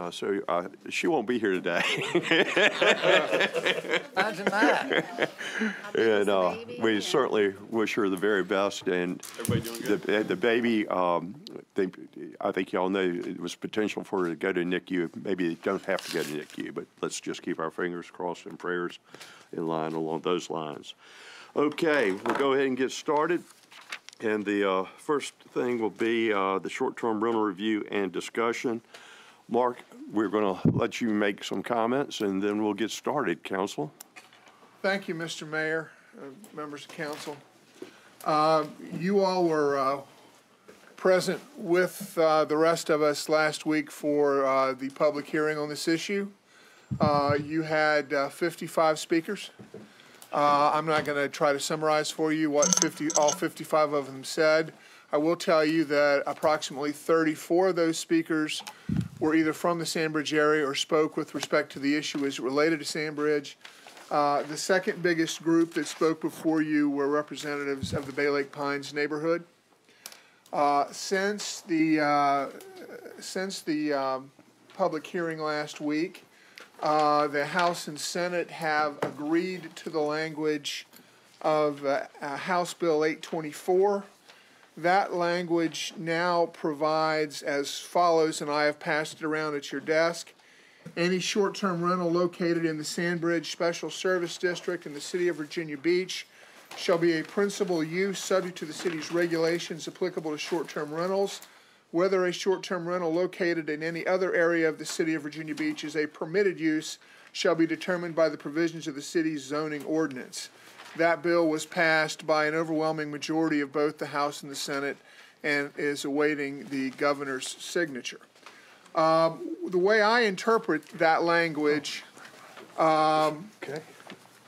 uh, so uh, she won't be here today. Imagine that. and uh, we certainly wish her the very best. And Everybody doing good? the, the baby, um, they, I think y'all know it was potential for her to go to NICU. Maybe they don't have to go to NICU, but let's just keep our fingers crossed and prayers in line along those lines. Okay, we'll go ahead and get started. And the uh, first thing will be uh, the short-term rental review and discussion. Mark, we're going to let you make some comments, and then we'll get started, council. Thank you, Mr. Mayor, uh, members of council. Uh, You all were uh, present with uh, the rest of us last week for uh, the public hearing on this issue. Uh, You had uh, 55 speakers. I'm not going to try to summarize for you what 50, all 55 of them said. I will tell you that approximately 34 of those speakers were either from the Sandbridge area or spoke with respect to the issue as it related to Sandbridge. Uh, The second biggest group that spoke before you were representatives of the Bay Lake Pines neighborhood. Uh, Since the, uh, since the um, public hearing last week, uh, the House and Senate have agreed to the language of uh, House Bill 824. That language now provides as follows, and I have passed it around at your desk. Any short-term rental located in the Sandbridge Special Service District in the city of Virginia Beach shall be a principal use subject to the city's regulations applicable to short-term rentals. Whether a short-term rental located in any other area of the city of Virginia Beach is a permitted use shall be determined by the provisions of the city's zoning ordinance. That bill was passed by an overwhelming majority of both the House and the Senate and is awaiting the governor's signature. Um, The way I interpret that language, Okay.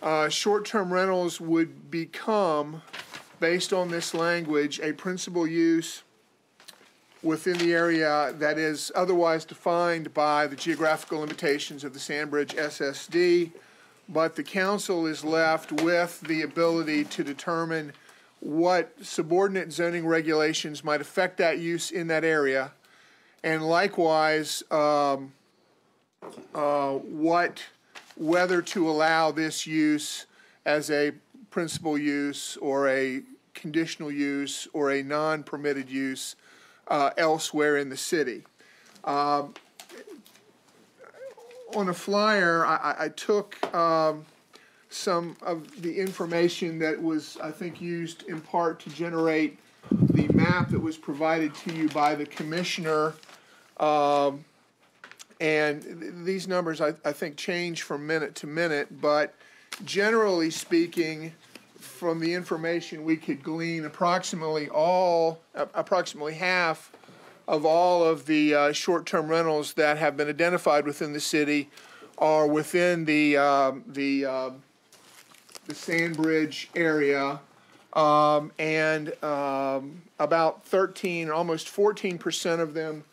uh, short-term rentals would become, based on this language, a principal use within the area that is otherwise defined by the geographical limitations of the Sandbridge SSD, but the council is left with the ability to determine what subordinate zoning regulations might affect that use in that area, and likewise, um, uh, what, whether to allow this use as a principal use or a conditional use or a non-permitted use uh, elsewhere in the city. Um, On a flyer, I, I- took um, some of the information that was, I think, used in part to generate the map that was provided to you by the commissioner. Um, And th- these numbers, I, I think, change from minute to minute, but generally speaking, from the information we could glean, approximately all, a- approximately half of all of the uh, short-term rentals that have been identified within the city are within the, um, the, um, the Sandbridge area. Um, and, um, about thirteen, almost fourteen percent of them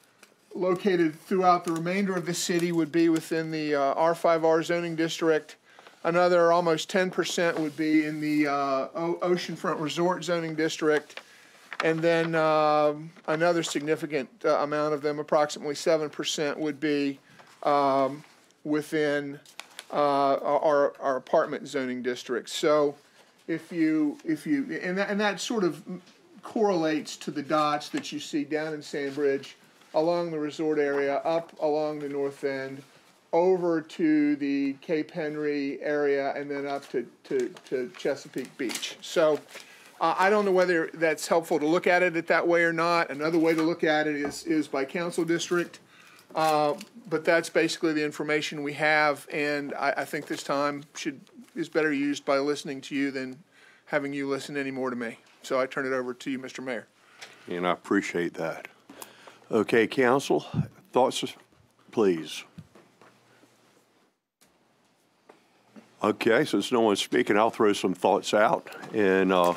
located throughout the remainder of the city would be within the uh, R5R zoning district. Another almost ten percent would be in the uh, oceanfront resort zoning district. And then um, another significant uh, amount of them, approximately seven percent, would be um, within uh, our, our apartment zoning districts. So if you, if you, and that, and that sort of correlates to the dots that you see down in Sandbridge, along the resort area, up along the north end, over to the Cape Henry area, and then up to, to, to Chesapeake Beach. So uh, I don't know whether that's helpful to look at it that way or not. Another way to look at it is, is by council district. Uh, But that's basically the information we have, and I, I think this time should, is better used by listening to you than having you listen anymore to me. So I turn it over to you, Mr. Mayor. And I appreciate that. Okay, council, thoughts, please. Okay, since no one's speaking, I'll throw some thoughts out. And, uh,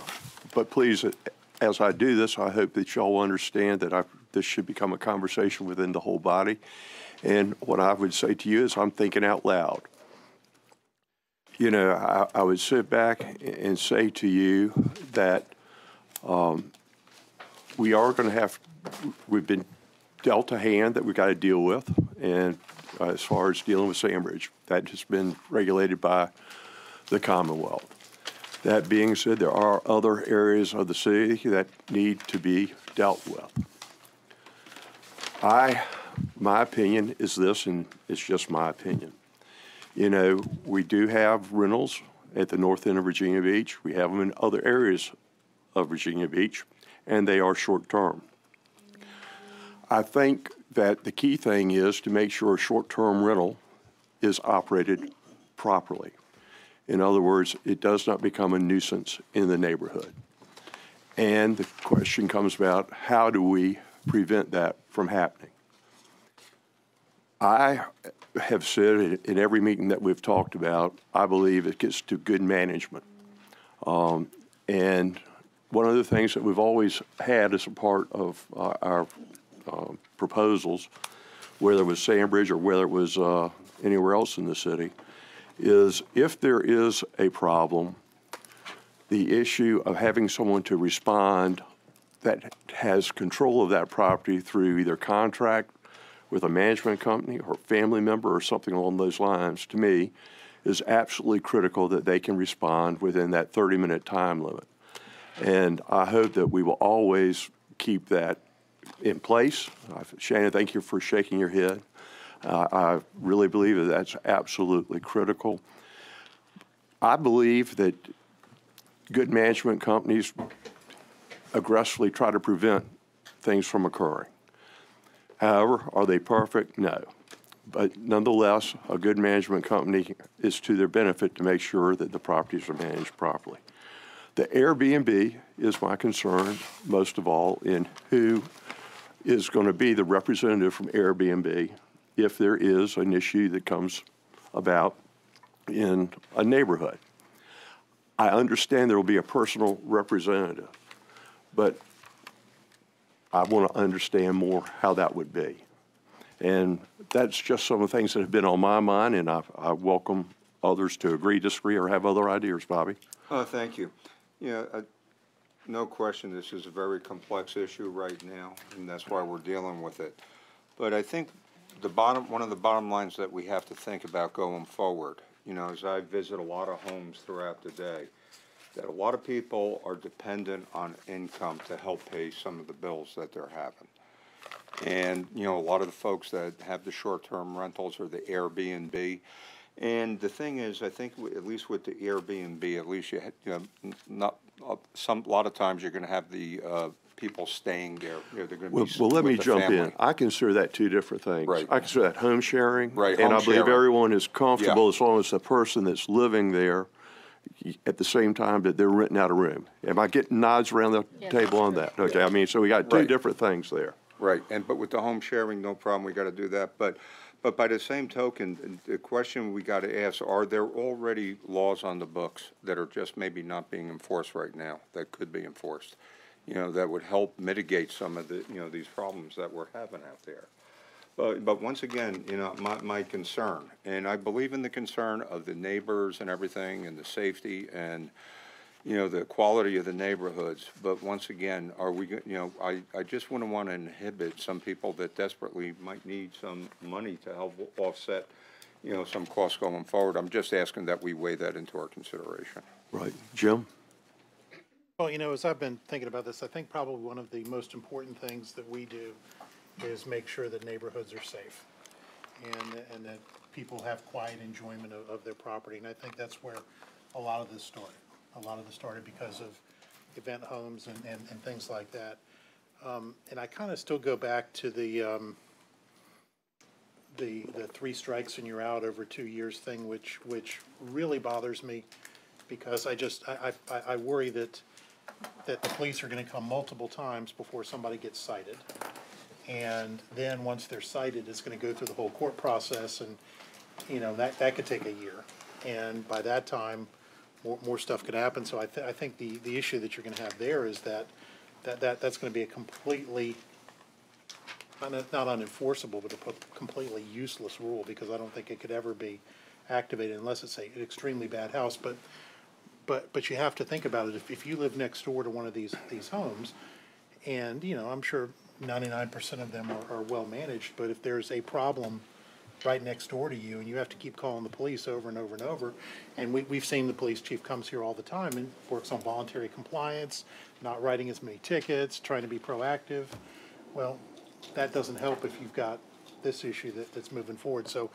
but please, as I do this, I hope that y'all understand that I, this should become a conversation within the whole body. And what I would say to you is I'm thinking out loud. You know, I, I would sit back and say to you that we are going to have, we've been dealt a hand that we've got to deal with, And uh, as far as dealing with Sandbridge, that has been regulated by the Commonwealth. That being said, there are other areas of the city that need to be dealt with. I, my opinion is this, and it's just my opinion. You know, we do have rentals at the north end of Virginia Beach. We have them in other areas of Virginia Beach, and they are short-term. I think that the key thing is to make sure a short-term rental is operated properly. In other words, it does not become a nuisance in the neighborhood. And the question comes about, how do we prevent that from happening? I have said in- every meeting that we've talked about, I believe it gets to good management. Um, And one of the things that we've always had as a part of uh, our um, proposals, whether it was Sandbridge or whether it was uh, anywhere else in the city, is if there is a problem, the issue of having someone to respond that has control of that property through either contract with a management company or family member or something along those lines, to me, is absolutely critical that they can respond within that 30-minute time limit. And I hope that we will always keep that in place. Shannon, thank you for shaking your head. Uh, I really believe that that's absolutely critical. I believe that good management companies aggressively try to prevent things from occurring. However, are they perfect? No. But nonetheless, a good management company is to their benefit to make sure that the properties are managed properly. The Airbnb is my concern most of all in who is going to be the representative from Airbnb if there is an issue that comes about in a neighborhood. I understand there will be a personal representative, but I want to understand more how that would be. And that's just some of the things that have been on my mind, and I, I welcome others to agree, disagree, or have other ideas, Bobby. Oh, thank you. Yeah, uh, no question, this is a very complex issue right now, and that's why we're dealing with it. But I think the bottom, one of the bottom lines that we have to think about going forward, you know, as I visit a lot of homes throughout the day, that a lot of people are dependent on income to help pay some of the bills that they're having. And, you know, a lot of the folks that have the short-term rentals or the Airbnb. And the thing is, I think at least with the Airbnb, at least you, you know, not, uh, some, a lot of times you're gonna have the, uh, people staying there, you know, they're gonna be. Well, s- well, let me with the jump in. I consider that two different things. Right. I consider that home sharing. Right, And home I believe sharing. everyone is comfortable Yeah. as long as the person that's living there, at the same time that they're renting out a room. Am I getting nods around the Yes, table on that? Okay, I mean, so we got two Right. different things there. Right, and, but with the home sharing, no problem, we gotta do that, but, but by the same token, the question we gotta ask, are there already laws on the books that are just maybe not being enforced right now, that could be enforced? You know, that would help mitigate some of the, you know, these problems that we're having out there. But, but once again, you know, my, my concern, and I believe in the concern of the neighbors and everything, and the safety and, you know, the quality of the neighborhoods, but once again, are we, you know, I, I just wouldn't want to inhibit some people that desperately might need some money to help offset, you know, some costs going forward. I'm just asking that we weigh that into our consideration. Right. Jim? Well, you know, as I've been thinking about this, I think probably one of the most important things that we do is make sure that neighborhoods are safe and, and that people have quiet enjoyment of, of their property. And I think that's where a lot of this started. A lot of this started because of event homes and, and, and things like that. Um, and I kind of still go back to the, um, the, the three strikes and you're out over two years thing, which, which really bothers me because I just, I, I, I worry that, that the police are gonna come multiple times before somebody gets cited. And then, once they're cited, it's gonna go through the whole court process and, you know, that, that could take a year. And by that time, more, more stuff could happen, so I I think the, the issue that you're gonna have there is that, that, that, that's gonna be a completely, not, not unenforceable, but a completely useless rule, because I don't think it could ever be activated unless it's a, an extremely bad house, but, but, but you have to think about it, if, if you live next door to one of these, these homes, and, you know, I'm sure ninety-nine percent of them are, are well-managed, but if there's a problem right next door to you, and you have to keep calling the police over and over and over. And we, we've seen the police chief comes here all the time and works on voluntary compliance, not writing as many tickets, trying to be proactive. Well, that doesn't help if you've got this issue that, that's moving forward. So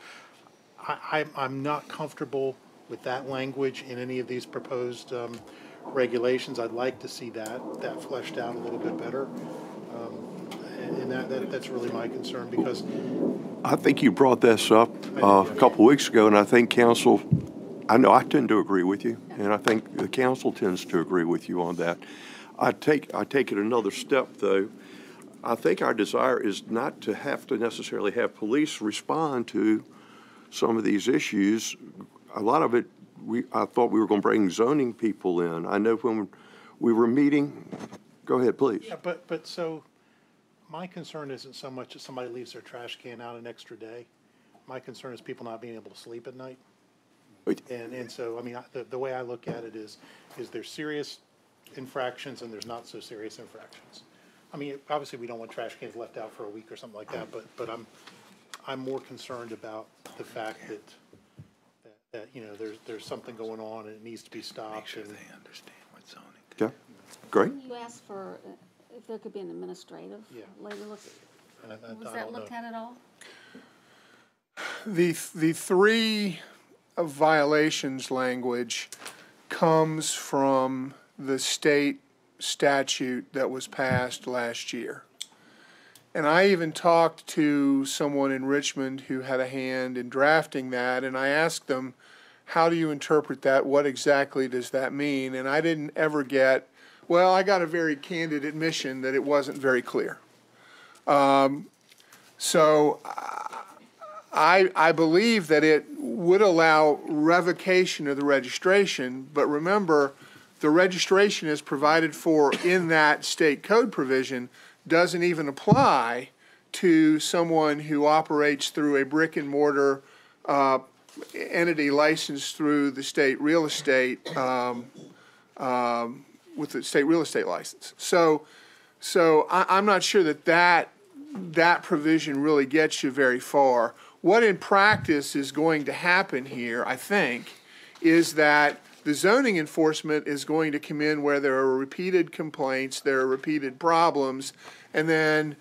I, I'm, I'm not comfortable with that language in any of these proposed, um, regulations. I'd like to see that, that fleshed out a little bit better. Um, And and that, that, that's really my concern because I think you brought this up uh, a couple weeks ago, and I think council, I know I tend to agree with you, and I think the council tends to agree with you on that. I take, I take it another step, though. I think our desire is not to have to necessarily have police respond to some of these issues. A lot of it, we, I thought we were going to bring zoning people in. I know when we were meeting, go ahead, please. Yeah, but, but so, my concern isn't so much that somebody leaves their trash can out an extra day. My concern is people not being able to sleep at night. And, and so, I mean, I- the, the way I look at it is, is there's serious infractions and there's not so serious infractions. I mean, obviously, we don't want trash cans left out for a week or something like that, but, but I'm, I'm more concerned about the fact that, that, that, you know, there's, there's something going on and it needs to be stopped and. They understand what zoning. Okay, great. You asked for, uh, if there could be an administrative Yeah. later look, and I- I- was that don't know. looked at at all? The, the three violations language comes from the state statute that was passed last year. And I even talked to someone in Richmond who had a hand in drafting that, and I asked them, how do you interpret that? What exactly does that mean? And I didn't ever get, well, I got a very candid admission that it wasn't very clear. Um, so I, I believe that it would allow revocation of the registration, but remember, the registration is provided for in that state code provision doesn't even apply to someone who operates through a brick and mortar, uh, entity licensed through the state real estate, um, um, with the state real estate license. So, so I, I'm not sure that that, that provision really gets you very far. What in practice is going to happen here, I think, is that the zoning enforcement is going to come in where there are repeated complaints, there are repeated problems, and then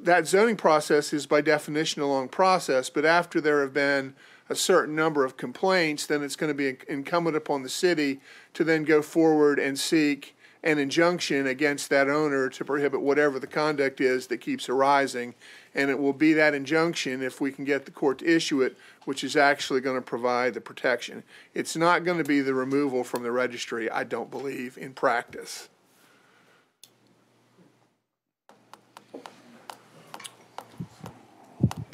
that zoning process is by definition a long process, but after there have been a certain number of complaints, then it's gonna be incumbent upon the city to then go forward and seek an injunction against that owner to prohibit whatever the conduct is that keeps arising. And it will be that injunction, if we can get the court to issue it, which is actually gonna provide the protection. It's not gonna be the removal from the registry, I don't believe, in practice.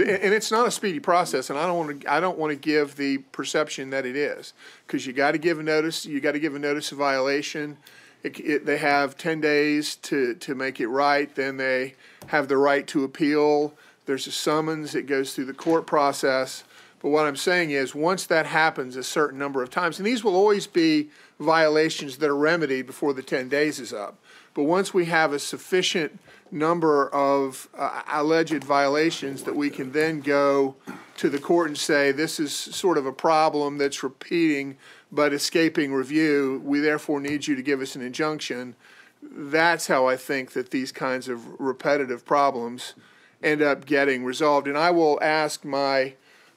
And it's not a speedy process, and I don't want to, I don't want to give the perception that it is. Because you got to give a notice, you got to give a notice of violation. It, it, they have ten days to, to make it right, then they have the right to appeal. There's a summons, it goes through the court process. But what I'm saying is, once that happens a certain number of times, and these will always be violations that are remedied before the ten days is up. But once we have a sufficient number of uh, alleged violations that we can then go to the court and say, this is sort of a problem that's repeating but escaping review, we therefore need you to give us an injunction. That's how I think that these kinds of repetitive problems end up getting resolved. And I will ask my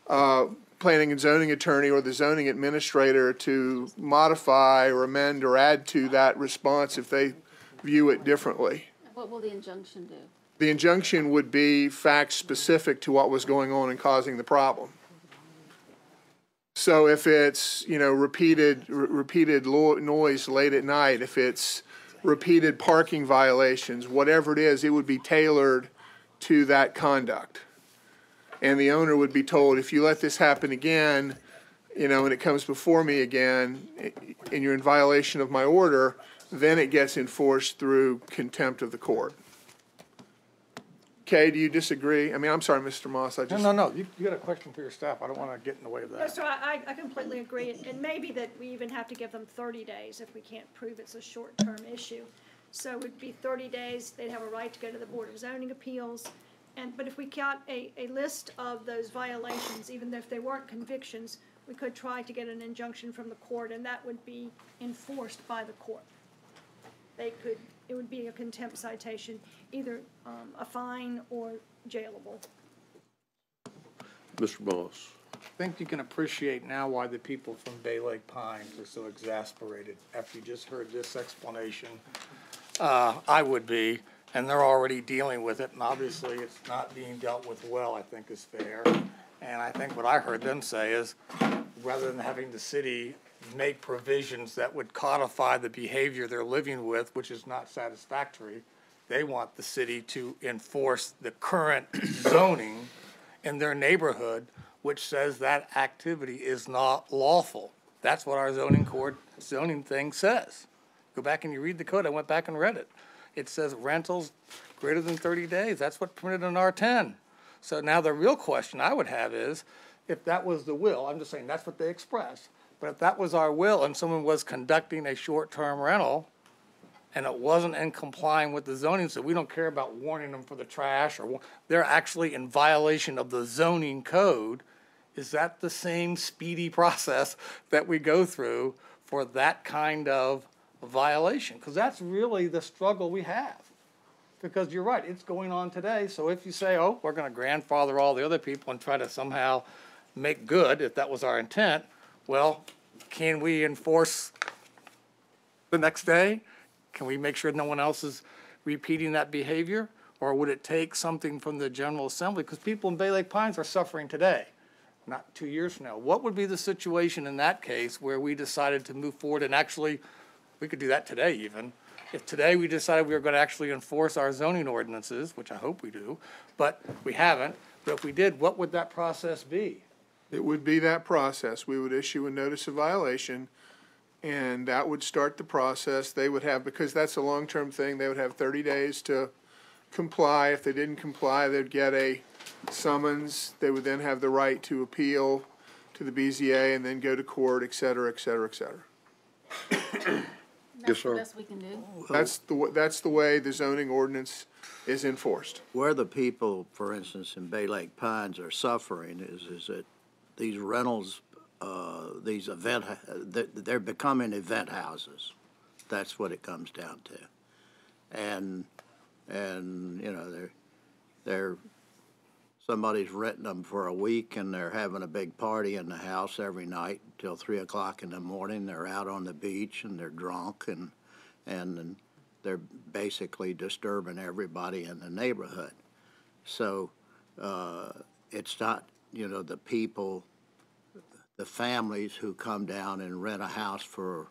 uh, planning and zoning attorney or the zoning administrator to modify or amend or add to that response if they view it differently. What will the injunction do? The injunction would be fact-specific to what was going on and causing the problem. So if it's, you know, repeated, re- repeated noise late at night, if it's repeated parking violations, whatever it is, it would be tailored to that conduct. And the owner would be told, if you let this happen again, you know, and it comes before me again, eh, and you're in violation of my order, then it gets enforced through contempt of the court. Kay, do you disagree? I mean, I'm sorry, Mr. Moss, I No, just. no, no, you, you got a question for your staff, I don't wanna get in the way of No, that. So I, I I completely agree, and- and maybe that we even have to give them thirty days if we can't prove it's a short-term issue. So it would be thirty days, they'd have a right to go to the Board of Zoning Appeals, And, but if we got a, a list of those violations, even if they weren't convictions, we could try to get an injunction from the court, and that would be enforced by the court. They could, it would be a contempt citation, either, um, a fine or jailable. Mr. Moss? I think you can appreciate now why the people from Bay Lake Pines are so exasperated after you just heard this explanation. Uh, I would be, and they're already dealing with it, and obviously it's not being dealt with well, I think is fair. And I think what I heard them say is, rather than having the city make provisions that would codify the behavior they're living with, which is not satisfactory, they want the city to enforce the current zoning in their neighborhood, which says that activity is not lawful. That's what our zoning court, zoning thing says. Go back and you read the code, I went back and read it. It says rentals greater than thirty days, that's what permitted in R ten. So now the real question I would have is, if that was the will, I'm just saying, that's what they expressed. But if that was our will and someone was conducting a short-term rental, and it wasn't in complying with the zoning, so we don't care about warning them for the trash or, they're actually in violation of the zoning code, is that the same speedy process that we go through for that kind of violation? Because that's really the struggle we have. Because you're right, it's going on today, so if you say, oh, we're gonna grandfather all the other people and try to somehow make good, if that was our intent, well, can we enforce the next day? Can we make sure no one else is repeating that behavior? Or would it take something from the General Assembly? Because people in Bay Lake Pines are suffering today, not two years from now. What would be the situation in that case where we decided to move forward and actually, we could do that today even. If today we decided we were gonna actually enforce our zoning ordinances, which I hope we do, but we haven't, but if we did, what would that process be? It would be that process. We would issue a notice of violation, and that would start the process. They would have, because that's a long-term thing, they would have thirty days to comply. If they didn't comply, they'd get a summons. They would then have the right to appeal to the BZA and then go to court, et cetera, et cetera, et cetera. That's the sir. best we can do. That's the, wa- that's the way the zoning ordinance is enforced. Where the people, for instance, in Bay Lake Pines are suffering is, is that these rentals, uh, these event, ha- they're, becoming event houses. That's what it comes down to. And, and, you know, they're, they're, somebody's renting them for a week and they're having a big party in the house every night till three o'clock in the morning. They're out on the beach and they're drunk and, and they're basically disturbing everybody in the neighborhood. So, uh, it's not, you know, the people, the families who come down and rent a house for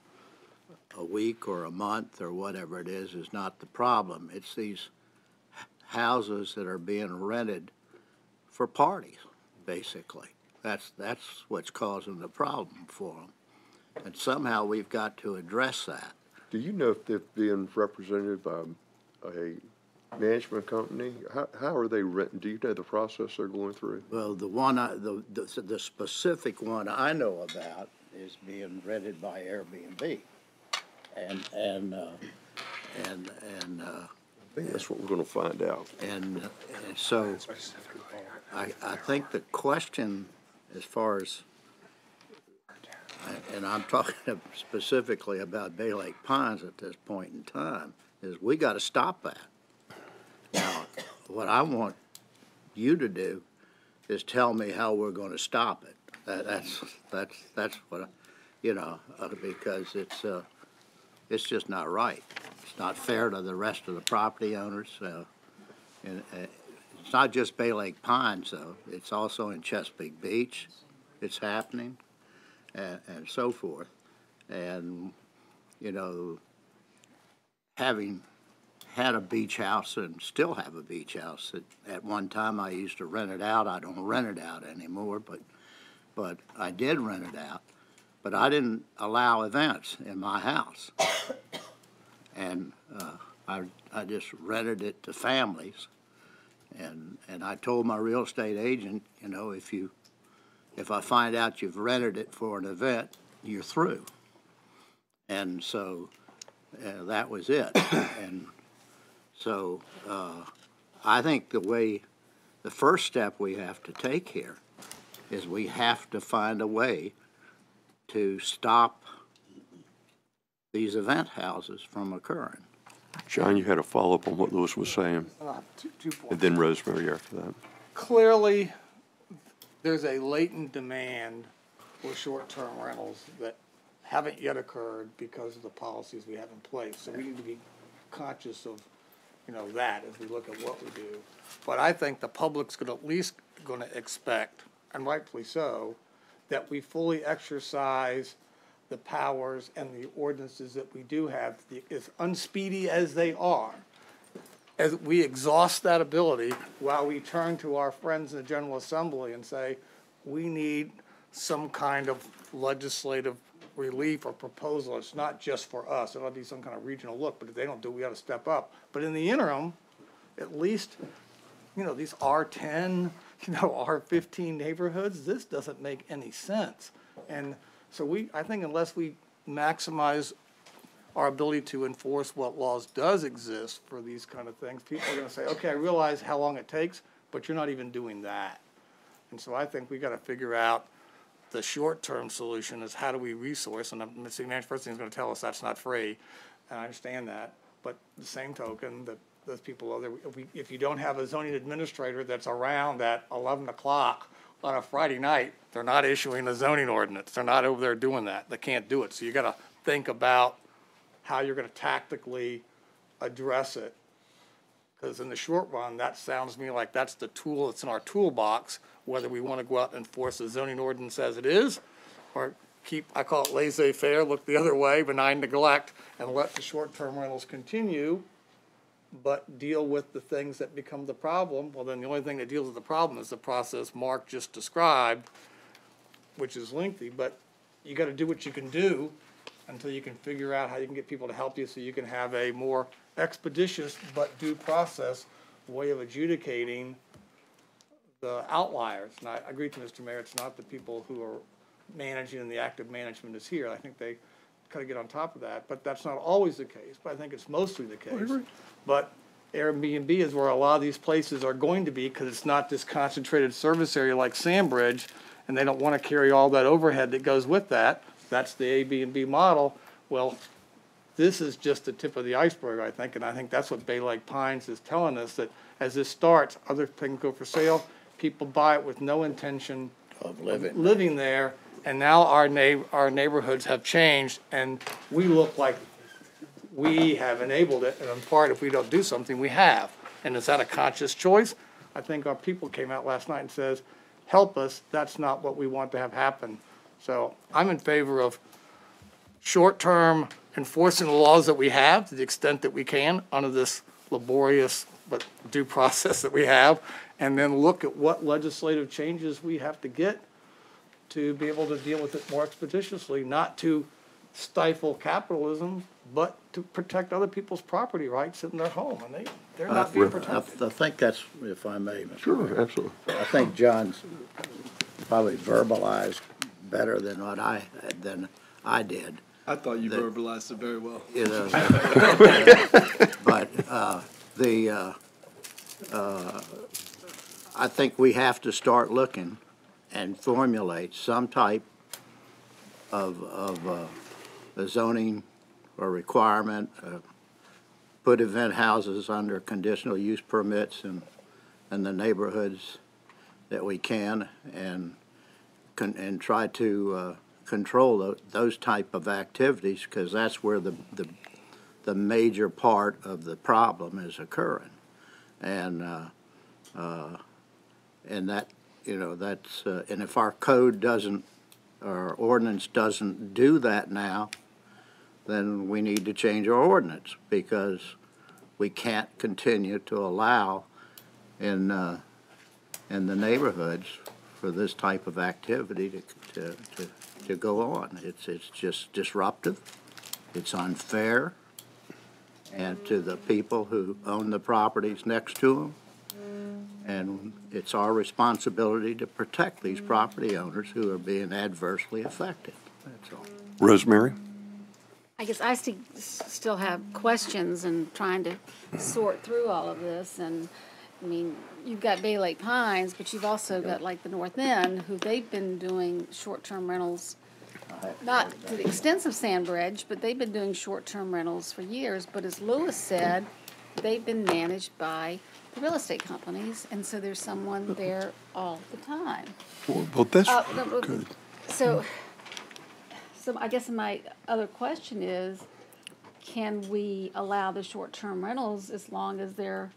a week or a month or whatever it is, is not the problem. It's these houses that are being rented for parties, basically. That's, that's what's causing the problem for them. And somehow we've got to address that. Do you know if they're being represented by um, a management company? How, how are they renting? Do you know the process they're going through? Well, the one, I- the, the, the specific one I know about is being rented by Airbnb. And, and, uh, and, and, uh, I think that's what we're gonna find out. and, and so I, I think the question as far as, and I'm talking specifically about Bay Lake Pines at this point in time, is we gotta stop that. What I want you to do is tell me how we're gonna stop it. That, that's, that's, that's what, I- you know, uh, because it's, uh, it's just not right. It's not fair to the rest of the property owners, uh, and, uh, it's not just Bay Lake Pines, though. It's also in Chesapeake Beach. It's happening, and, and so forth. And, you know, having had a beach house and still have a beach house, at, at one time I used to rent it out. I don't rent it out anymore, but, but I did rent it out. But I didn't allow events in my house. And, uh, I, I just rented it to families. And, and I told my real estate agent, you know, if you, if I find out you've rented it for an event, you're through. And so, uh, that was it. And so, uh, I think the way the first step we have to take here is we have to find a way to stop these event houses from occurring. John, you had a follow-up on what Louis was saying, Uh, two- two points. and then Rosemary after that. clearly, there's a latent demand for short-term rentals that haven't yet occurred because of the policies we have in place. So we need to be conscious of, you know, that as we look at what we do. But I think the public's gonna, at least gonna expect, and rightfully so, that we fully exercise the powers and the ordinances that we do have, the- as unspeedy as they are as we exhaust that ability while we turn to our friends in the General Assembly and say, we need some kind of legislative relief or proposal. It's not just for us. It'll be some kind of regional look, but if they don't do, it, we gotta step up. But in the interim, at least, you know, these R ten, you know, R fifteen neighborhoods, this doesn't make any sense. And so we, I think unless we maximize our ability to enforce what laws does exist for these kind of things, people are gonna say, okay, I realize how long it takes, but you're not even doing that. And so I think we gotta figure out the short-term solution is how do we resource, and the city manager first thing is gonna tell us that's not free, and I understand that. But the same token, that those people, other, if we, if you don't have a zoning administrator that's around at eleven o'clock on a Friday night, they're not issuing a zoning ordinance, they're not over there doing that, they can't do it, so you gotta think about how you're gonna tactically address it. Because in the short run, that sounds to me like that's the tool that's in our toolbox, whether we wanna go out and enforce the zoning ordinance as it is, or keep, I call it laissez-faire, look the other way, benign neglect, and let the short-term rentals continue, but deal with the things that become the problem, well, then the only thing that deals with the problem is the process Mark just described, which is lengthy, but you gotta do what you can do until you can figure out how you can get people to help you so you can have a more expeditious but due process way of adjudicating the outliers. And I agree with Mr. Mayor, it's not the people who are managing and the active management is here. I think they kind of get on top of that, but that's not always the case, but I think it's mostly the case. But Airbnb is where a lot of these places are going to be, because it's not this concentrated service area like Sandbridge, and they don't want to carry all that overhead that goes with that. That's the Airbnb model. Well, this is just the tip of the iceberg, I think, and I think that's what Bay Lake Pines is telling us, that as this starts, other things go for sale, people buy it with no intention Of living. living there, and now our neigh, our neighborhoods have changed, and we look like we have enabled it, and in part, if we don't do something, we have. And is that a conscious choice? I think our people came out last night and says, help us, that's not what we want to have happen. So I'm in favor of short-term enforcing the laws that we have to the extent that we can under this laborious but due process that we have, and then look at what legislative changes we have to get to be able to deal with it more expeditiously, not to stifle capitalism, but to protect other people's property rights in their home, and they, they're not being uh, I, protected. I think that's, if I may, Mr. Sure, absolutely. I think John's probably verbalized better than what I, than I did. I thought you verbalized it very well. you know. But, uh, the, uh, uh, I think we have to start looking and formulate some type of, of, uh, a zoning or requirement, uh, put event houses under conditional use permits and in the neighborhoods that we can, and and try to, uh, control tho- those type of activities, because that's where the, the, the major part of the problem is occurring. And, uh, uh, and that, you know, that's, uh, and if our code doesn't, our ordinance doesn't do that now, then we need to change our ordinance, because we can't continue to allow in, uh, in the neighborhoods for this type of activity to, to, to, to go on. It's, it's just disruptive, it's unfair, and to the people who own the properties next to them. And it's our responsibility to protect these property owners who are being adversely affected, that's all. Rosemary? I guess I sti- s- still have questions and trying to sort through all of this. And I mean, you've got Bay Lake Pines, but you've also got like the North End, who they've been doing short-term rentals. Not to the extent of Sandbridge, but they've been doing short-term rentals for years. But as Louis said, they've been managed by the real estate companies, and so there's someone there all the time. Well, that's Uh, no, no, So, so I guess my other question is, can we allow the short-term rentals as long as they're,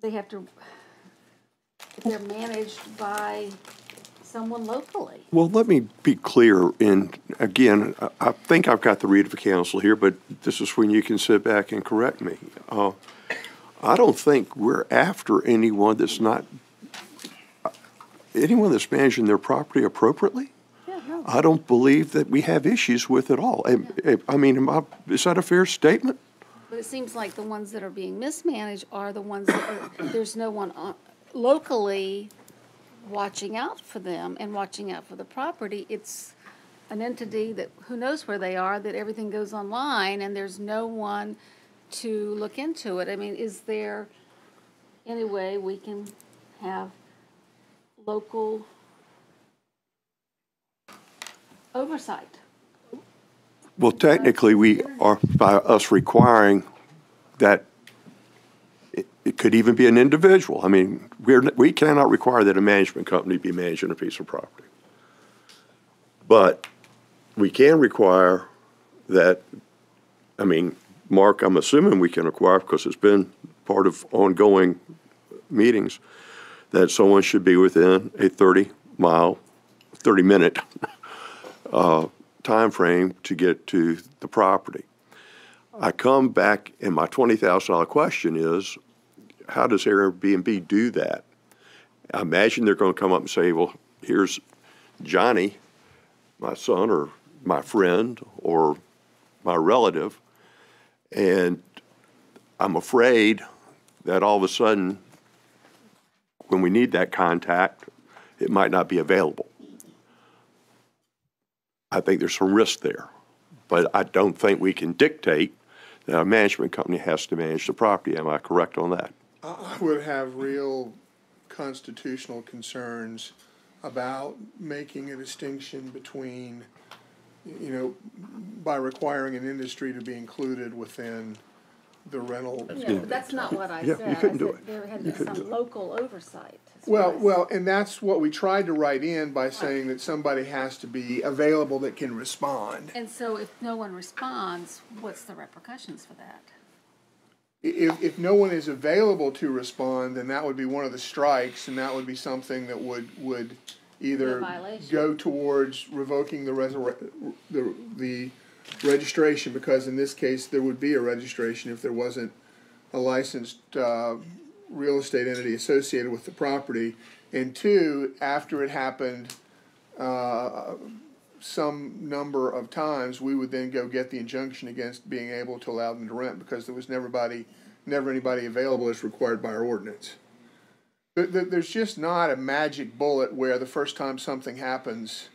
they have to, if they're managed by someone locally? Well, let me be clear, and again, I- think I've got the read of the council here, but this is when you can sit back and correct me. Uh, I don't think we're after anyone that's not, anyone that's managing their property appropriately. Yeah, no. I don't believe that we have issues with it all. Am- I mean, am I, is that a fair statement? But it seems like the ones that are being mismanaged are the ones that are, there's no one on- locally watching out for them and watching out for the property. It's an entity that, who knows where they are, that everything goes online and there's no one to look into it. I mean, is there any way we can have local oversight? Well, technically, we are, by us requiring that it, could even be an individual. I mean, we're, we cannot require that a management company be managing a piece of property. But we can require that, I mean, Mark, I'm assuming we can require, because it's been part of ongoing meetings, that someone should be within a thirty-mile, thirty-minute uh, time frame to get to the property. I come back, and my twenty thousand dollar question is, how does Airbnb do that? I imagine they're gonna come up and say, well, here's Johnny, my son, or my friend, or my relative, and I'm afraid that all of a sudden, when we need that contact, it might not be available. I think there's some risk there. But I don't think we can dictate that a management company has to manage the property. Am I correct on that? I would have real constitutional concerns about making a distinction between, you know, by requiring an industry to be included within the rental. Yeah, but that's not what I Yeah, said. you couldn't do said it. there had You to be couldn't some do local oversight. is Well, what I well, and that's what we tried to write in by saying that somebody has to be available that can respond. And so if no one responds, what's the repercussions for that? If, if no one is available to respond, then that would be one of the strikes, and that would be something that would, would either go towards revoking the the, the registration, because in this case, there would be a registration if there wasn't a licensed, uh, real estate entity associated with the property. And two, after it happened, uh, some number of times, we would then go get the injunction against being able to allow them to rent because there was never anybody, never anybody available as required by our ordinance. There, there- there's just not a magic bullet where the first time something happens,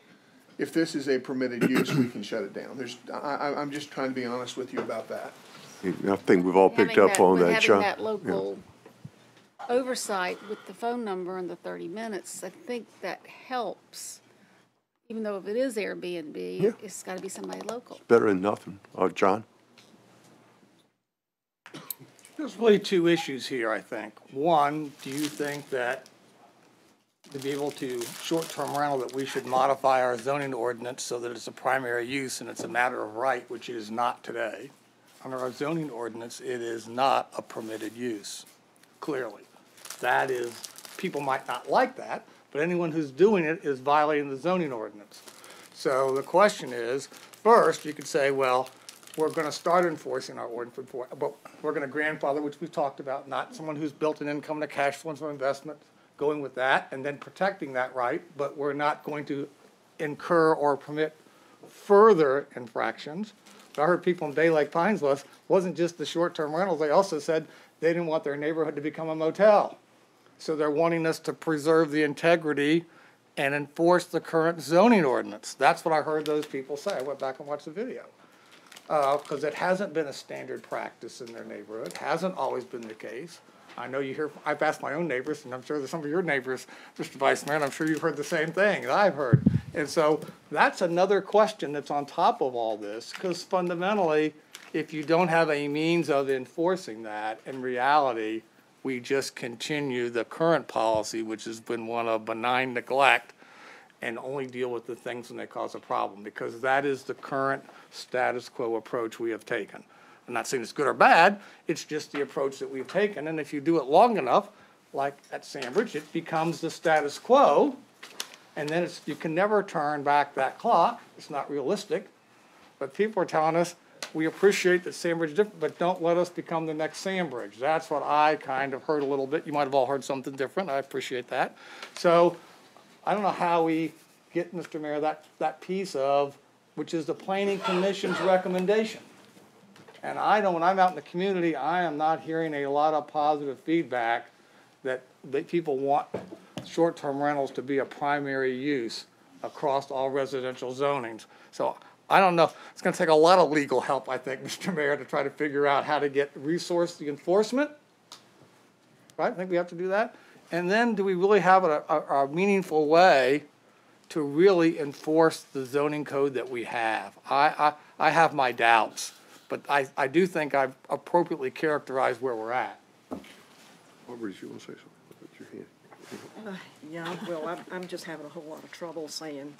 if this is a permitted use, we can shut it down. There's, I, I, I'm just trying to be honest with you about that. I think we've all picked Having up on with that, John. Having that local oversight with the phone number and the thirty minutes, I think that helps. Even though if it is Airbnb, Yeah. it's gotta be somebody local. Better than nothing. Uh, John? There's really two issues here, I think. One, do you think that to be able to, short-term rental, that we should modify our zoning ordinance so that it's a primary use and it's a matter of right, which it is not today? Under our zoning ordinance, it is not a permitted use, clearly. That is, people might not like that, but anyone who's doing it is violating the zoning ordinance. So the question is, first, you could say, well, we're gonna start enforcing our ordinance, but we're gonna grandfather, which we've talked about, not someone who's built an income and a cash flow from investment, going with that, and then protecting that right, but we're not going to incur or permit further infractions. I heard people in Bay Lake Pines was, wasn't just the short-term rentals, they also said they didn't want their neighborhood to become a motel. So they're wanting us to preserve the integrity and enforce the current zoning ordinance. That's what I heard those people say. I went back and watched the video. Uh, cause it hasn't been a standard practice in their neighborhood, hasn't always been the case. I know you hear, I've asked my own neighbors, and I'm sure that some of your neighbors, Mr. Vice Mayor, and I'm sure you've heard the same thing that I've heard. And so that's another question that's on top of all this, because fundamentally, if you don't have a means of enforcing that, in reality, we just continue the current policy, which has been one of benign neglect, and only deal with the things when they cause a problem, because that is the current status quo approach we have taken. I'm not saying it's good or bad, it's just the approach that we've taken, and if you do it long enough, like at Sandbridge, it becomes the status quo, and then it's, you can never turn back that clock, it's not realistic. But people are telling us, we appreciate that Sandbridge is different, but don't let us become the next Sandbridge. That's what I kind of heard a little bit. You might have all heard something different. I appreciate that. So I don't know how we get, Mr. Mayor, that, that piece of, which is the planning commission's recommendation. And I know when I'm out in the community, I am not hearing a lot of positive feedback that, that people want short-term rentals to be a primary use across all residential zonings. So I don't know, it's gonna take a lot of legal help, I think, Mr. Mayor, to try to figure out how to get resource the enforcement. Right, I think we have to do that. And then do we really have a, a, a meaningful way to really enforce the zoning code that we have? I, I, I have my doubts, but I, I do think I've appropriately characterized where we're at. Barbara, did you want to say something? Put your hand. Uh, yeah, well, I'm, I'm just having a whole lot of trouble saying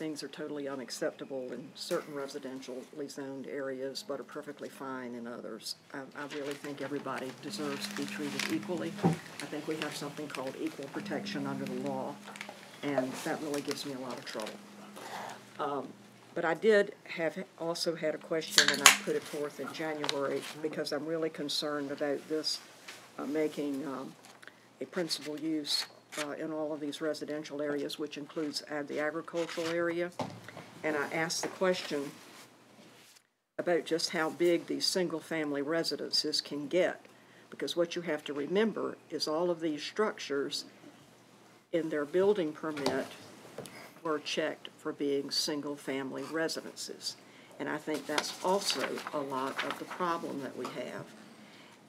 things are totally unacceptable in certain residentially zoned areas, but are perfectly fine in others. I, I really think everybody deserves to be treated equally. I think we have something called equal protection under the law, and that really gives me a lot of trouble. Um, But I did have, also had a question, and I put it forth in January, because I'm really concerned about this uh, making um, a principal use uh, in all of these residential areas, which includes uh, the agricultural area. And I asked the question about just how big these single-family residences can get. Because what you have to remember is all of these structures in their building permit were checked for being single-family residences. And I think that's also a lot of the problem that we have.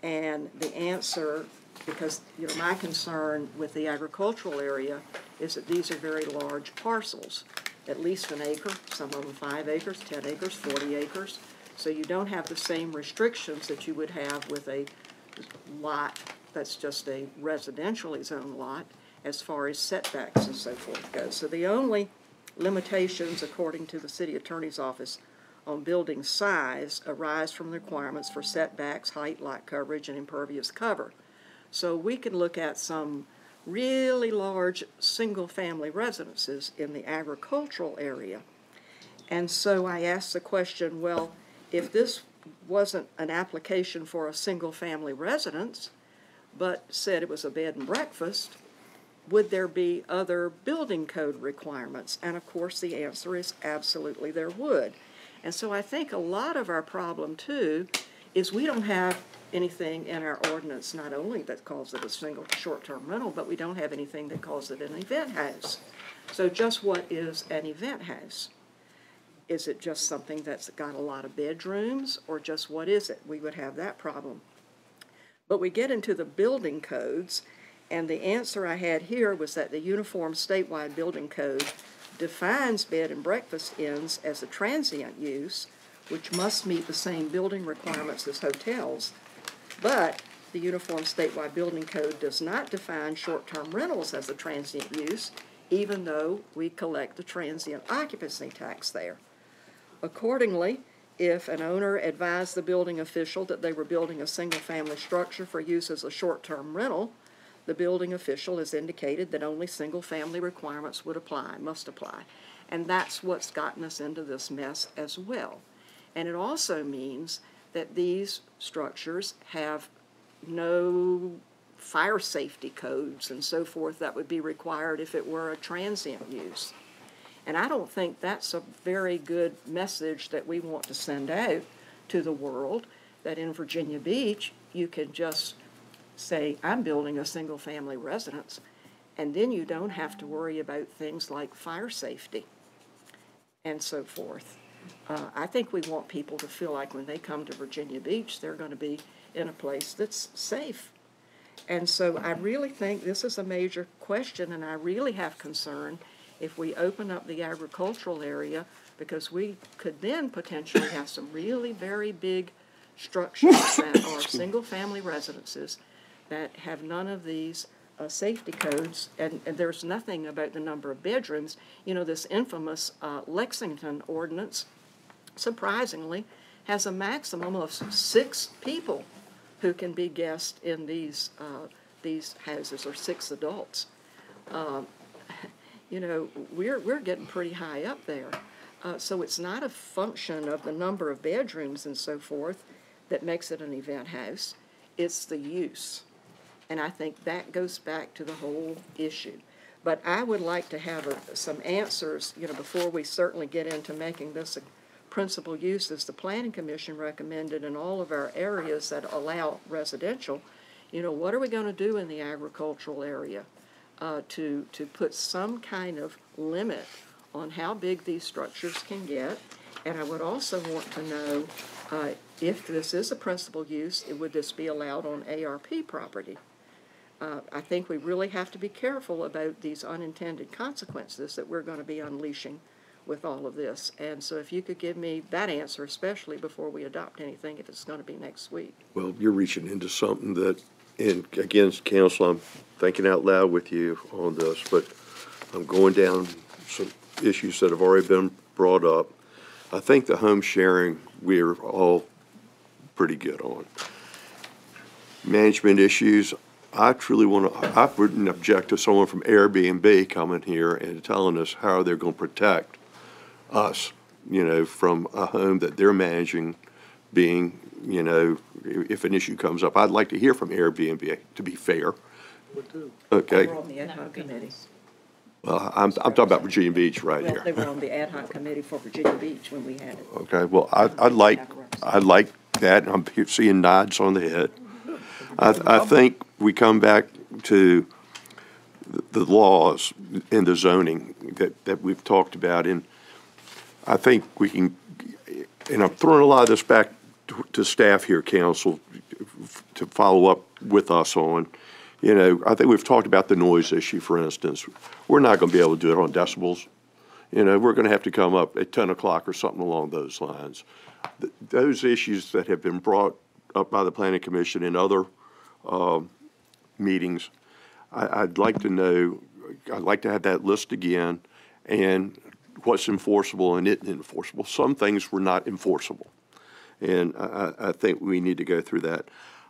And the answer, because, you know, my concern with the agricultural area is that these are very large parcels, at least an acre, some of them five acres, ten acres, forty acres. So you don't have the same restrictions that you would have with a lot that's just a residentially zoned lot as far as setbacks and so forth go. So the only limitations, according to the city attorney's office, on building size arise from the requirements for setbacks, height, lot coverage, and impervious cover. So we can look at some really large single-family residences in the agricultural area. And so I asked the question, well, if this wasn't an application for a single-family residence, but said it was a bed and breakfast, would there be other building code requirements? And of course, the answer is absolutely there would. And so I think a lot of our problem too is we don't have anything in our ordinance, not only that calls it a single short-term rental, but we don't have anything that calls it an event house. So just what is an event house? Is it just something that's got a lot of bedrooms, or just what is it? We would have that problem. But we get into the building codes, and the answer I had here was that the Uniform Statewide Building Code defines bed and breakfast inns as a transient use, which must meet the same building requirements as hotels. But the Uniform Statewide Building Code does not define short-term rentals as a transient use, even though we collect the transient occupancy tax there. Accordingly, if an owner advised the building official that they were building a single-family structure for use as a short-term rental, the building official has indicated that only single-family requirements would apply, must apply. And that's what's gotten us into this mess as well. And it also means that these structures have no fire safety codes and so forth that would be required if it were a transient use. And I don't think that's a very good message that we want to send out to the world, that in Virginia Beach, you can just say, I'm building a single-family residence, and then you don't have to worry about things like fire safety and so forth. Uh, I think we want people to feel like when they come to Virginia Beach, they're going to be in a place that's safe. And so I really think this is a major question, and I really have concern if we open up the agricultural area, because we could then potentially have some really very big structures that are single-family residences that have none of these uh, safety codes, and, and there's nothing about the number of bedrooms. You know, this infamous uh, Lexington ordinance, surprisingly, has a maximum of six people who can be guests in these, uh, these houses, or six adults. Um, You know, we're, we're getting pretty high up there. Uh, so it's not a function of the number of bedrooms and so forth that makes it an event house. It's the use. And I think that goes back to the whole issue. But I would like to have a- some answers, you know, before we certainly get into making this a principal use, as the planning commission recommended in all of our areas that allow residential. You know, what are we gonna do in the agricultural area? uh, to, to put some kind of limit on how big these structures can get. And I would also want to know, uh, if this is a principal use, would this be allowed on ARP property? Uh, I think we really have to be careful about these unintended consequences that we're gonna be unleashing with all of this. And so if you could give me that answer, especially before we adopt anything, if it's gonna be next week. Well, you're reaching into something that, and again, council, I'm thinking out loud with you on this, but I'm going down some issues that have already been brought up. I think the home sharing, we're all pretty good on. Management issues, I truly want to, I wouldn't object to someone from Airbnb coming here and telling us how they're going to protect us, you know, from a home that they're managing being, you know, if an issue comes up. I'd like to hear from Airbnb, to be fair. Okay, We're on the ad hoc committee. well, I'm, I'm talking about Virginia Beach right Well, they here. were on the ad hoc committee for Virginia Beach when we had it. Okay, well, I, I'd like, I'd like that, I'm seeing nods on the head. I, I think we come back to the- the laws and the zoning that, that we've talked about, and I think we can, and I'm throwing a lot of this back to- to staff here, council, to follow up with us on. You know, I think we've talked about the noise issue, for instance. We're not gonna be able to do it on decibels. You know, we're gonna have to come up at ten o'clock or something along those lines. Th- Those issues that have been brought up by the planning commission and other, um, meetings, I, I'd like to know, I'd like to have that list again, and what's enforceable and isn't enforceable. Some things were not enforceable. And I, I, think we need to go through that.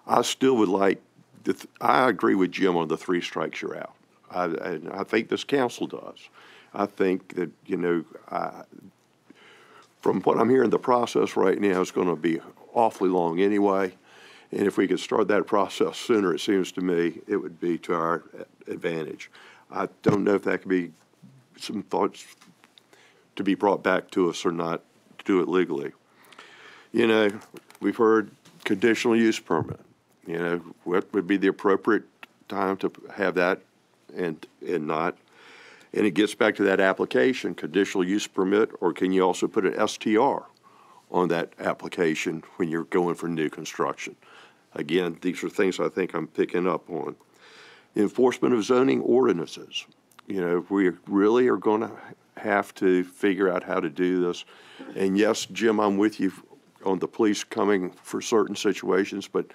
I still would like, th- I agree with Jim on the three strikes you're out. I, and I think this council does. I think that, you know, I, from what I'm hearing, the process right now is gonna be awfully long anyway. And if we could start that process sooner, it seems to me, it would be to our advantage. I don't know if that could be some thoughts to be brought back to us or not to do it legally. You know, we've heard conditional use permit. You know, what would be the appropriate time to have that and, and not? And it gets back to that application, conditional use permit, or can you also put an STR on that application when you're going for new construction? Again, these are things I think I'm picking up on. Enforcement of zoning ordinances. You know, if we really are gonna have to figure out how to do this. And yes, Jim, I'm with you on the police coming for certain situations, but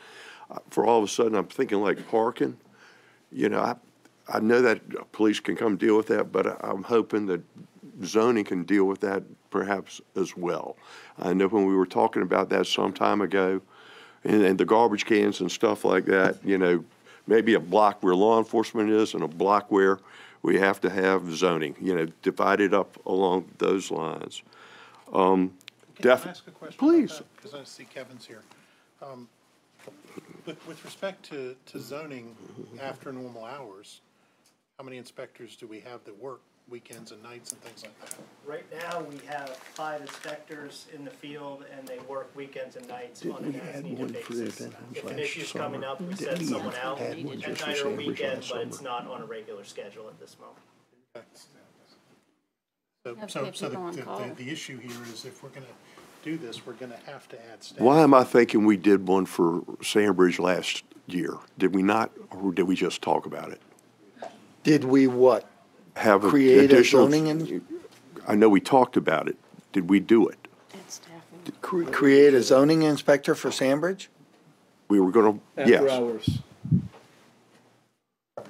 uh, for all of a sudden, I'm thinking like parking. You know, I, I know that police can come deal with that, but I'm hoping that zoning can deal with that perhaps as well. I know when we were talking about that some time ago, and, and the garbage cans and stuff like that, you know, maybe a block where law enforcement is and a block where we have to have zoning, you know, divided up along those lines. Um, Can I ask a question? Please. Because I see Kevin's here. Um, With, with respect to, to zoning after normal hours, how many inspectors do we have that work weekends and nights and things like that? Right now, we have five inspectors in the field, and they work weekends and nights on an as-needed basis. If an issue's coming up, we send someone out at night or weekend, but it's not on a regular schedule at this moment. So, Have to so, have so the, people on the- call. the, the issue here is if we're gonna do this, we're gonna have to add staff. Why am I thinking we did one for Sandbridge last year? Did we not, or did we just talk about it? Did we what? Have a Create a additional- zoning and I know we talked about it. Did we do it? cre- create a zoning inspector for Sandbridge? We were gonna, yes. hours.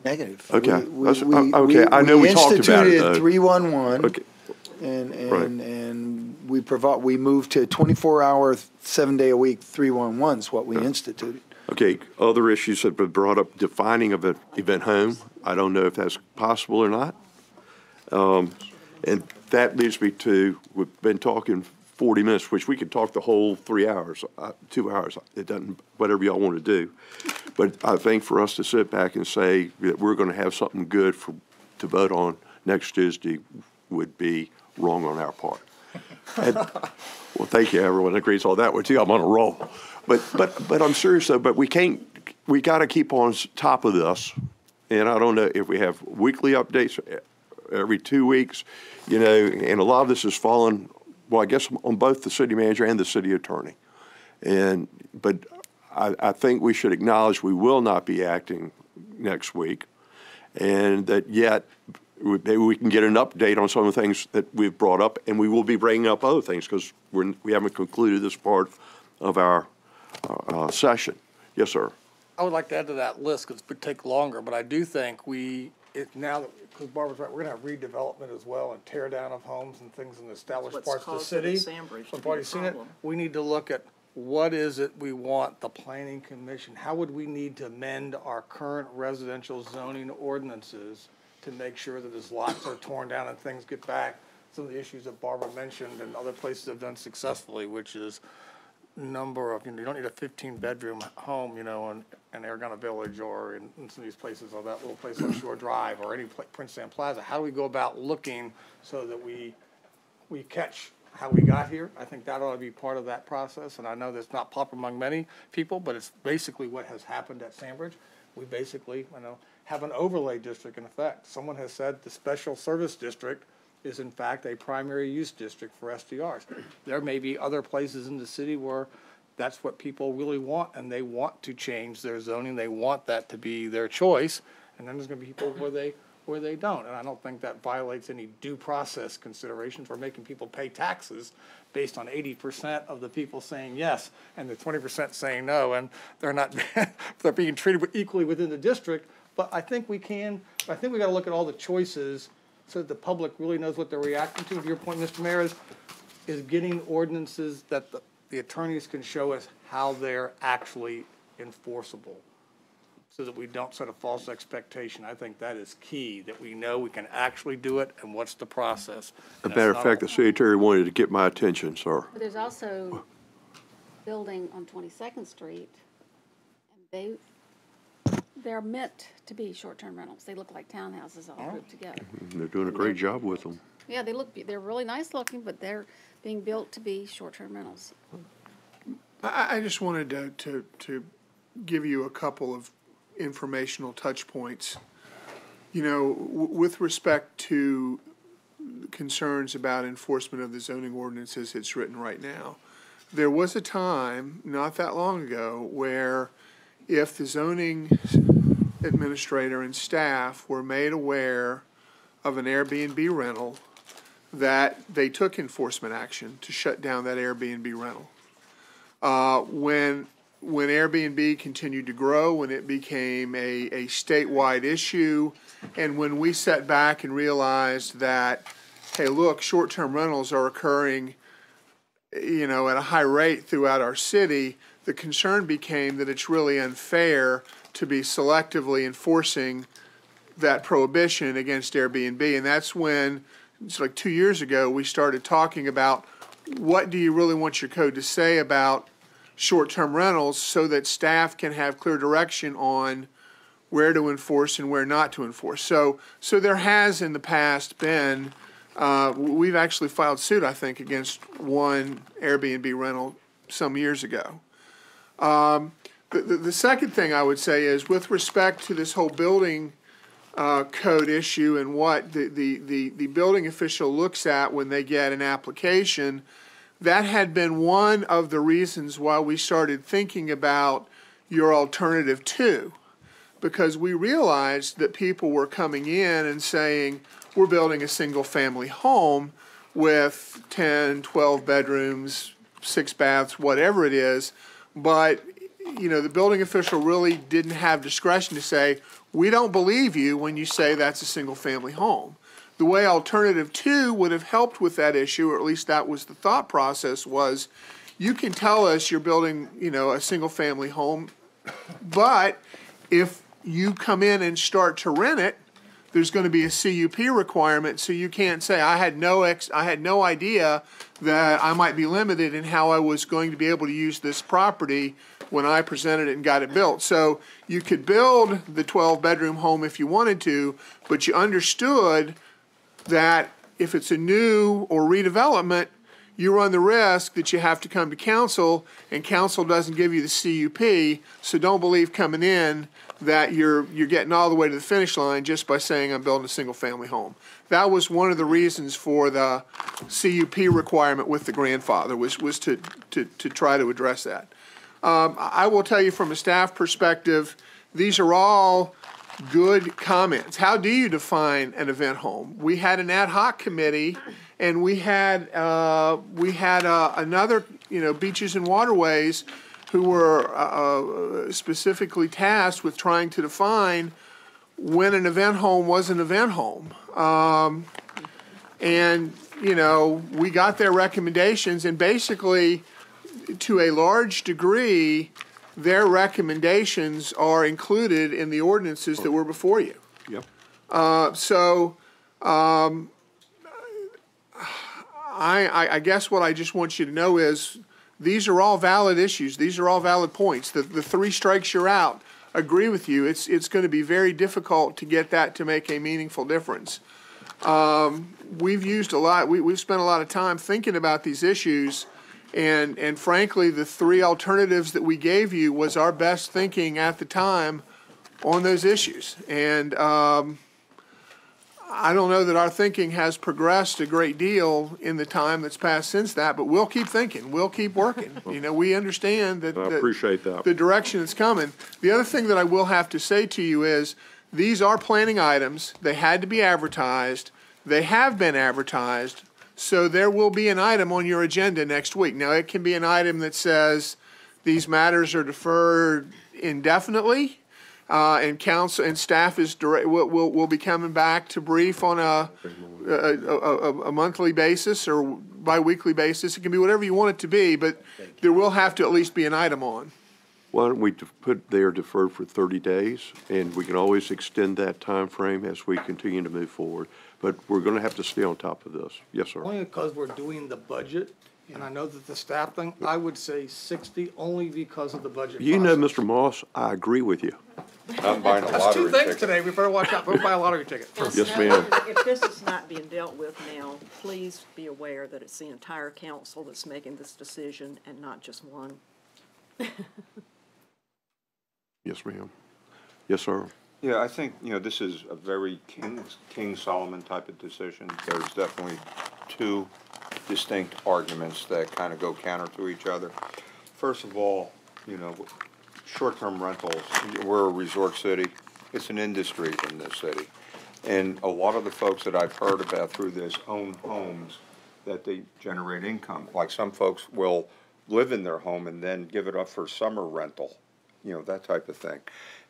Negative. Okay, We- we- that's- uh, okay, I know we talked about it, instituted though. three-one-one. Okay, And, and, and we provide, we moved to twenty-four hour, seven-day-a-week, three-one-one is what we instituted. okay, other issues have been brought up, defining of an event home. I don't know if that's possible or not. Um, and that leads me to, we've been talking forty minutes, which we could talk the whole three hours, uh, two hours. It doesn't, whatever y'all want to do. But I think for us to sit back and say that we're going to have something good for, to vote on next Tuesday would be wrong on our part. And- Well, thank you, everyone agrees on that one too, I'm on a roll. But, but, but I'm serious though, but we can't, we gotta keep on top of this. And I don't know if we have weekly updates, every two weeks, you know, and a lot of this has fallen, well, I guess on both the city manager and the city attorney. And, but I, I think we should acknowledge we will not be acting next week. And that yet, we- maybe we can get an update on some of the things that we've brought up, and we will be bringing up other things, because we haven't concluded this part of our, uh, uh, session. Yes, sir. I would like to add to that list, because it would take longer, but I do think we, it, now that, because Barbara's right, we're gonna have redevelopment as well, and tear down of homes and things in the established What's parts of the caused it at city. Sandbridge to We've be already a seen it. problem. We need to look at what is it we want the planning commission, how would we need to amend our current residential zoning ordinances to make sure that as lots are torn down and things get back, some of the issues that Barbara mentioned and other places have done successfully, which is number of, you know, you don't need a fifteen-bedroom home, you know, in, in Aragona Village or in, in some of these places, or that little place on Shore Drive, or any pla- Princess Anne Plaza. How do we go about looking so that we, we catch how we got here? I think that ought to be part of that process, and I know that's not popular among many people, but it's basically what has happened at Sandbridge. We basically, you know, have an overlay district in effect. Someone has said the special service district is in fact a primary use district for STRs. There may be other places in the city where that's what people really want, and they want to change their zoning, they want that to be their choice, and then there's gonna be people where they, where they don't, and I don't think that violates any due process considerations for making people pay taxes based on eighty percent of the people saying yes, and the twenty percent saying no, and they're not, they're being treated equally within the district, but I think we can, I think we gotta look at all the choices so that the public really knows what they're reacting to. To your point, Mr. Mayor, is, is getting ordinances that the, the attorneys can show us how they're actually enforceable. So that we don't set a false expectation. I think that is key, that we know we can actually do it and what's the process. As a matter of fact, the city attorney wanted to get my attention, sir. But there's also building on Twenty-second Street, and they, they're meant to be short-term rentals. They look like townhouses all oh. grouped together. Mm-hmm. They're doing a great job with them. Yeah, they look, they're really nice looking, but they're being built to be short-term rentals. I, I just wanted to, to, to give you a couple of informational touch points. You know, w- with respect to concerns about enforcement of the zoning ordinance as it's written right now, there was a time, not that long ago, where if the zoning administrator and staff were made aware of an Airbnb rental, that they took enforcement action to shut down that Airbnb rental. Uh, when, when Airbnb continued to grow, when it became a, a statewide issue, and when we sat back and realized that, hey, look, short-term rentals are occurring, you know, at a high rate throughout our city, the concern became that it's really unfair to be selectively enforcing that prohibition against Airbnb. And that's when, it's like two years ago, we started talking about what do you really want your code to say about short-term rentals so that staff can have clear direction on where to enforce and where not to enforce. So, so there has in the past been, uh, we've actually filed suit, I think, against one Airbnb rental some years ago. Um, the, the, second thing I would say is with respect to this whole building uh, code issue and what the, the, the, the building official looks at when they get an application, that had been one of the reasons why we started thinking about your alternative two. Because we realized that people were coming in and saying, we're building a single-family home with 10, 12 bedrooms, six baths, whatever it is. But, you know, the building official really didn't have discretion to say, we don't believe you when you say that's a single-family home. The way alternative two would have helped with that issue, or at least that was the thought process, was you can tell us you're building, you know, a single-family home, but if you come in and start to rent it, there's gonna be a CUP requirement, so you can't say, I had no ex, I had no idea that I might be limited in how I was going to be able to use this property when I presented it and got it built. So you could build the twelve-bedroom home if you wanted to, but you understood that if it's a new or redevelopment, you run the risk that you have to come to council, and council doesn't give you the CUP, so don't believe coming in that you're, you're getting all the way to the finish line just by saying I'm building a single-family home. That was one of the reasons for the CUP requirement with the grandfather, was, was to, to, to try to address that. Um, I will tell you from a staff perspective, these are all good comments. How do you define an event home? We had an ad hoc committee, and we had, uh, we had, uh, another, you know, beaches and waterways who were, uh, uh, specifically tasked with trying to define when an event home was an event home. Um, and, you know, we got their recommendations, and basically, to a large degree, their recommendations are included in the ordinances that were before you. Yep. Uh, so, um, I, I, I guess what I just want you to know is, these are all valid issues, these are all valid points. The, the three strikes you're out, agree with you, it's, it's gonna be very difficult to get that to make a meaningful difference. Um, we've used a lot, we, we've spent a lot of time thinking about these issues, and, and frankly, the three alternatives that we gave you was our best thinking at the time on those issues. And, um, I don't know that our thinking has progressed a great deal in the time that's passed since that, but we'll keep thinking, we'll keep working. You know, we understand that. I that appreciate that. The direction it's coming. The other thing that I will have to say to you is, these are planning items, they had to be advertised, they have been advertised, so there will be an item on your agenda next week. Now, it can be an item that says, these matters are deferred indefinitely, uh, and council, and staff is direct, will, will, will be coming back to brief on a, a, a, a- monthly basis or bi-weekly basis. It can be whatever you want it to be, but there will have to at least be an item on. Why don't we put there deferred for thirty days, and we can always extend that time frame as we continue to move forward. But we're gonna have to stay on top of this. Yes, sir. Only because we're doing the budget, and I know that the staff thing, I would say sixty only because of the budget You know, process. Mr. Moss, I agree with you. I'm buying a That's lottery two things ticket. today, we better watch out, don't buy a lottery ticket. Yes, ma'am. If this is not being dealt with now, please be aware that it's the entire council that's making this decision and not just one. Yes, ma'am. Yes, sir. Yeah, I think, you know, this is a very King, King Solomon type of decision. There's definitely two distinct arguments that kind of go counter to each other. First of all, you know, short-term rentals, we're a resort city. It's an industry in this city. And a lot of the folks that I've heard about through this own homes, that they generate income. Like some folks will live in their home and then give it up for summer rental, you know, that type of thing.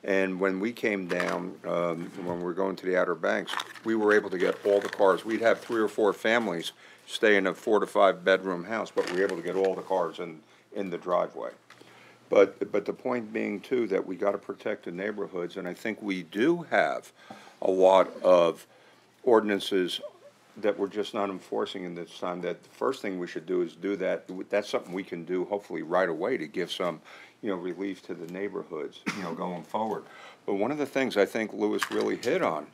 And when we came down, um, when we were going to the Outer Banks, we were able to get all the cars. We'd have three or four families stay in a four to five bedroom house, but we were able to get all the cars in, in the driveway. But, but the point being too, that we gotta protect the neighborhoods, and I think we do have a lot of ordinances that we're just not enforcing in this time, that the first thing we should do is do that, that's something we can do hopefully right away to give some, you know, relief to the neighborhoods, you know, going forward. But one of the things I think Louis really hit on,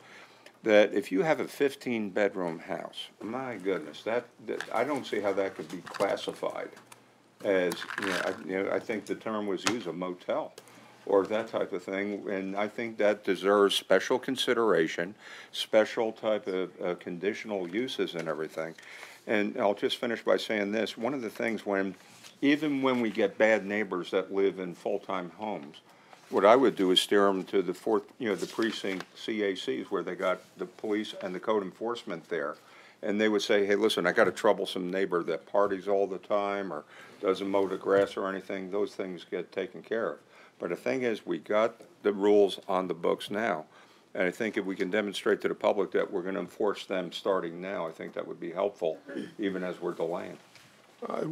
that if you have a fifteen-bedroom house, my goodness, that, that, I don't see how that could be classified as, you know, I, you know, I think the term was used, a motel, or that type of thing, and I think that deserves special consideration, special type of, uh, conditional uses and everything. And I'll just finish by saying this, one of the things when, even when we get bad neighbors that live in full-time homes, what I would do is steer them to the fourth, you know, the precinct CACs where they got the police and the code enforcement there. And they would say, hey, listen, I got a troublesome neighbor that parties all the time or doesn't mow the grass or anything, those things get taken care of. But the thing is, we got the rules on the books now. And I think if we can demonstrate to the public that we're gonna enforce them starting now, I think that would be helpful, even as we're delaying. Uh,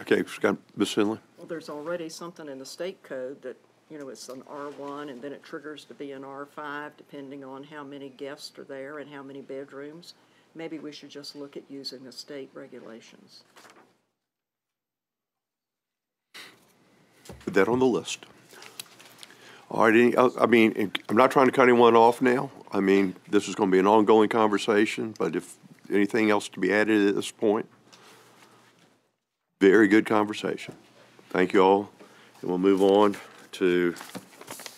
okay, Scott, Ms. Finley? Well, there's already something in the state code that, you know, it's an R1 and then it triggers to be an R5 depending on how many guests are there and how many bedrooms. Maybe we should just look at using the state regulations. Put that on the list. All right, any, I mean, I'm not trying to cut anyone off now. I mean, this is gonna be an ongoing conversation, but if, anything else to be added at this point? Very good conversation. Thank you all, and we'll move on to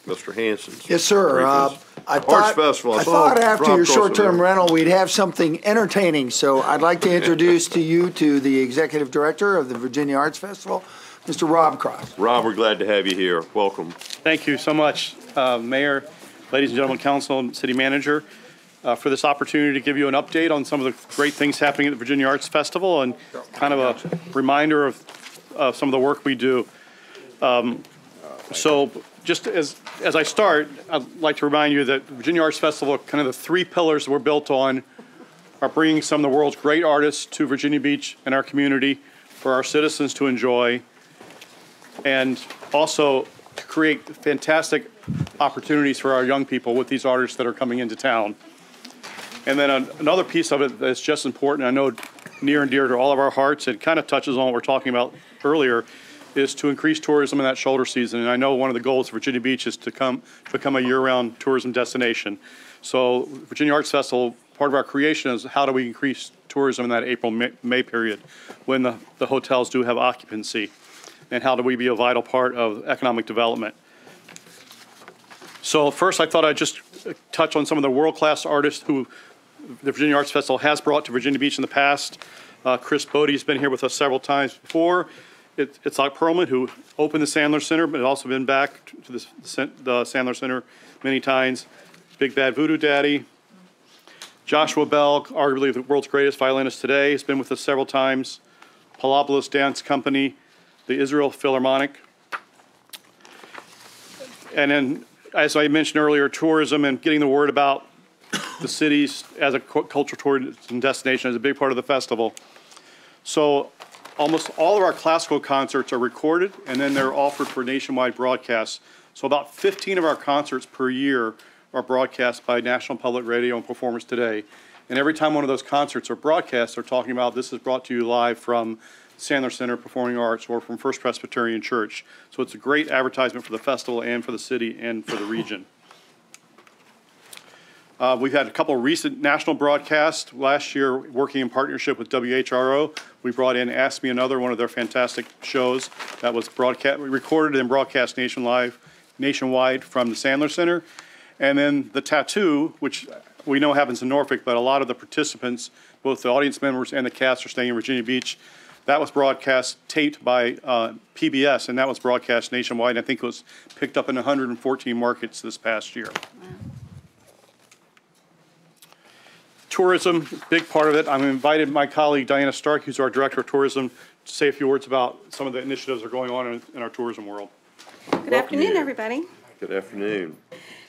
Mr. Hansen's. Yes, sir. Uh. I Arts thought, Festival, I saw thought after your short-term rental, we'd have something entertaining. So I'd like to introduce to you to the executive director of the Virginia Arts Festival, Mr. Rob Cross. Rob, we're glad to have you here. Welcome. Thank you so much, uh, Mayor, ladies and gentlemen, council, and city manager, uh, for this opportunity to give you an update on some of the great things happening at the Virginia Arts Festival and kind of a reminder of, of some of the work we do. Um, So just as, as I start, I'd like to remind you that Virginia Arts Festival, kind of the three pillars we're built on are bringing some of the world's great artists to Virginia Beach and our community for our citizens to enjoy and also to create fantastic opportunities for our young people with these artists that are coming into town. And then an- another piece of it that's just important, I know near and dear to all of our hearts, it kind of touches on what we're talking about earlier, is to increase tourism in that shoulder season. And I know one of the goals of Virginia Beach is to come, become a year-round tourism destination. So Virginia Arts Festival, part of our creation is how do we increase tourism in that April, May, May period when the, the hotels do have occupancy? And how do we be a vital part of economic development? So first, I thought I'd just touch on some of the world-class artists who the Virginia Arts Festival has brought to Virginia Beach in the past. Uh, Chris Botti's been here with us several times before. It, it's Ike Perlman who opened the Sandler Center, but also been back to the, the Sandler Center many times. Big Bad Voodoo Daddy. Joshua Bell, arguably the world's greatest violinist today, has been with us several times. Pilobolus Dance Company, the Israel Philharmonic. And then, as I mentioned earlier, tourism and getting the word about the cities as a cultural tourism destination is a big part of the festival. So almost all of our classical concerts are recorded and then they're offered for nationwide broadcasts. So about 15 of our concerts per year are broadcast by National Public Radio and Performance Today. And every time one of those concerts are broadcast, they're talking about this is brought to you live from Sandler Center Performing Arts or from First Presbyterian Church. So it's a great advertisement for the festival and for the city and for the region. Uh, We've had a couple recent national broadcasts. Last year, working in partnership with WHRO, we brought in Ask Me Another, one of their fantastic shows that was broadcast, recorded and broadcast nation live, nationwide from the Sandler Center. And then The Tattoo, which we know happens in Norfolk, but a lot of the participants, both the audience members and the cast are staying in Virginia Beach. That was broadcast, taped by uh, PBS, and that was broadcast nationwide. I think it was picked up in 114 markets this past year. Tourism, big part of it. I'm invited my colleague Diana Stark, who's our Director of Tourism, to say a few words about some of the initiatives that are going on in, in our tourism world. Good afternoon, everybody. Good afternoon.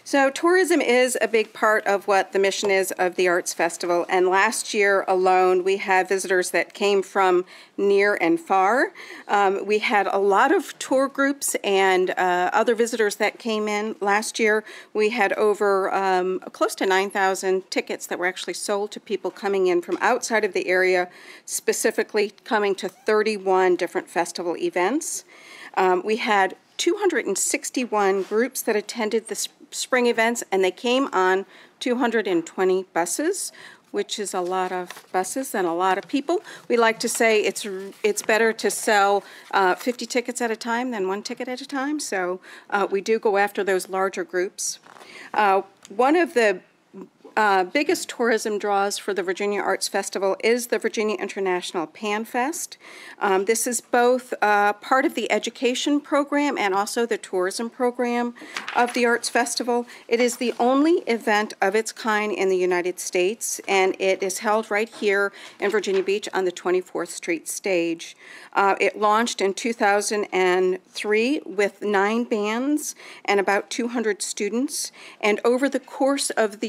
So tourism is a big part of what the mission is of the Arts Festival. And last year alone, we had visitors that came from near and far. Um, we had a lot of tour groups and uh, other visitors that came in. Last year, we had over um, close to 9,000 tickets that were actually sold to people coming in from outside of the area, specifically coming to 31 different festival events. Um, we had 261 groups that attended the spring events, and they came on 220 buses, which is a lot of buses and a lot of people. We like to say it's it's better to sell uh, 50 tickets at a time than one ticket at a time. So uh, we do go after those larger groups. Uh, one of the uh, biggest tourism draws for the Virginia Arts Festival is the Virginia International Pan Fest. Um, this is both uh, part of the education program and also the tourism program of the Arts Festival. It is the only event of its kind in the United States, and it is held right here in Virginia Beach on the 24th Street stage. Uh, it launched in 2003 with nine bands and about 200 students, and over the course of the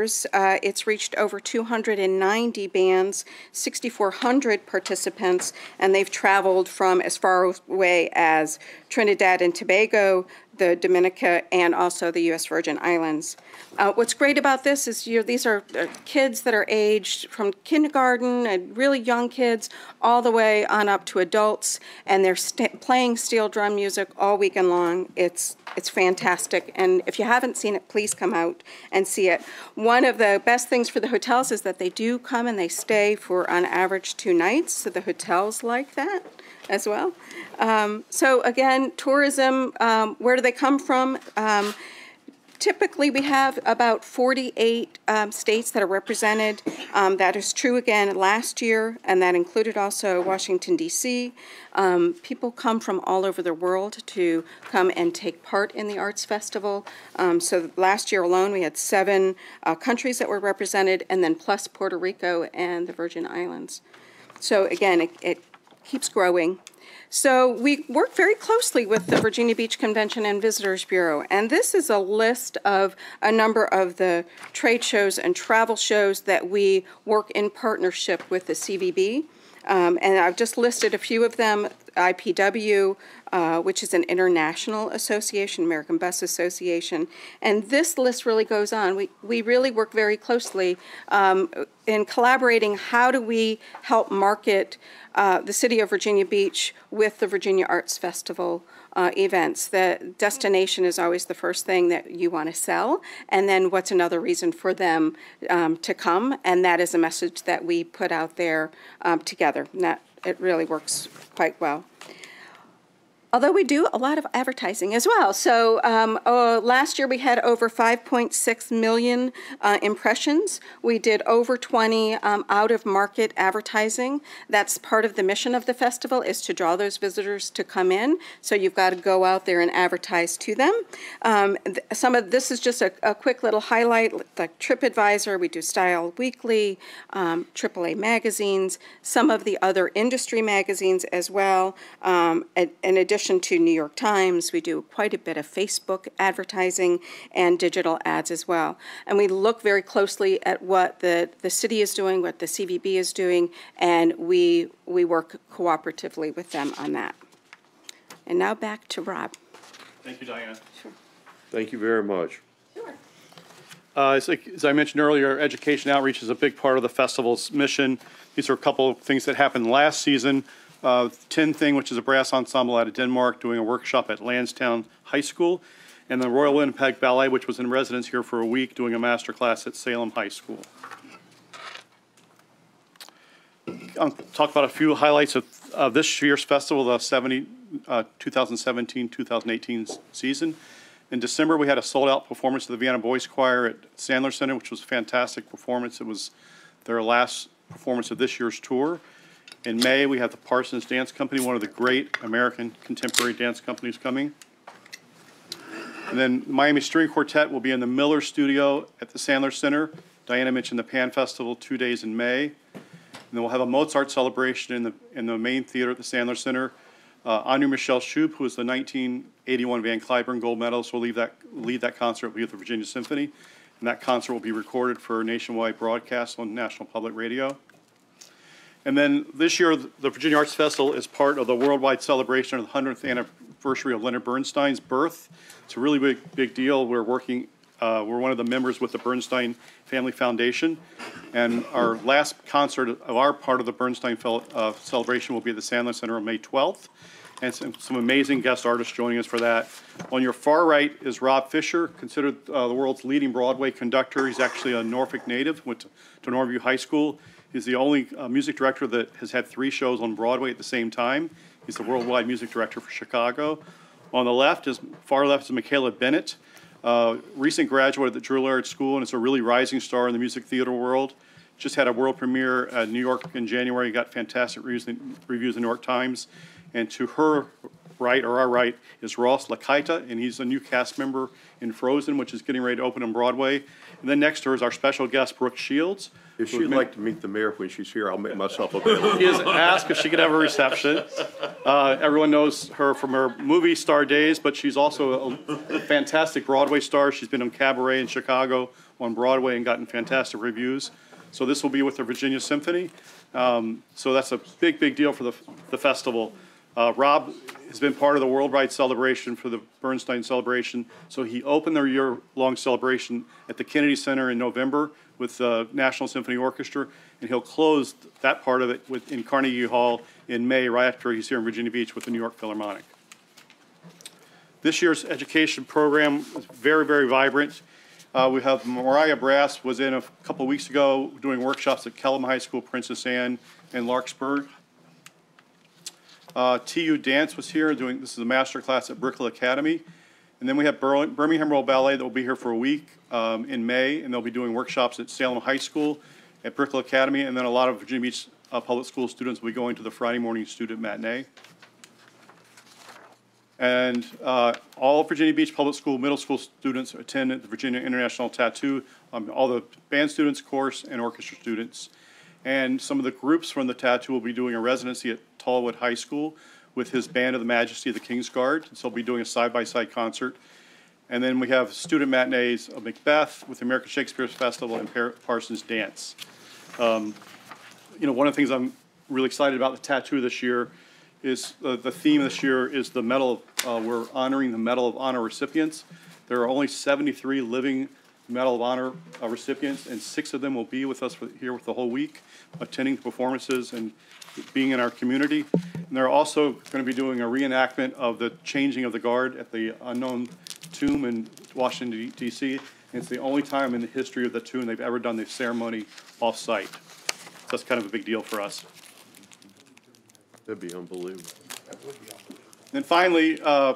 years, uh, it's reached over 290 bands, 6,400 participants, and they've traveled from as far away as Trinidad and Tobago, the Dominica, and also the U.S. Virgin Islands. Uh, what's great about this is these are uh, kids that are aged from kindergarten and really young kids all the way on up to adults, and they're st- playing steel drum music all weekend long. It's it's fantastic, and if you haven't seen it, please come out and see it. One of the best things for the hotels is that they do come and they stay for on average two nights, so the hotels like that as well. Um, so again, tourism, um, where do they come from? Um, typically, we have about 48 um, states that are represented. Um, that is true again last year, and that included also Washington, D.C. Um, people come from all over the world to come and take part in the Arts Festival. So last year alone, we had seven uh, countries that were represented, and then plus Puerto Rico and the Virgin Islands. So again, it, it keeps growing. So we work very closely with the Virginia Beach Convention and Visitors Bureau, and this is a list of a number of the trade shows and travel shows that we work in partnership with the CVB. Um, and I've just listed a few of them. IPW, uh, which is an international association, American Bus Association, and this list really goes on. We we really work very closely um, in collaborating. How do we help market uh, the city of Virginia Beach with the Virginia Arts Festival? Uh, events. The destination is always the first thing that you want to sell, and then what's another reason for them um, to come? And that is a message that we put out there um, together. And that it really works quite well although we do a lot of advertising as well. So um, uh, last year we had over 5.6 million uh, impressions. We did over 20 um, out-of-market advertising. That's part of the mission of the festival is to draw those visitors to come in. So you've got to go out there and advertise to them. Um, some of this is just a, a, quick little highlight. Like TripAdvisor, we do Style Weekly, um, AAA magazines, some of the other industry magazines as well. Um, in addition addition to New York Times, we do quite a bit of Facebook advertising and digital ads as well. And we look very closely at what the, the city is doing, what the CVB is doing, and we, we work cooperatively with them on that. And now back to Rob. Thank you, Diane. Sure. Thank you very much. Sure. Uh, as, as I mentioned earlier, education outreach is a big part of the festival's mission. These are a couple of things that happened last season uh, tenThing, which is a brass ensemble out of Denmark, doing a workshop at Landstown High School, and the Royal Winnipeg Ballet, which was in residence here for a week, doing a master class at Salem High School. I'll talk about a few highlights of, this year's festival, the 70, uh, 2017-2018 season. In December, we had a sold-out performance of the Vienna Boys Choir at Sandler Center, which was a fantastic performance. It was their last performance of this year's tour. In May, we have the Parsons Dance Company, one of the great American contemporary dance companies coming. And then Miami String Quartet will be in the Miller Studio at the Sandler Center. Diana mentioned the Pan Festival, two days in May. And then we'll have a Mozart celebration in the, in the main theater at the Sandler Center. Uh, André-Michel Schub, who is the 1981 Van Cliburn gold medalist, will lead that, lead that concert with the Virginia Symphony. And that concert will be recorded for nationwide broadcast on National Public Radio. And then this year, the Virginia Arts Festival is part of the worldwide celebration of the 100th anniversary of Leonard Bernstein's birth. It's a really big, big deal. We're working, uh, we're one of the members with the Bernstein Family Foundation. And our last concert of our part of the Bernstein uh, celebration will be at the Sandler Center on May 12th. And some, some, amazing guest artists joining us for that. On your far right is Rob Fisher, considered uh, the world's leading Broadway conductor. He's actually a Norfolk native, went to, to Norview High School. He's the only uh, music director that has had three shows on Broadway at the same time. He's the worldwide music director for Chicago. On the left is far left is Michaela Bennett. uh, recent graduate at the Drew Juilliard School and is a really rising star in the music theater world. Just had a world premiere at New York in January, got fantastic reviews, in- reviews in the New York Times. And to her right, or our right, is Ross Lekites, and he's a new cast member in Frozen, which is getting ready to open on Broadway. And then next to her is our special guest, Brooke Shields. If she'd like to meet the mayor when she's here, I'll make myself available. Has asked if she could have a reception. Uh, everyone knows her from her movie star days, but she's also a fantastic Broadway star. She's been on Cabaret in Chicago on Broadway and gotten fantastic reviews. So this will be with the Virginia Symphony. Um, so that's a big, big deal for the, the festival. Uh, Rob has been part of the worldwide celebration for the Bernstein celebration. So he opened their year-long celebration at the Kennedy Center in November with the National Symphony Orchestra, and he'll close that part of it with, in Carnegie Hall in May, right after he's here in Virginia Beach with the New York Philharmonic. This year's education program is very, very vibrant. Uh, we have Mariah Brass was in a couple weeks ago doing workshops at Kellam High School, Princess Anne, and Larkspur. Uh, TU Dance was here doing, this is a master class at Brickell Academy. And then we have Bur- Birmingham Royal Ballet that will be here for a week um, in May, and they'll be doing workshops at Salem High School, at Brickell Academy, and then a lot of Virginia Beach uh, Public School students will be going to the Friday morning student matinee. And uh, all Virginia Beach Public School middle school students attend the Virginia International Tattoo, um, all the band students, course, and orchestra students. And some of the groups from the tattoo will be doing a residency at Tallwood High School with his Band of the Majesty of the King's Guard. So he'll be doing a side-by-side concert. And then we have student matinees of Macbeth with the American Shakespeare Festival and Par- Parsons Dance. Um, You know, one of the things I'm really excited about the tattoo this year is, uh, the theme this year is the Medal, of- uh, we're honoring the Medal of Honor recipients. There are only 73 living Medal of Honor uh, recipients, and six of them will be with us for, here with the whole week, attending the performances and being in our community. And they're also going to be doing a reenactment of the changing of the guard at the unknown tomb in Washington DC. It's the only time in the history of the tomb they've ever done the ceremony off-site. So that's kind of a big deal for us. That'd be unbelievable. Then finally, uh,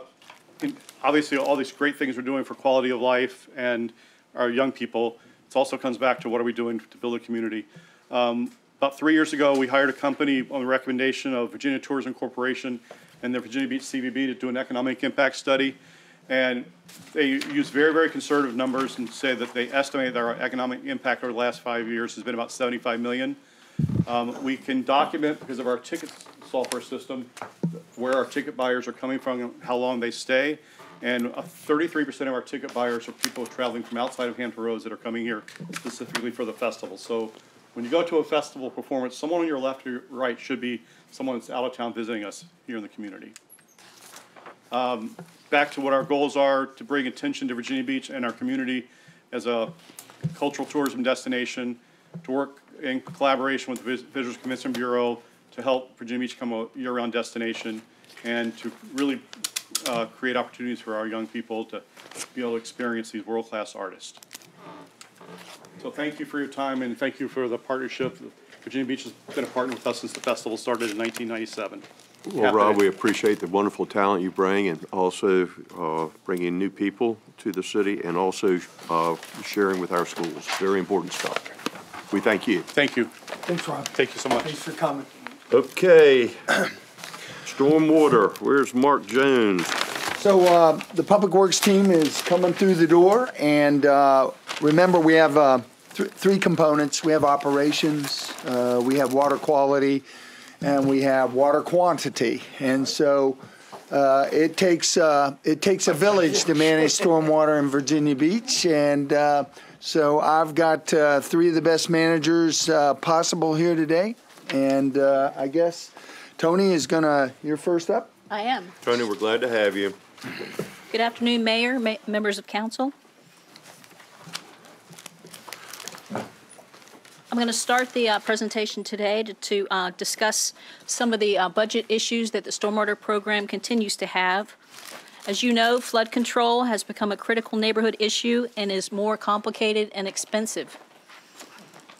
in- obviously, all these great things we're doing for quality of life and our young people, it also comes back to what are we doing to build a community? Um, About three years ago, we hired a company on the recommendation of Virginia Tourism Corporation and the Virginia Beach CVB to do an economic impact study. And they use very, very conservative numbers and say that they estimate our economic impact over the last five years has been about 75 million. Um, We can document, because of our ticket software system, where our ticket buyers are coming from, and how long they stay. And uh, thirty-three percent of our ticket buyers are people traveling from outside of Hampton Roads that are coming here specifically for the festival. So when you go to a festival performance, someone on your left or your right should be someone that's out of town visiting us here in the community. Um, Back to what our goals are, to bring attention to Virginia Beach and our community as a cultural tourism destination, to work in collaboration with the Vis- Visitors Commission Bureau to help Virginia Beach become a year-round destination, and to really uh, create opportunities for our young people to be able to experience these world-class artists. So thank you for your time, and thank you for the partnership. Virginia Beach has been a partner with us since the festival started in 1997. Well, Rob, we appreciate the wonderful talent you bring and also uh, bringing new people to the city and also uh, sharing with our schools. Very important stuff. We thank you. Thank you. Thanks, Rob. Thank you so much. Thanks for coming. Okay. Stormwater, where's Mark Jones? So uh, the Public Works team is coming through the door, and uh, remember, we have uh, th- three components. We have operations, uh, we have water quality, and we have water quantity. And so uh, it takes, uh, it takes a village to manage stormwater in Virginia Beach, and uh, so I've got uh, three of the best managers uh, possible here today. And uh, I guess Tony is gonna, you're first up? I am. Tony, we're glad to have you. Good afternoon, Mayor, ma- members of council. I'm going to start the uh, presentation today to- to uh, discuss some of the uh, budget issues that the stormwater program continues to have. As you know, flood control has become a critical neighborhood issue and is more complicated and expensive.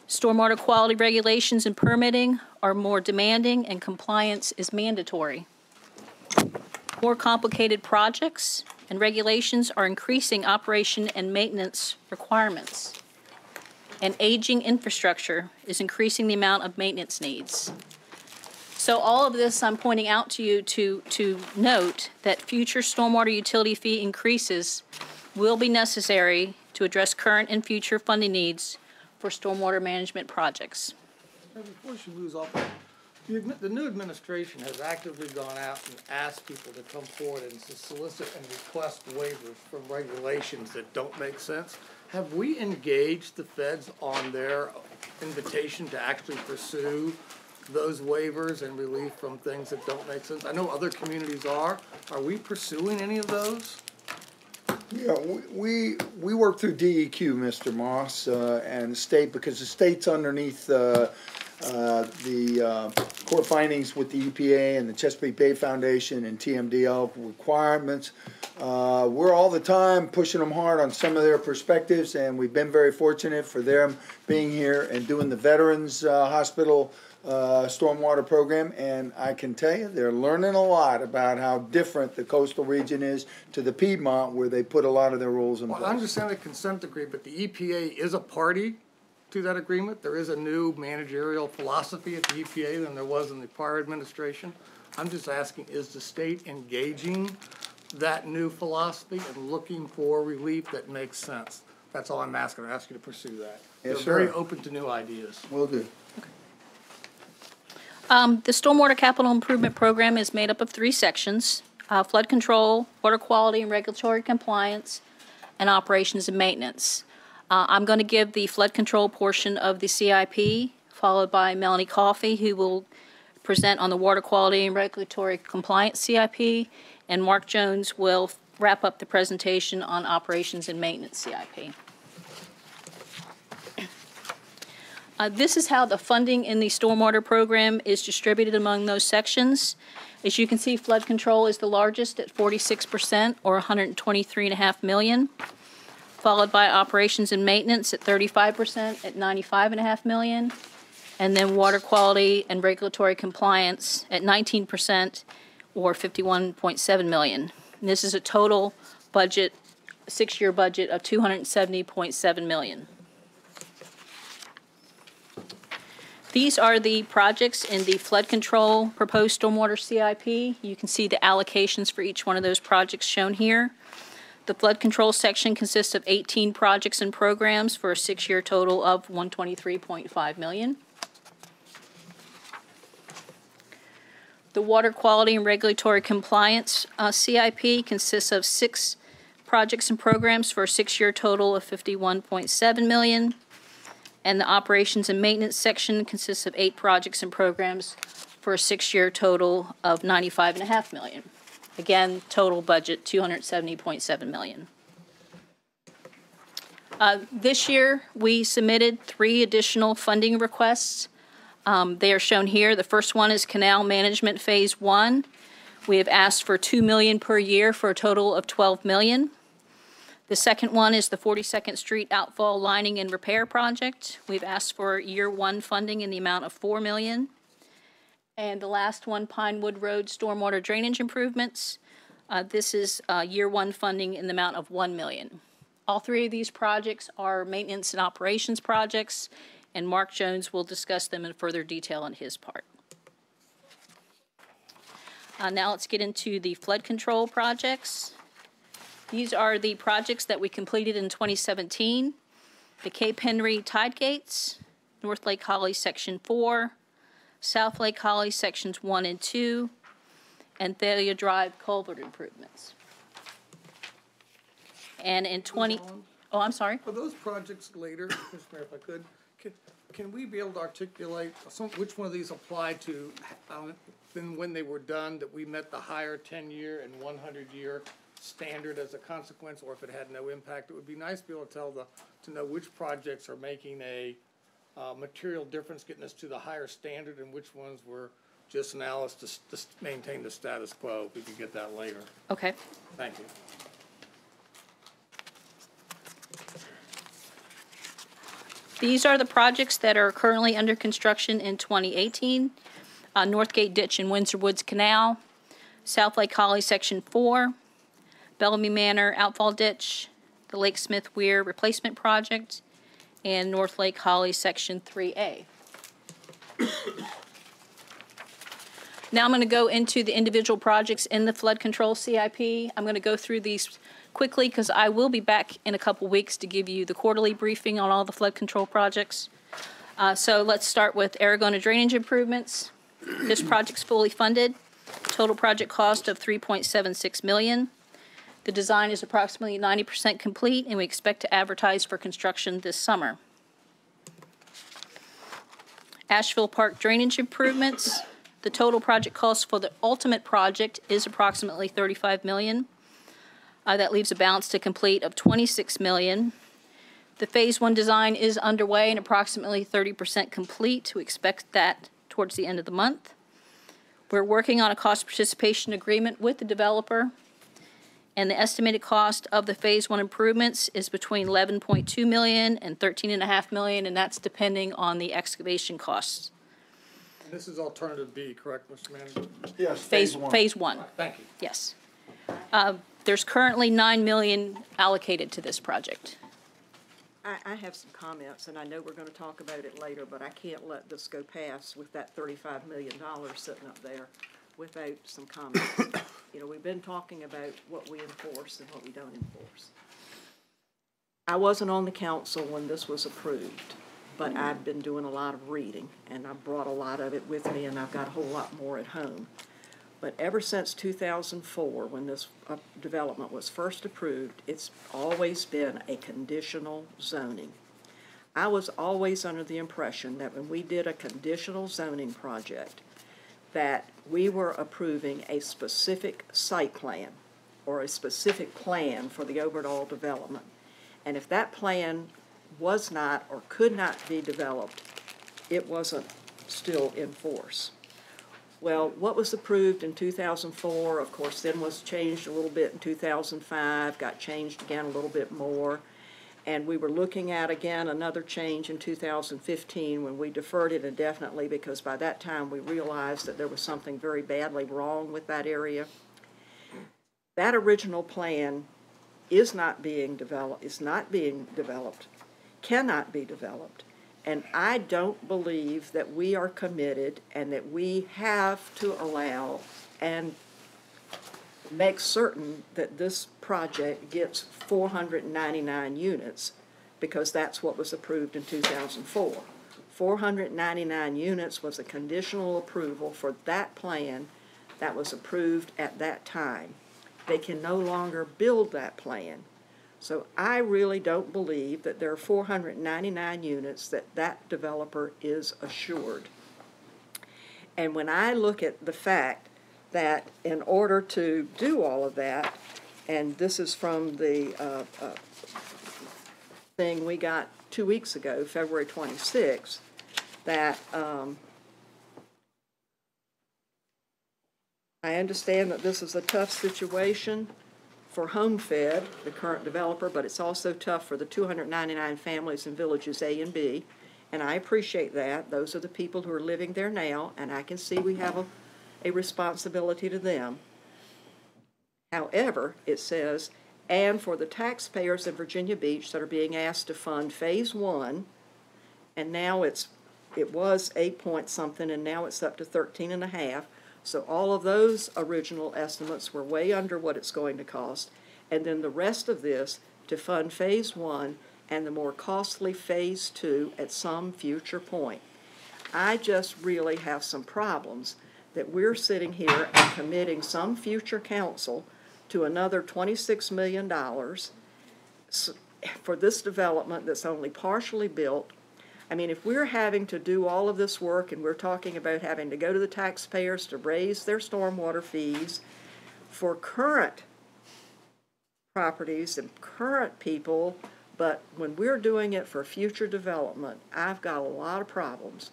Stormwater quality regulations and permitting are more demanding, and compliance is mandatory. More complicated projects and regulations are increasing operation and maintenance requirements. And aging infrastructure is increasing the amount of maintenance needs. So all of this, I'm pointing out to you to, to note that future stormwater utility fee increases will be necessary to address current and future funding needs for stormwater management projects. Before you lose all, the, the new administration has actively gone out and asked people to come forward and to solicit and request waivers from regulations that don't make sense. Have we engaged the feds on their invitation to actually pursue those waivers and relief from things that don't make sense? I know other communities are. Are we pursuing any of those? Yeah, we, we, work through DEQ, Mr. Moss, uh, and the state, because the state's underneath, uh, uh, the, uh, court findings with the EPA and the Chesapeake Bay Foundation and TMDL requirements. Uh, we're all the time pushing them hard on some of their perspectives, and we've been very fortunate for them being here and doing the Veterans, uh, Hospital, uh, stormwater program, and I can tell you, they're learning a lot about how different the coastal region is to the Piedmont, where they put a lot of their rules in Well, I understand the consent decree, but the EPA is a party to that agreement. There is a new managerial philosophy at the EPA than there was in the prior administration. I'm just asking, is the state engaging that new philosophy and looking for relief that makes sense? That's all I'm asking. I ask you to pursue that. Yes, They're very sir. open to new ideas. Will do. Um, the Stormwater Capital Improvement Program is made up of three sections, uh, flood control, water quality and regulatory compliance, and operations and maintenance. Uh, I'm going to give the flood control portion of the CIP, followed by Melanie Coffey, who will present on the water quality and regulatory compliance CIP, and Mark Jones will wrap up the presentation on operations and maintenance CIP. Uh, This is how the funding in the stormwater program is distributed among those sections. As you can see, flood control is the largest at forty-six percent, or hundred and twenty-three and a half million, followed by operations and maintenance at thirty-five percent at ninety-five and a half million, and then water quality and regulatory compliance at nineteen percent, or fifty-one point seven million. And this is a total budget, six-year budget of two hundred and seventy point seven million. These are the projects in the flood control proposed stormwater CIP. You can see the allocations for each one of those projects shown here. The flood control section consists of 18 projects and programs for a six-year total of 123.5 million. The water quality and regulatory compliance uh, CIP consists of six projects and programs for a six-year total of 51.7 million. And the operations and maintenance section consists of eight projects and programs for a six-year total of ninety-five and a half million. Again, total budget, two hundred seventy point seven million. Uh, this year, we submitted three additional funding requests. Um, they are shown here. The first one is Canal Management Phase One. We have asked for two million per year for a total of twelve million. The second one is the 42nd Street Outfall Lining and Repair Project. We've asked for year one funding in the amount of 4 million. And the last one, Pinewood Road Stormwater Drainage Improvements. Uh, This is uh, year one funding in the amount of 1 million. All three of these projects are maintenance and operations projects, and Mark Jones will discuss them in further detail on his part. Uh, Now let's get into the flood control projects. These are the projects that we completed in 2017. The Cape Henry Tide Gates, North Lake Holly Section 4, South Lake Holly Sections 1 and 2, and Thalia Drive culvert improvements. And in 20, oh, I'm sorry? For those projects later, Mr. Mayor, if I could, can, can we be able to articulate some, which one of these apply to, um, then when they were done, that we met the higher ten-year and one hundred-year standard as a consequence, or if it had no impact? It would be nice to be able to tell the, to know which projects are making a, uh, material difference, getting us to the higher standard, and which ones were just analysis to, to maintain the status quo. We can get that later. Okay. Thank you. These are the projects that are currently under construction in 2018. Uh, Northgate Ditch and Windsor Woods Canal, South Lake Holly Section 4, Bellamy Manor outfall ditch, the Lake Smith Weir replacement project, and North Lake Holly Section 3A. Now I'm going to go into the individual projects in the flood control CIP. I'm going to go through these quickly because I will be back in a couple weeks to give you the quarterly briefing on all the flood control projects. Uh, So let's start with Aragona drainage improvements. This project's fully funded. Total project cost of 3.76 million. The design is approximately 90% complete, and we expect to advertise for construction this summer. Ashville Park drainage improvements. The total project cost for the ultimate project is approximately 35 million. Uh, that leaves a balance to complete of 26 million. The Phase One design is underway and approximately 30% complete. We expect that towards the end of the month. We're working on a cost participation agreement with the developer, and the estimated cost of the Phase One improvements is between 11.2 million and 13.5 million, and that's depending on the excavation costs. And this is alternative B, correct, Mr. Manager? Yes, Phase, phase one, Thank you. yes. Uh, There's currently 9 million allocated to this project. I, I have some comments, and I know we're gonna talk about it later, but I can't let this go past with that thirty-five million dollars sitting up there without some comments. You know, we've been talking about what we enforce and what we don't enforce. I wasn't on the council when this was approved, but I've been doing a lot of reading, and I brought a lot of it with me, and I've got a whole lot more at home. But ever since two thousand four, when this uh, development was first approved, it's always been a conditional zoning. I was always under the impression that when we did a conditional zoning project, that we were approving a specific site plan or a specific plan for the overall development. And if that plan was not or could not be developed, it wasn't still in force. Well, what was approved in two thousand four, of course, then was changed a little bit in two thousand five, got changed again a little bit more. And we were looking at again another change in two thousand fifteen when we deferred it indefinitely because by that time we realized that there was something very badly wrong with that area. That original plan is not being developed, is not being developed, cannot be developed. And I don't believe that we are committed and that we have to allow and make certain that this project gets four hundred and ninety-nine units, because that's what was approved in two thousand four. Four hundred and ninety-nine units was a conditional approval for that plan that was approved at that time. They can no longer build that plan. So I really don't believe that there are four hundred and ninety-nine units that that developer is assured. And when I look at the fact that in order to do all of that, and this is from the uh, uh, thing we got two weeks ago, February twenty-sixth, that um, I understand that this is a tough situation for HomeFed, the current developer, but it's also tough for the 299 families in villages A and B. And I appreciate that. Those are the people who are living there now, and I can see we have a, a responsibility to them. However, it says, and for the taxpayers in Virginia Beach that are being asked to fund Phase One, and now it's, it was eight point something, and now it's up to thirteen and a half. So all of those original estimates were way under what it's going to cost. And then the rest of this to fund Phase One and the more costly Phase Two at some future point. I just really have some problems that we're sitting here and committing some future council to another twenty-six million dollars for this development that's only partially built. I mean, if we're having to do all of this work and we're talking about having to go to the taxpayers to raise their stormwater fees for current properties and current people, but when we're doing it for future development, I've got a lot of problems.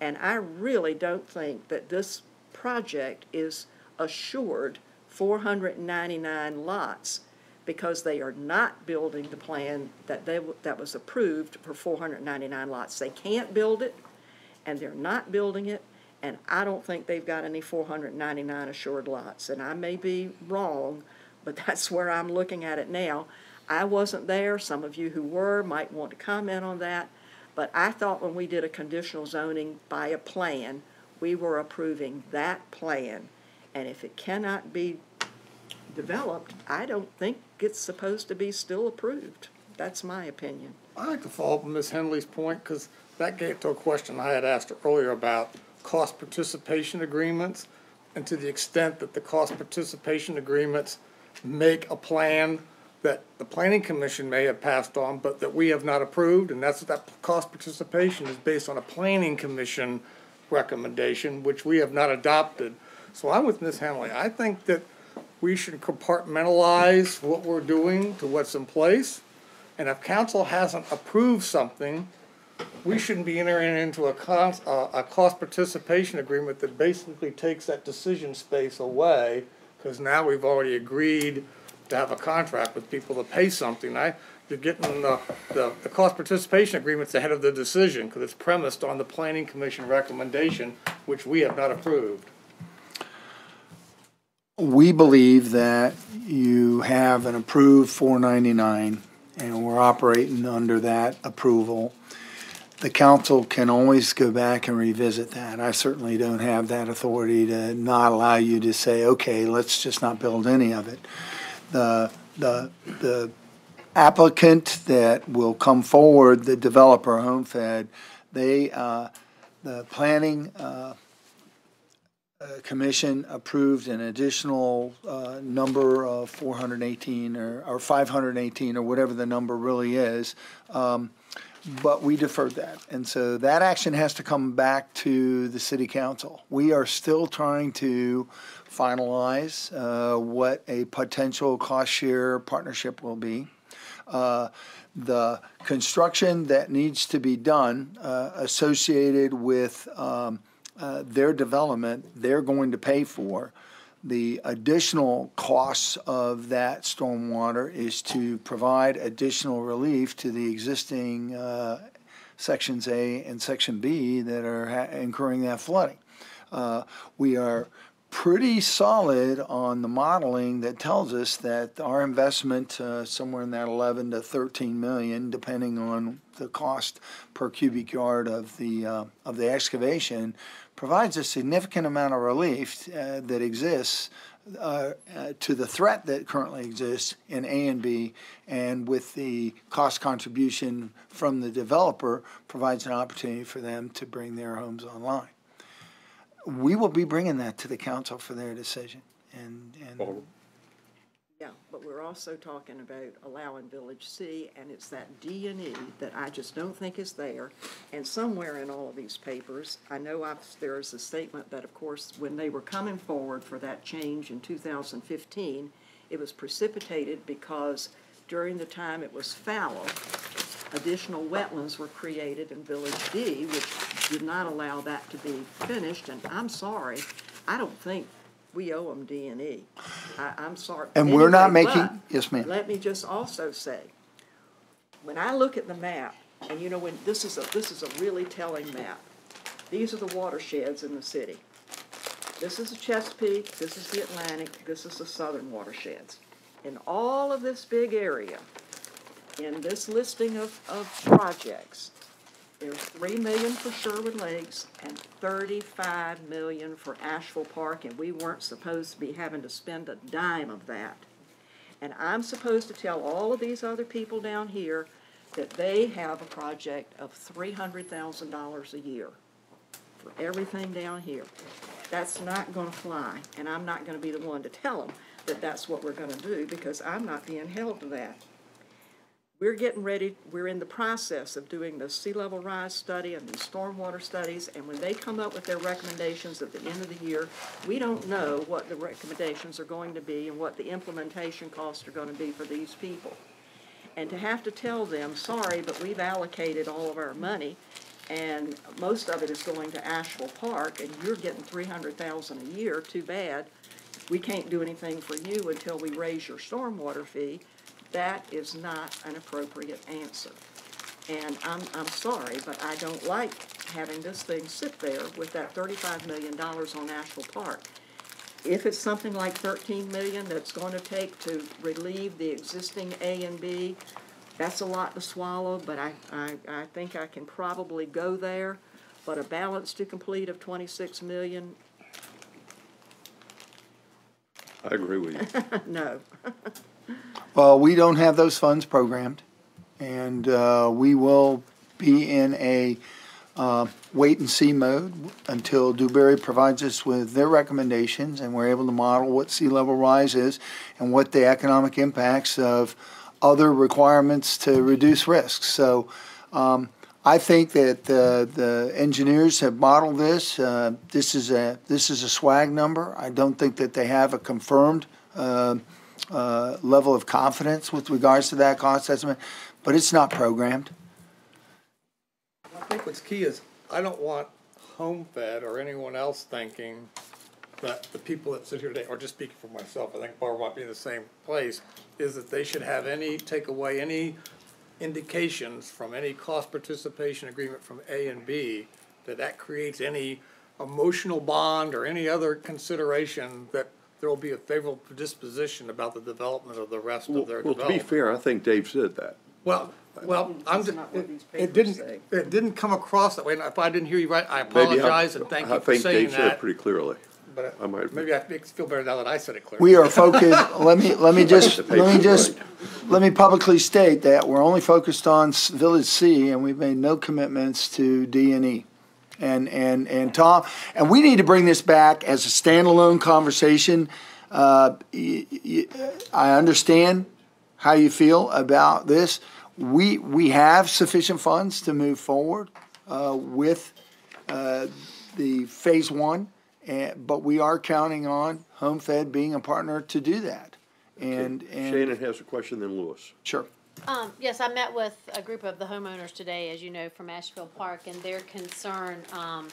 And I really don't think that this project is assured four hundred and ninety-nine lots because they are not building the plan that they, that was approved for four hundred and ninety-nine lots. They can't build it, and they're not building it, and I don't think they've got any four hundred and ninety-nine assured lots. And I may be wrong, but that's where I'm looking at it now. I wasn't there, some of you who were might want to comment on that, but I thought when we did a conditional zoning by a plan, we were approving that plan. And if it cannot be developed, I don't think it's supposed to be still approved. That's my opinion. I'd like to follow up on Ms. Henley's point, because that gave to a question I had asked earlier about cost participation agreements, and to the extent that the cost participation agreements make a plan that the planning commission may have passed on, but that we have not approved, and that's, what that cost participation is based on a planning commission recommendation, which we have not adopted. So I'm with Ms. Henley. I think that we should compartmentalize what we're doing to what's in place. And if council hasn't approved something, we shouldn't be entering into a cost, uh, a cost participation agreement that basically takes that decision space away, because now we've already agreed to have a contract with people to pay something. I, you're getting the, the, the cost participation agreement's ahead of the decision, because it's premised on the planning commission recommendation, which we have not approved. We believe that you have an approved four ninety-nine, and we're operating under that approval. The council can always go back and revisit that. I certainly don't have that authority to not allow you to say, okay, let's just not build any of it. The, the, the applicant that will come forward, the developer, HomeFed, they, uh, the planning, uh, uh, commission approved an additional, uh, number of four hundred and eighteen or, or five hundred and eighteen or whatever the number really is. Um, but we deferred that. And so that action has to come back to the city council. We are still trying to finalize uh, what a potential cost share partnership will be. Uh, The construction that needs to be done uh, associated with um, uh, their development, they're going to pay for. The additional costs of that stormwater is to provide additional relief to the existing uh, Sections A and Section B that are incurring that flooding. Uh, We are pretty solid on the modeling that tells us that our investment, uh, somewhere in that 11 to 13 million, depending on the cost per cubic yard of the, uh, of the excavation, provides a significant amount of relief uh, that exists uh, uh, to the threat that currently exists in A and B, and with the cost contribution from the developer, provides an opportunity for them to bring their homes online. We will be bringing that to the council for their decision, and, and Yeah, but we're also talking about allowing Village C, and it's that D and E that I just don't think is there. And somewhere in all of these papers, I know I've, there is a statement that, of course, when they were coming forward for that change in two thousand fifteen, it was precipitated because during the time it was fallow, additional wetlands were created in Village D, which did not allow that to be finished, and I'm sorry, I don't think we owe them D and E. I, I'm sorry. And we're not Anyway, making- but yes, ma'am. Let me just also say, when I look at the map, and you know, when, this is a, this is a really telling map. These are the watersheds in the city. This is the Chesapeake, this is the Atlantic, this is the southern watersheds. In all of this big area, in this listing of, of projects, there's three million for Sherwood Lakes and thirty-five million for Ashville Park, and we weren't supposed to be having to spend a dime of that. And I'm supposed to tell all of these other people down here that they have a project of three hundred thousand dollars a year for everything down here. That's not gonna fly, and I'm not gonna be the one to tell them that that's what we're gonna do, because I'm not being held to that. We're getting ready, we're in the process of doing the sea level rise study and the stormwater studies, and when they come up with their recommendations at the end of the year, we don't know what the recommendations are going to be and what the implementation costs are gonna be for these people. And to have to tell them, sorry, but we've allocated all of our money, and most of it is going to Ashville Park, and you're getting three hundred thousand a year, too bad. We can't do anything for you until we raise your stormwater fee. That is not an appropriate answer. And I'm, I'm sorry, but I don't like having this thing sit there with that thirty-five million dollars on Ashville Park. if it's something like thirteen million that's gonna take to relieve the existing A and B, that's a lot to swallow, but I, I, I think I can probably go there. But a balance to complete of twenty-six million, I agree with you. no. Well, we don't have those funds programmed, and uh, we will be in a uh, wait-and-see mode until Dewberry provides us with their recommendations, and we're able to model what sea level rise is and what the economic impacts of other requirements to reduce risks. So um, I think that uh, the engineers have modeled this. Uh, This is a, this is a swag number. I don't think that they have a confirmed uh, level of confidence with regards to that cost estimate, but it's not programmed. I think what's key is, I don't want HomeFed or anyone else thinking that the people that sit here today, or just speaking for myself, I think Barbara might be in the same place, is that they should have any, take away any indications from any cost participation agreement from A and B, that that creates any emotional bond or any other consideration that there will be a favorable disposition about the development of the rest Well, of their well, to be development. fair, I think Dave said that. Well, well, I'm That's just, not what it these it papers didn't, say. it didn't come across that way, and if I didn't hear you right, I Maybe I- apologize, and thank you for saying I think Dave said it that. pretty clearly. But I might- maybe I make feel better now that I said it clearly. We are focused, let me, let me just, The let me paper's just, right. let me publicly state that we're only focused on S- Village C, and we've made no commitments to D and E. And, and, and Tom, and we need to bring this back as a standalone conversation. Uh, y- y- I understand how you feel about this. We, we have sufficient funds to move forward uh, with uh, the phase one, and, but we are counting on HomeFed being a partner to do that. And, and, Shannon has a question, then Louis. sure. Um, yes, I met with a group of the homeowners today, as you know, from Ashville Park, and their concern, um,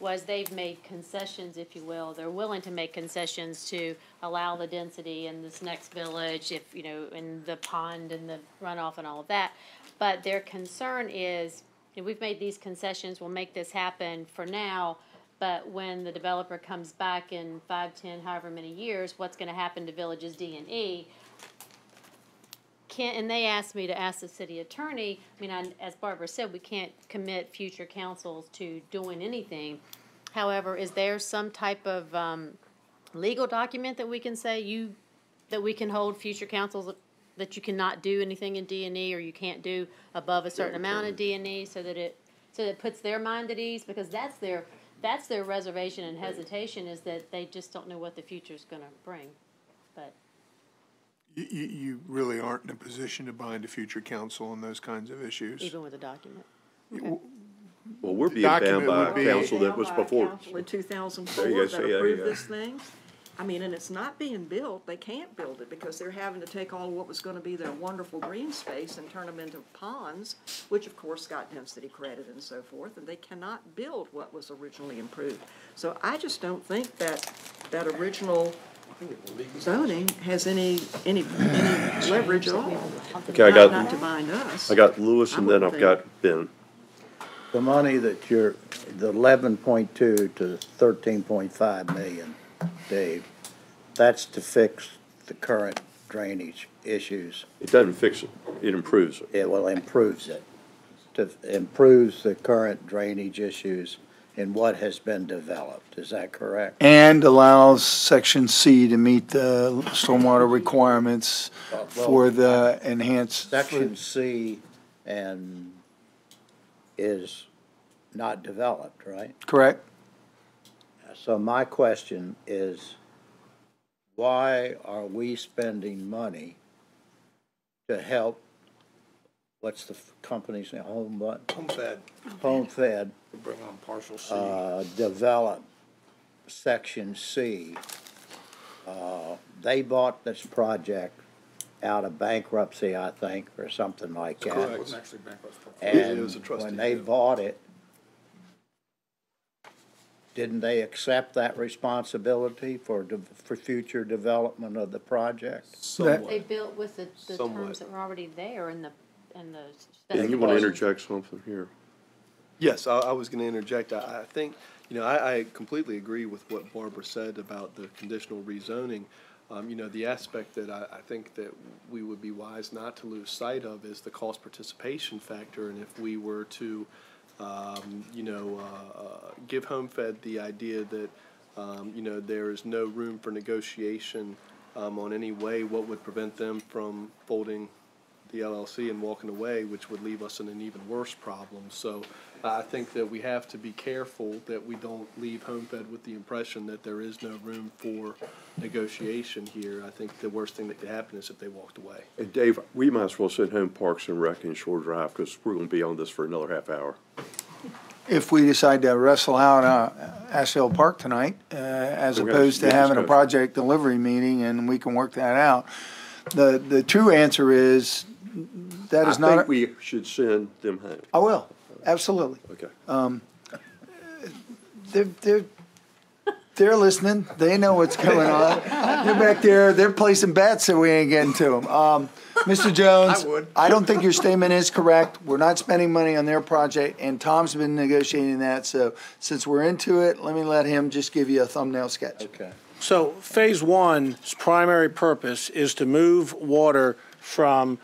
was they've made concessions, if you will. They're willing to make concessions to allow the density in this next village, if, you know, in the pond and the runoff and all of that. But their concern is, you know, we've made these concessions, we'll make this happen for now, but when the developer comes back in five, ten, however many years, what's gonna happen to villages D and E? Can, and they asked me to ask the city attorney, I mean, I, as Barbara said, we can't commit future councils to doing anything. However, is there some type of, um, legal document that we can say you, that we can hold future councils, that you cannot do anything in D and E, or you can't do above a certain amount of D and E, so that it, so that it puts their mind at ease, because that's their, that's their reservation and hesitation, is that they just don't know what the future is gonna bring. You, you, you really aren't in a position to bind a future council on those kinds of issues. even with a document. Well, we're being bound document by would a be- council that was before. Council in two thousand There you four that see, there you approved go. this thing. I mean, and it's not being built, they can't build it because they're having to take all of what was gonna be their wonderful green space and turn them into ponds, which of course got density credit and so forth, and they cannot build what was originally improved. So I just don't think that, that original zoning has any, any, any leverage at all. Okay, I Not- got- Not to bind us. I got Louis and then I've got Ben. The money that you're, the eleven point two to thirteen point five million, Dave, that's to fix the current drainage issues. It doesn't fix it, it improves it. It will improves it. To, improves the current drainage issues in what has been developed, is that correct? And allows section C to meet the stormwater requirements uh, for the enhanced. Section C and is not developed, right? Correct? So my question is, why are we spending money to help, what's the company's name, Home, what? HomeFed, Home Fed, to bring on partial C. uh, develop section C? Uh, they bought this project out of bankruptcy, I think, or something like that. It wasn't actually bankrupt. And when they bought it, didn't they accept that responsibility for, de- for future development of the project? So they built with the, the Somewhat. terms that were already there in the, in the. Ben, you want to specifications. interject something here? Yes, I, I was going to interject. I, I think, you know, I, I completely agree with what Barbara said about the conditional rezoning. Um, you know, the aspect that I, think that we would be wise not to lose sight of is the cost participation factor. And if we were to, um, you know, uh, uh, give HomeFed the idea that, um, you know, there is no room for negotiation um, on any way, what would prevent them from folding the LLC and walking away, which would leave us in an even worse problem. So I think that we have to be careful that we don't leave HomeFed with the impression that there is no room for negotiation here. I think the worst thing that could happen is if they walked away. And Dave, we might as well send home Parks and Rec and Shore Drive, because we're gonna be on this for another half hour. If we decide to wrestle out, uh, Ashville Park tonight, uh, as We're opposed to get having a project delivery meeting and we can work that out. The, the true answer is, that is I not, think we should send them home. I will, absolutely. Okay. Um, they're, they're, they're listening. They know what's going on. They're back there. They're placing bets that we ain't getting to them. Um, Mr. Jones, I would. I don't think your statement is correct. We're not spending money on their project, and Tom's been negotiating that. So since we're into it, let me let him just give you a thumbnail sketch. Okay. So Phase One's primary purpose is to move water from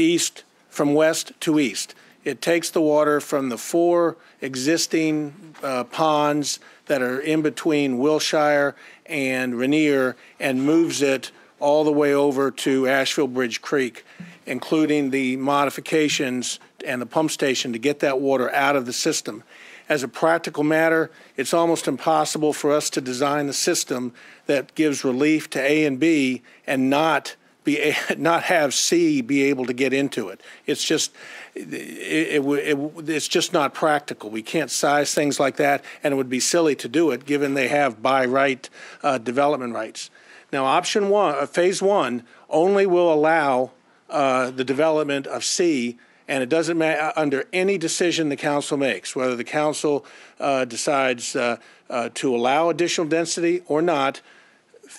east, from west to east. It takes the water from the four existing uh, ponds that are in between Wilshire and Rainier and moves it all the way over to Ashville Bridge Creek, including the modifications and the pump station to get that water out of the system. As a practical matter, it's almost impossible for us to design a system that gives relief to A and B and not be not have C be able to get into it. It's just it, it, it, it's just not practical. We can't size things like that, and it would be silly to do it given they have by right uh, development rights. Now, option one, uh, phase one, only will allow uh, the development of C, and it doesn't matter under any decision the council makes, whether the council uh, decides uh, uh, to allow additional density or not.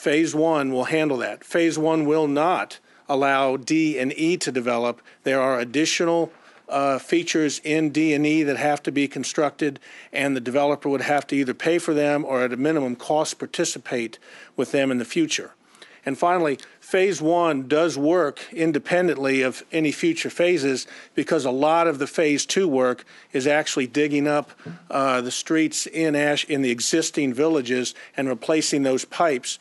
Phase one will handle that. Phase one will not allow D and E to develop. There are additional uh, features in D and E that have to be constructed, and the developer would have to either pay for them or at a minimum cost participate with them in the future. And finally, phase one does work independently of any future phases because a lot of the phase two work is actually digging up uh, the streets in Ash in the existing villages and replacing those pipes.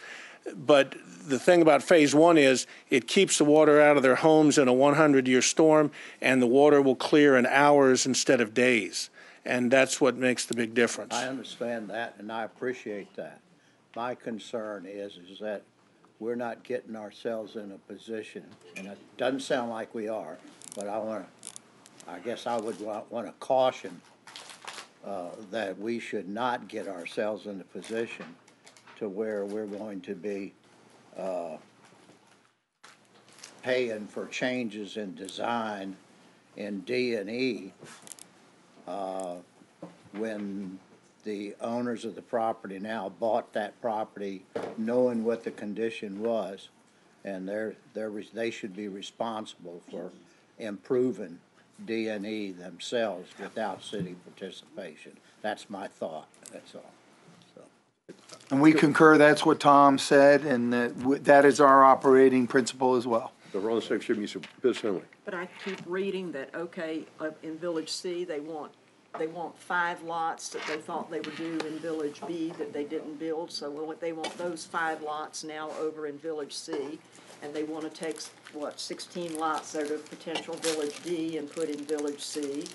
But the thing about phase one is it keeps the water out of their homes in a 100 year storm, and the water will clear in hours instead of days. And that's what makes the big difference. I understand that, and I appreciate that. My concern is, is that we're not getting ourselves in a position, and it doesn't sound like we are, but I wanna, I guess I would wa- wanna caution, uh, that we should not get ourselves in a position to where we're going to be, uh, paying for changes in design in D and E, uh, when the owners of the property now bought that property knowing what the condition was, and they're, they're, they should be responsible for improving D and E themselves without city participation. That's my thought, that's all. And we concur, that's what Tom said, and that, w- that is our operating principle as well. The Ron Section means business only. But I keep reading that, okay, uh, in Village C, they want, they want five lots that they thought they would do in Village B that they didn't build, so what, they want those five lots now over in Village C. And they wanna take, what, sixteen lots out of potential Village D and put in Village C.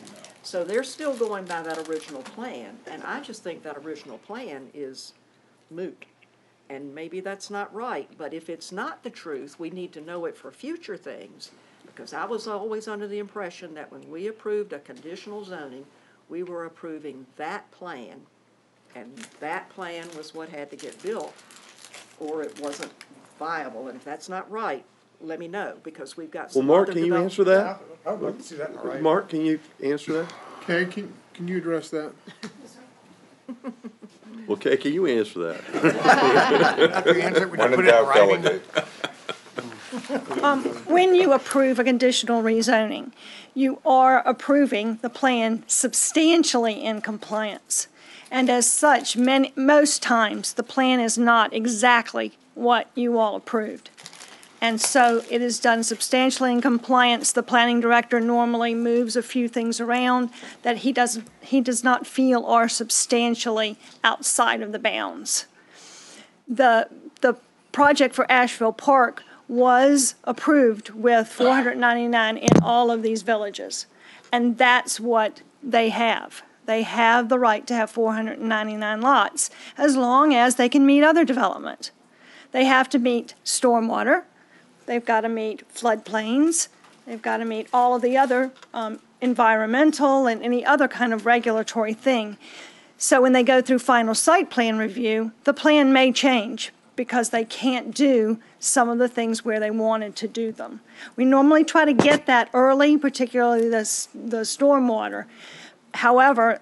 So they're still going by that original plan, and I just think that original plan is moot. And maybe that's not right, but if it's not the truth, we need to know it for future things. Because I was always under the impression that when we approved a conditional zoning, we were approving that plan. And that plan was what had to get built, or it wasn't viable. And if that's not right, let me know, because we've got Well, some Mark, other can you develop- answer that? I'd like to see that in writing. Mark, can you answer that? Okay, can, can you address that? Well, Kay, can you answer that? After you answer it, would you When in put it in doubt, writing? delegate. Um, when you approve a conditional rezoning, you are approving the plan substantially in compliance. And as such, many, most times, the plan is not exactly what you all approved. And so it is done substantially in compliance. The planning director normally moves a few things around that he doesn't, he does not feel are substantially outside of the bounds. The, the project for Ashville Park was approved with four hundred ninety-nine in all of these villages. And that's what they have. They have the right to have four hundred and ninety-nine lots, as long as they can meet other development. They have to meet stormwater, they've got to meet floodplains, they've got to meet all of the other um, environmental and any other kind of regulatory thing. So when they go through final site plan review, the plan may change because they can't do some of the things where they wanted to do them. We normally try to get that early, particularly the, the stormwater. However,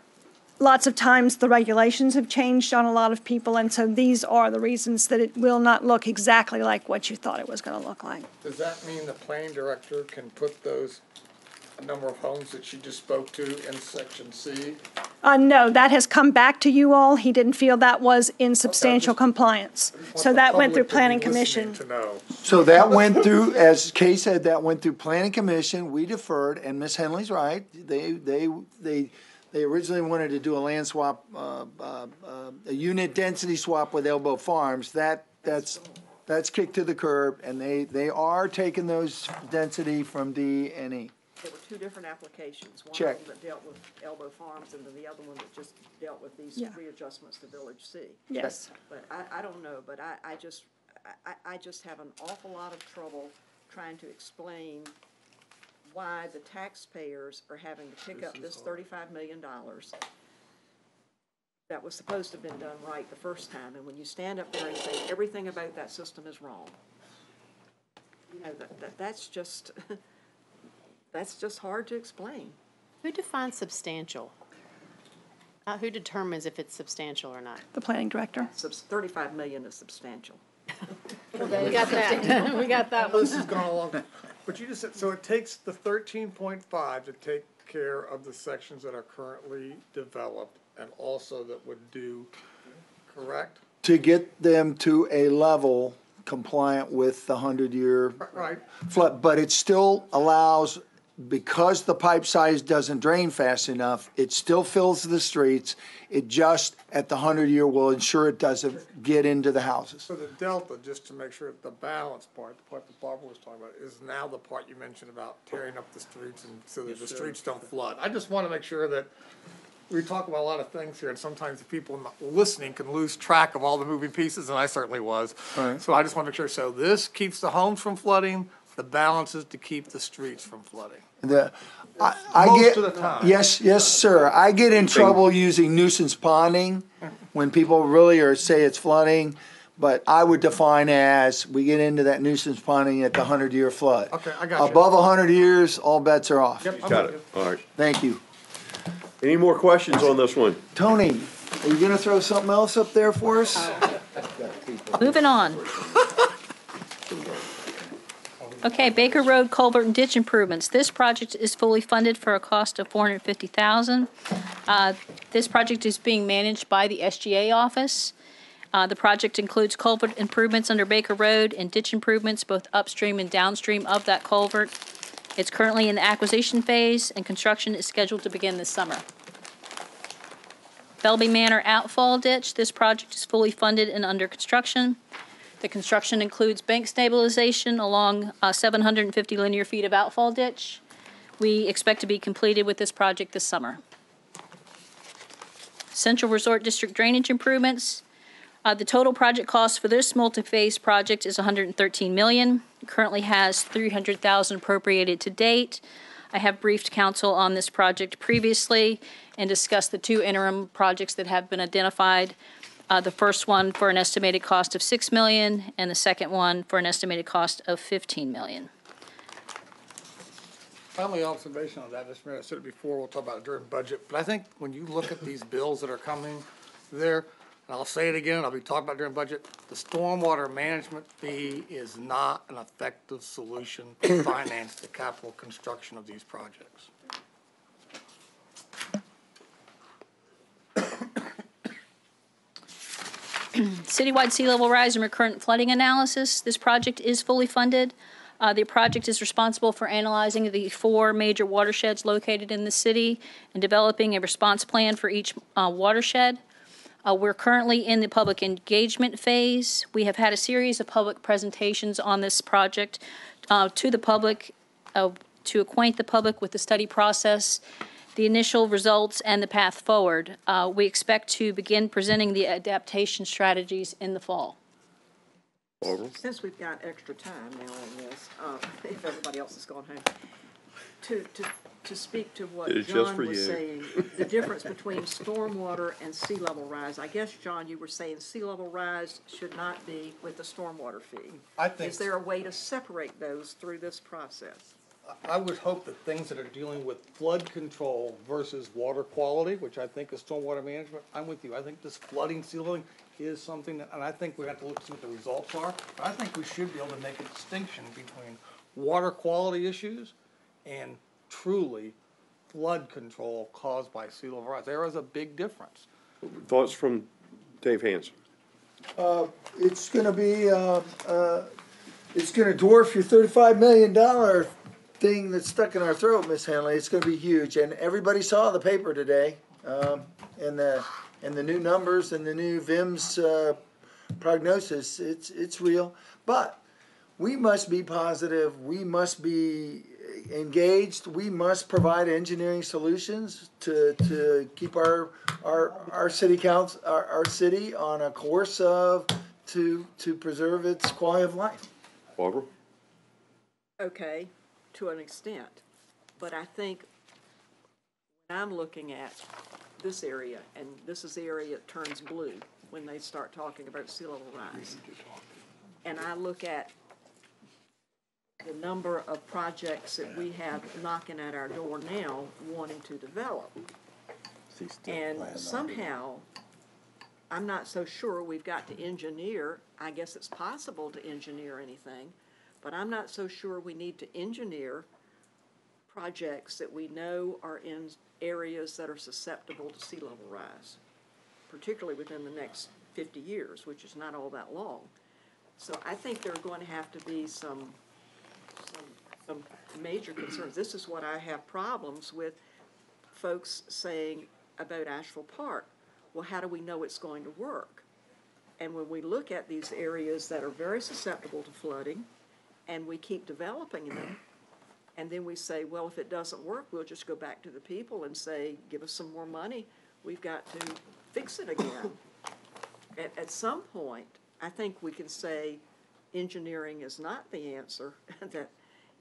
lots of times the regulations have changed on a lot of people, and so these are the reasons that it will not look exactly like what you thought it was gonna look like. Does that mean the planning director can put those number of homes that she just spoke to in section C? Uh, no, that has come back to you all. He didn't feel that was in substantial compliance. So that went through planning commission. To know. So that went through, as Kay said, that went through planning commission, we deferred, and Miss Henley's right. They, they, they, they originally wanted to do a land swap, uh, uh, uh, a unit density swap with Elbow Farms. That, that's, that's kicked to the curb, and they, they are taking those density from D and E. There were two different applications. One Check. that dealt with Elbow Farms, and then the other one that just dealt with these Yeah. readjustments to Village C. Yes. But I, I don't know, but I, I just, I, I- I just have an awful lot of trouble trying to explain why the taxpayers are having to pick up this thirty-five million dollars that was supposed to have been done right the first time, and when you stand up there and say everything about that system is wrong, you know, that, that, that's just, that's just hard to explain. Who defines substantial? Uh, who determines if it's substantial or not? The planning director. Subs, thirty-five million is substantial. We got that, we got that one. This has gone along, but you just said, so it takes the thirteen point five to take care of the sections that are currently developed and also that would do, correct? To get them to a level compliant with the hundred-year Right, flood, but it still allows, because the pipe size doesn't drain fast enough, it still fills the streets. It just, at the hundred year, will ensure it doesn't get into the houses. so the delta, just to make sure, the balance part, the part that Barbara was talking about, is now the part you mentioned about tearing up the streets and so that the streets don't flood. I just wanna make sure that, we talk about a lot of things here, and sometimes the people listening can lose track of all the moving pieces, and I certainly was. Right. So I just wanna make sure, so this keeps the homes from flooding, the balance is to keep the streets from flooding. The, I, I Most get, of the time. yes, yes, sir. I get in trouble using nuisance ponding when people really are, say it's flooding. But I would define as, we get into that nuisance ponding at the hundred year flood. Okay, I got you. Above a hundred years, all bets are off. Yep, I'm Got with it, all right. Thank you. Any more questions on this one? Tony, are you gonna throw something else up there for us? Moving on. Okay, Baker Road Culvert and Ditch Improvements. This project is fully funded for a cost of four hundred fifty thousand. Uh, this project is being managed by the SGA office. Uh, the project includes culvert improvements under Baker Road and ditch improvements both upstream and downstream of that culvert. It's currently in the acquisition phase and construction is scheduled to begin this summer. Bellamy Manor outfall ditch, this project is fully funded and under construction. The construction includes bank stabilization along uh, 750 linear feet of outfall ditch. We expect to be completed with this project this summer. Central Resort District drainage improvements. Uh, The total project cost for this multi-phase project is 113 million. Currently has 300,000 appropriated to date. I have briefed council on this project previously and discussed the two interim projects that have been identified. Uh, The first one for an estimated cost of 6 million and the second one for an estimated cost of 15 million. Finally, observation on that, Mr. Mayor, I said it before, we'll talk about it during budget, but I think when you look at these bills that are coming there, and I'll say it again, I'll be talking about during budget, the stormwater management fee is not an effective solution to finance the capital construction of these projects. Citywide sea level rise and recurrent flooding analysis. This project is fully funded. Uh, the project is responsible for analyzing the four major watersheds located in the city and developing a response plan for each uh, watershed. Uh, we're currently in the public engagement phase. We have had a series of public presentations on this project uh, to the public uh, to acquaint the public with the study process, the initial results, and the path forward. Uh, we expect to begin presenting the adaptation strategies in the fall. Since we've got extra time now on this, uh, if everybody else has gone home, to, to, to speak to what It is John was you. saying, the difference between stormwater and sea level rise. I guess, John, you were saying sea level rise should not be with the stormwater fee. I think- Is there a way to separate those through this process? I would hope that things that are dealing with flood control versus water quality, which I think is stormwater management, I'm with you. I think this flooding ceiling is something, that- and I think we have to look to see what the results are. But I think we should be able to make a distinction between water quality issues and truly flood control caused by sea level rise. There is a big difference. Thoughts from Dave Hansen? It's gonna be, uh, uh, it's gonna dwarf your thirty-five million dollar thing that's stuck in our throat, Miss Henley. It's gonna be huge, and everybody saw the paper today, um, and the, and the new numbers and the new VIMS, uh, prognosis, it's, it's real. But we must be positive, we must be engaged, we must provide engineering solutions to, to keep our, our, our city counts, our, our city on a course of, to, to preserve its quality of life. Barbara? Okay, to an extent, but I think when I'm looking at this area, and this is the area that turns blue when they start talking about sea level rise. And I look at the number of projects that we have knocking at our door now wanting to develop. And somehow, I'm not so sure we've got to engineer, I guess it's possible to engineer anything, but I'm not so sure we need to engineer projects that we know are in areas that are susceptible to sea level rise, particularly within the next fifty years, which is not all that long. So I think there are going to have to be some, some, some major concerns. This is what I have problems with folks saying about Ashville Park. Well, how do we know it's going to work? And when we look at these areas that are very susceptible to flooding, and we keep developing them, and then we say, well, if it doesn't work, we'll just go back to the people and say, give us some more money, we've got to fix it again. At, at some point, I think we can say engineering is not the answer, that,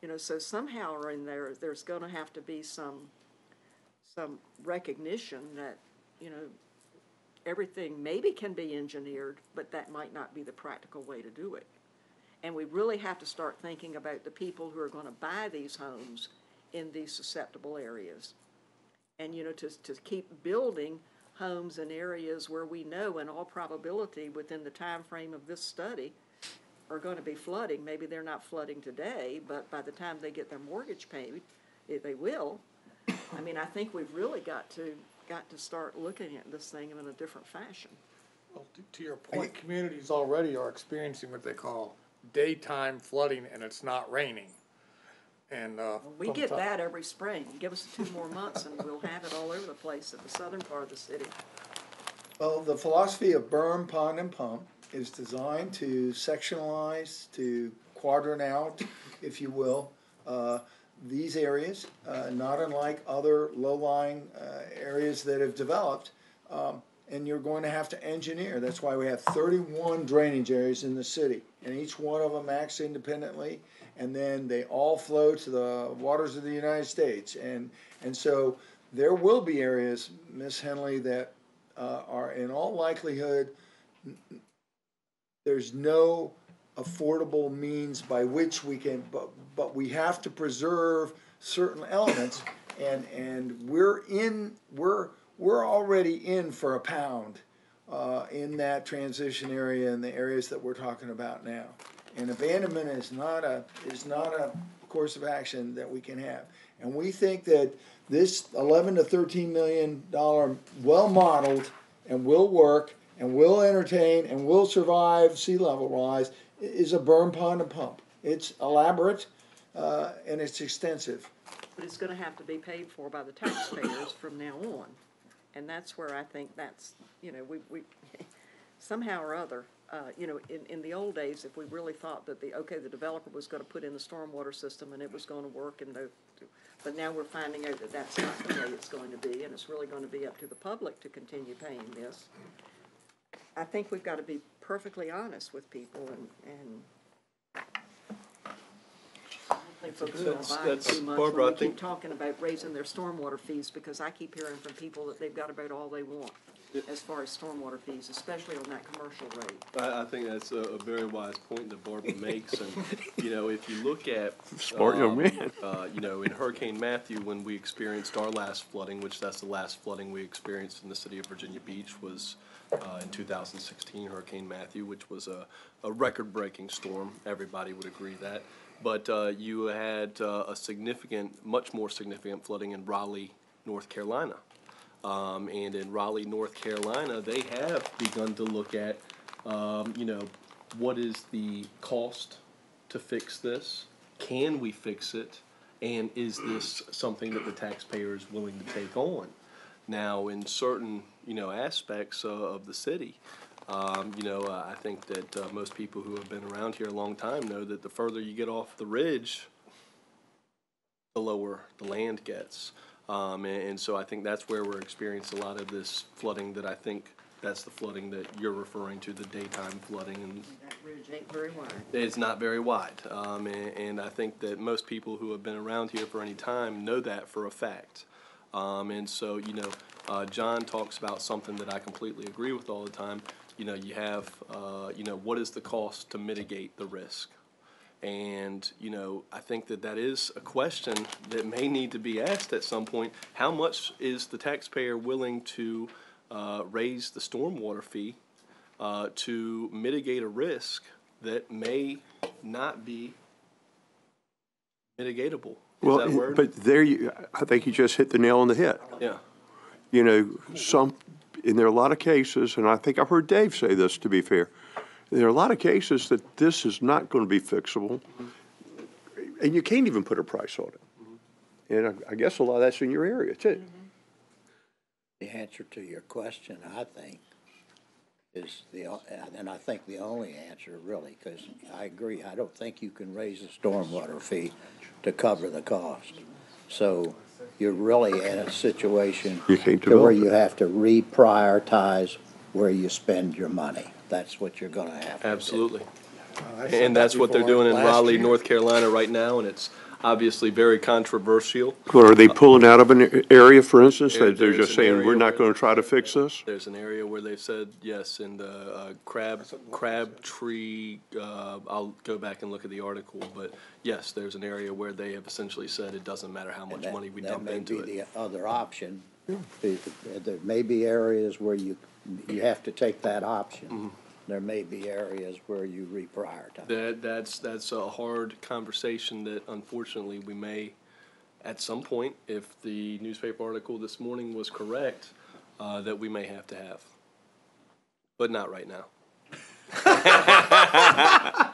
you know, so somehow or in there, there's gonna have to be some, some recognition that, you know, everything maybe can be engineered, but that might not be the practical way to do it. And we really have to start thinking about the people who are gonna buy these homes in these susceptible areas. And, you know, to, to keep building homes in areas where we know in all probability, within the time frame of this study, are gonna be flooding. Maybe they're not flooding today, but by the time they get their mortgage paid, they will. I mean, I think we've really got to, got to start looking at this thing in a different fashion. Well, to- To your point, communities already are experiencing what they call daytime flooding and it's not raining. And, uh. We get someti- that every spring. Give us two more months and we'll have it all over the place at the southern part of the city. Well, the philosophy of berm, pond, and pump is designed to sectionalize, to quadrant out, if you will, uh, these areas, uh, not unlike other low-lying uh, areas that have developed. Um, and you're going to have to engineer. That's why we have 31 drainage areas in the city, and each one of them acts independently, and then they all flow to the waters of the United States. And and so there will be areas, Miss Henley, that uh, are in all likelihood there's no affordable means by which we can, but, but we have to preserve certain elements. And, and we're in, we're, we're already in for a pound uh, in that transition area and the areas that we're talking about now. And abandonment is not a, is not a course of action that we can have. And we think that this eleven to thirteen million dollar, well-modeled and will work and will entertain and will survive sea level rise is a berm pond and pump. It's elaborate, uh, and it's extensive. But it's gonna have to be paid for by the taxpayers from now on. And that's where I think that's, you know, we, we, somehow or other, uh, you know, in, in the old days, if we really thought that the, okay, the developer was gonna put in the stormwater system and it was gonna work and the, but now we're finding out that that's not the way it's going to be, and it's really gonna be up to the public to continue paying this. I think we've gotta be perfectly honest with people and, and I think folks are That's- gonna that's- too much Barbara, I when we keep talking about raising their stormwater fees, because I keep hearing from people that they've got about all they want as far as stormwater fees, especially on that commercial rate. I, I think that's a, a very wise point that Barbara makes, and, you know, if you look at. Smart young um, man. Uh, you know, in Hurricane Matthew, when we experienced our last flooding, which that's the last flooding we experienced in the city of Virginia Beach, was, uh, in two thousand sixteen, Hurricane Matthew, which was a, a record-breaking storm, everybody would agree that. But, uh, you had, uh, a significant, much more significant flooding in Raleigh, North Carolina. Um, and in Raleigh, North Carolina, they have begun to look at, um, you know, what is the cost to fix this? Can we fix it? And is this something that the taxpayer is willing to take on? Now, in certain, you know, aspects uh, of the city, um, you know, uh, I think that uh, most people who have been around here a long time know that the further you get off the ridge, the lower the land gets. Um, and, and so I think that's where we're experiencing a lot of this flooding that I think that's the flooding that you're referring to, the daytime flooding and That ridge ain't very wide. it's not very wide. Um, and, and I think that most people who have been around here for any time know that for a fact. Um, and so, you know, uh, John talks about something that I completely agree with all the time. You know, you have, uh, you know, what is the cost to mitigate the risk? And, you know, I think that that is a question that may need to be asked at some point. How much is the taxpayer willing to uh, raise the stormwater fee uh, to mitigate a risk that may not be mitigatable? Is that a Well, word? but there you, I think you just hit the nail on the head. Yeah. You know, some, and there are a lot of cases, and I think I've heard Dave say this, to be fair. There are a lot of cases that this is not going to be fixable, and you can't even put a price on it. And I- I guess a lot of that's in your area, too. The answer to your question, I think, is the, o- and I think the only answer really, because I agree, I don't think you can raise the stormwater fee to cover the cost. So you're really in a situation You can't to where develop you it. have to reprioritize where you spend your money. That's what you're gonna have to do. Absolutely. I said And that that's what they're before doing in last Raleigh, year. North Carolina right now, and it's obviously very controversial. But are they pulling out of an area, for instance, There- that they're there's just an saying, area we're not where- going to try to fix this? There's an area where they've said, yes, in the uh, Crab, Crabtree, uh, I'll go back and look at the article, but yes, there's an area where they have essentially said it doesn't matter how much That- money we dump into that dump may into be the other option. There there may be areas where you, you have to take that Mm-hmm. option. There may be areas where you reprioritize. That, that's, that's a hard conversation that unfortunately we may, at some point, if the newspaper article this morning was correct, uh, that we may have to have. But not right now.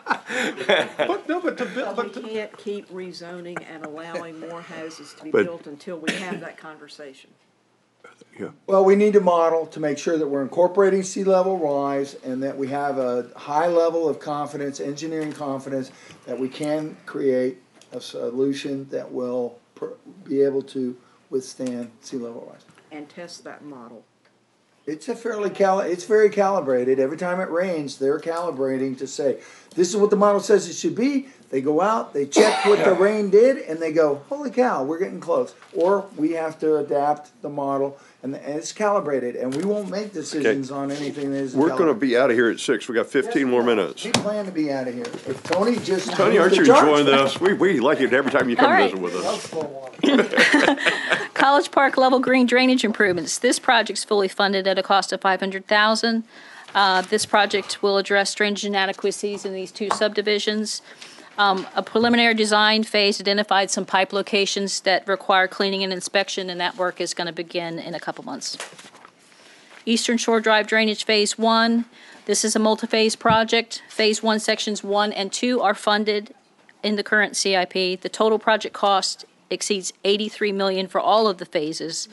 But, no, but to, build- But but we can't keep rezoning and allowing more houses to be But- built until we have that conversation. Well, we need to model to make sure that we're incorporating sea level rise and that we have a high level of confidence, engineering confidence, that we can create a solution that will per- be able to withstand sea level rise. And test that model. It's a fairly cal, it's very calibrated. Every time it rains, they're calibrating to say, this is what the model says it should be. They go out, they check what the rain did, and they go, holy cow, we're getting close. Or we have to adapt the model, and, and it's calibrated, and we won't make decisions on anything that isn't We're gonna calibrated. be out of here at six. We got fifteen more minutes. We plan to be out of here. If Tony just. Tony, moves aren't the you charge enjoying this? We, we like it every time you come All right. visit with us. College Park level green drainage improvements. This project's fully funded at a cost of five hundred thousand. Uh, this project will address drainage inadequacies in these two subdivisions. Um, a preliminary design phase identified some pipe locations that require cleaning and inspection, and that work is gonna begin in a couple months. Eastern Shore Drive Drainage Phase One. This is a multi-phase project. Phase One, Sections One and Two are funded in the current CIP. The total project cost exceeds 83 million for all of the phases,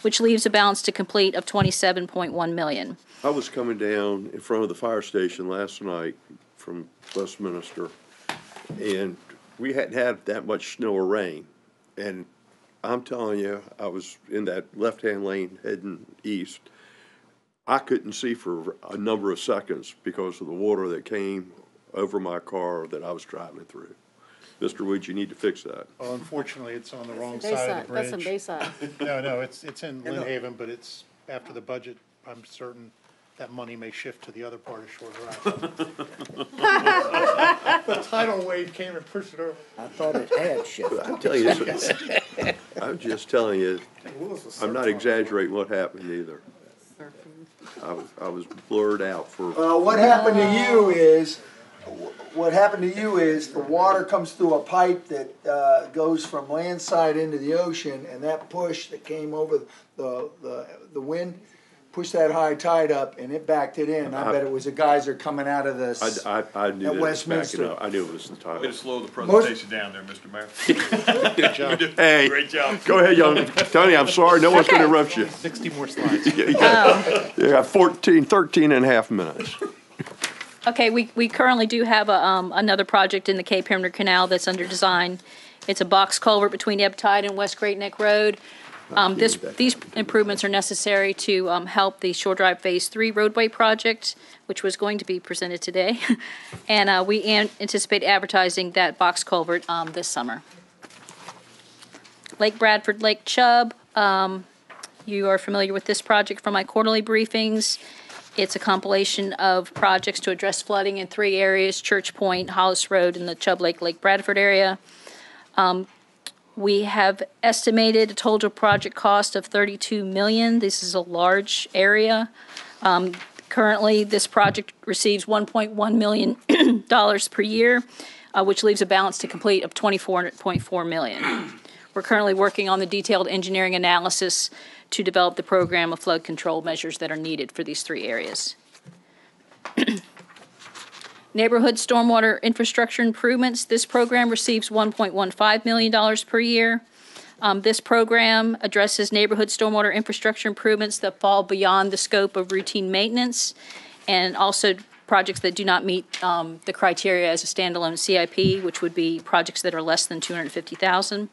which leaves a balance to complete of 27.1 million. I was coming down in front of the fire station last night from Westminster, and we hadn't had that much snow or rain. And I'm telling you, I was in that left-hand lane heading east. I couldn't see for a number of seconds because of the water that came over my car that I was driving through. Mr. Wood, you need to fix that. Well, unfortunately, it's on the wrong Bayside, side of the that's on bridge. Bayside. No, no, it's, it's in Lynnhaven, but it's after the budget, I'm certain that money may shift to the other part of Shore Drive. The tidal wave came and pushed it over. I thought it had shifted. I'm telling you, this is- I'm just telling you, I'm not exaggerating what happened either. I was, I was blurred out for, Well, what happened to you is, what happened to you is the water comes through a pipe that uh, goes from land side into the ocean, and that push that came over the, the, the wind pushed that high tide up, and it backed it in. I bet it was a geyser coming out of this. I, I, I knew At that it was backing Westminster. up. I knew it was the time. Way to slow the presentation down there, Mr. Mayor. Good job. Hey, Great job. go ahead, young, Tony, I'm sorry, no one's gonna interrupt you. Sixty more slides. You got you got 14, 13 and a half minutes. Okay, we, we currently do have a, um, another project in the Cape Henry Canal that's under design. It's a box culvert between Ebb Tide and West Great Neck Road. Um, this, these improvements are necessary to, um, help the Shore Drive Phase Three roadway project, which was going to be presented today. And, uh, we an- anticipate advertising that box culvert, um, this summer. Lake Bradford, Lake Chubb, um, you are familiar with this project from my quarterly briefings. It's a compilation of projects to address flooding in three areas, Church Point, Hollis Road, and the Chubb Lake, Lake Bradford area. Um, We have estimated a total project cost of thirty-two million. This is a large area. Um, Currently, this project receives one point one million dollars per year, uh, which leaves a balance to complete of twenty-four point four million. We're currently working on the detailed engineering analysis to develop the program of flood control measures that are needed for these three areas. Neighborhood stormwater infrastructure improvements, this program receives $1.15 million per year. Um, This program addresses neighborhood stormwater infrastructure improvements that fall beyond the scope of routine maintenance and also projects that do not meet um, the criteria as a standalone CIP, which would be projects that are less than 250,000.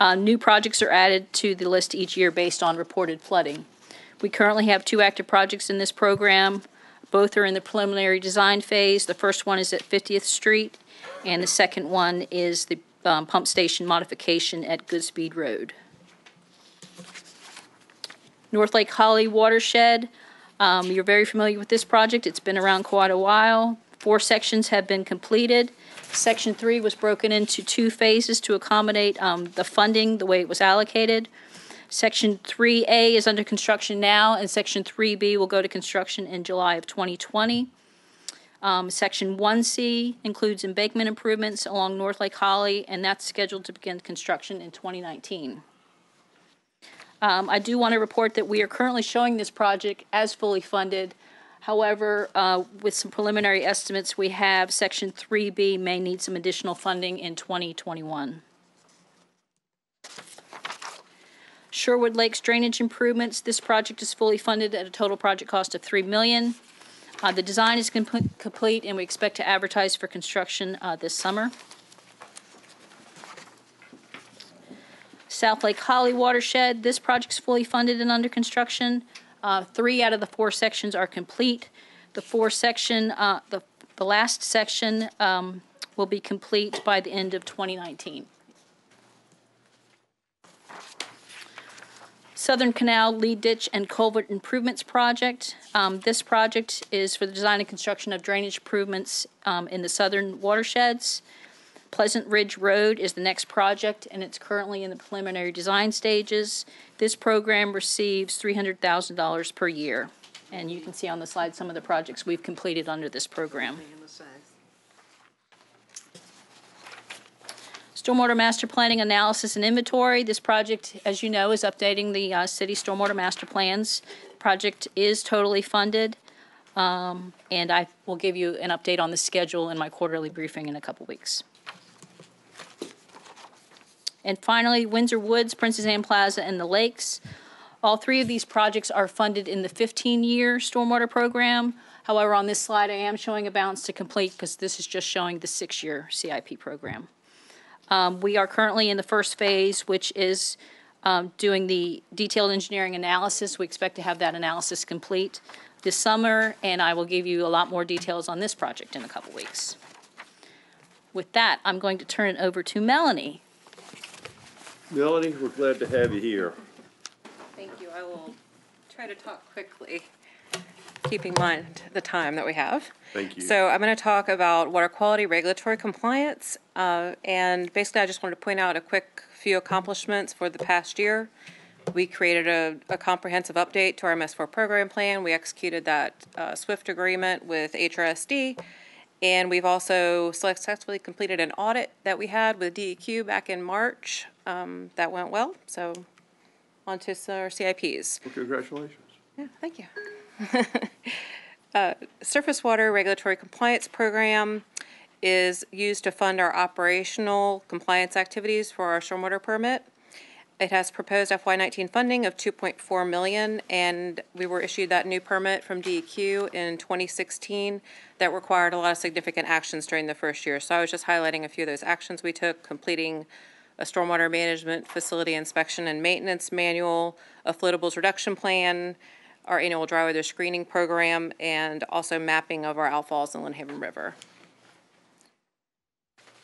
Uh, New projects are added to the list each year based on reported flooding. We currently have two active projects in this program. Both are in the preliminary design phase. The first one is at 50th Street, and the second one is the um, pump station modification at Goodspeed Road. North Lake Holly watershed, um, you're very familiar with this project. It's been around quite a while. Four sections have been completed. Section three was broken into two phases to accommodate um, the funding, the way it was allocated. Section 3A is under construction now, and Section 3B will go to construction in July of 2020. Um, Section 1C includes embankment improvements along North Lake Holly, and that's scheduled to begin construction in 2019. Um, I do want to report that we are currently showing this project as fully funded. However, uh, with some preliminary estimates we have, Section 3B may need some additional funding in 2021. Sherwood Lakes drainage improvements, this project is fully funded at a total project cost of three million. Uh, the design is comple- complete and we expect to advertise for construction, uh, this summer. South Lake Holly watershed, this project is fully funded and under construction. Uh, three out of the four sections are complete. The four section, uh, the, the last section, um, will be complete by the end of 2019. Southern Canal Lead Ditch and Culvert Improvements Project. Um, This project is for the design and construction of drainage improvements um, in the southern watersheds. Pleasant Ridge Road is the next project, and it's currently in the preliminary design stages. This program receives $300,000 per year. And you can see on the slide some of the projects we've completed under this program. Stormwater Master Planning Analysis and Inventory. This project, as you know, is updating the uh, city stormwater master plans. Project is totally funded, um, and I will give you an update on the schedule in my quarterly briefing in a couple weeks. And finally, Windsor Woods, Princess Anne Plaza, and the Lakes. All three of these projects are funded in the 15-year stormwater program. However, on this slide, I am showing a balance to complete because this is just showing the six-year CIP program. Um, We are currently in the first phase, which is um, doing the detailed engineering analysis. We expect to have that analysis complete this summer, and I will give you a lot more details on this project in a couple weeks. With that, I'm going to turn it over to Melanie. Melanie, we're glad to have you here. Thank you. I will try to talk quickly, keeping in mind the time that we have. Thank you. So I'm going to talk about water quality regulatory compliance. uh, And basically, I just wanted to point out a quick few accomplishments for the past year. We created a, a comprehensive update to our MS4 program plan. We executed that uh, SWIFT agreement with HRSD. And we've also successfully completed an audit that we had with DEQ back in March. Um, That went well, so on to our CIPs. Well, Congratulations. Yeah, thank you. Uh, Surface Water Regulatory Compliance Program is used to fund our operational compliance activities for our stormwater permit. It has proposed FY19 funding of 2.4 million, and we were issued that new permit from DEQ in 2016 that required a lot of significant actions during the first year. So I was just highlighting a few of those actions we took, completing a stormwater management facility inspection and maintenance manual, a floatables reduction plan, our annual dry weather screening program, and also mapping of our outfalls in Lynn River.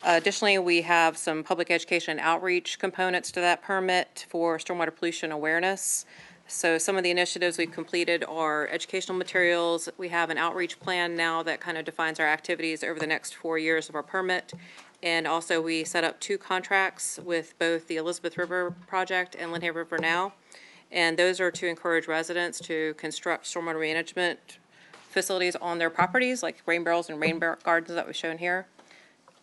Additionally, we have some public education outreach components to that permit for stormwater pollution awareness. So some of the initiatives we've completed are educational materials. We have an outreach plan now that kind of defines our activities over the next four years of our permit. And also, we set up two contracts with both the Elizabeth River Project and Lynn River Now. And those are to encourage residents to construct stormwater management facilities on their properties, like rain barrels and rain bar- gardens that we've shown here.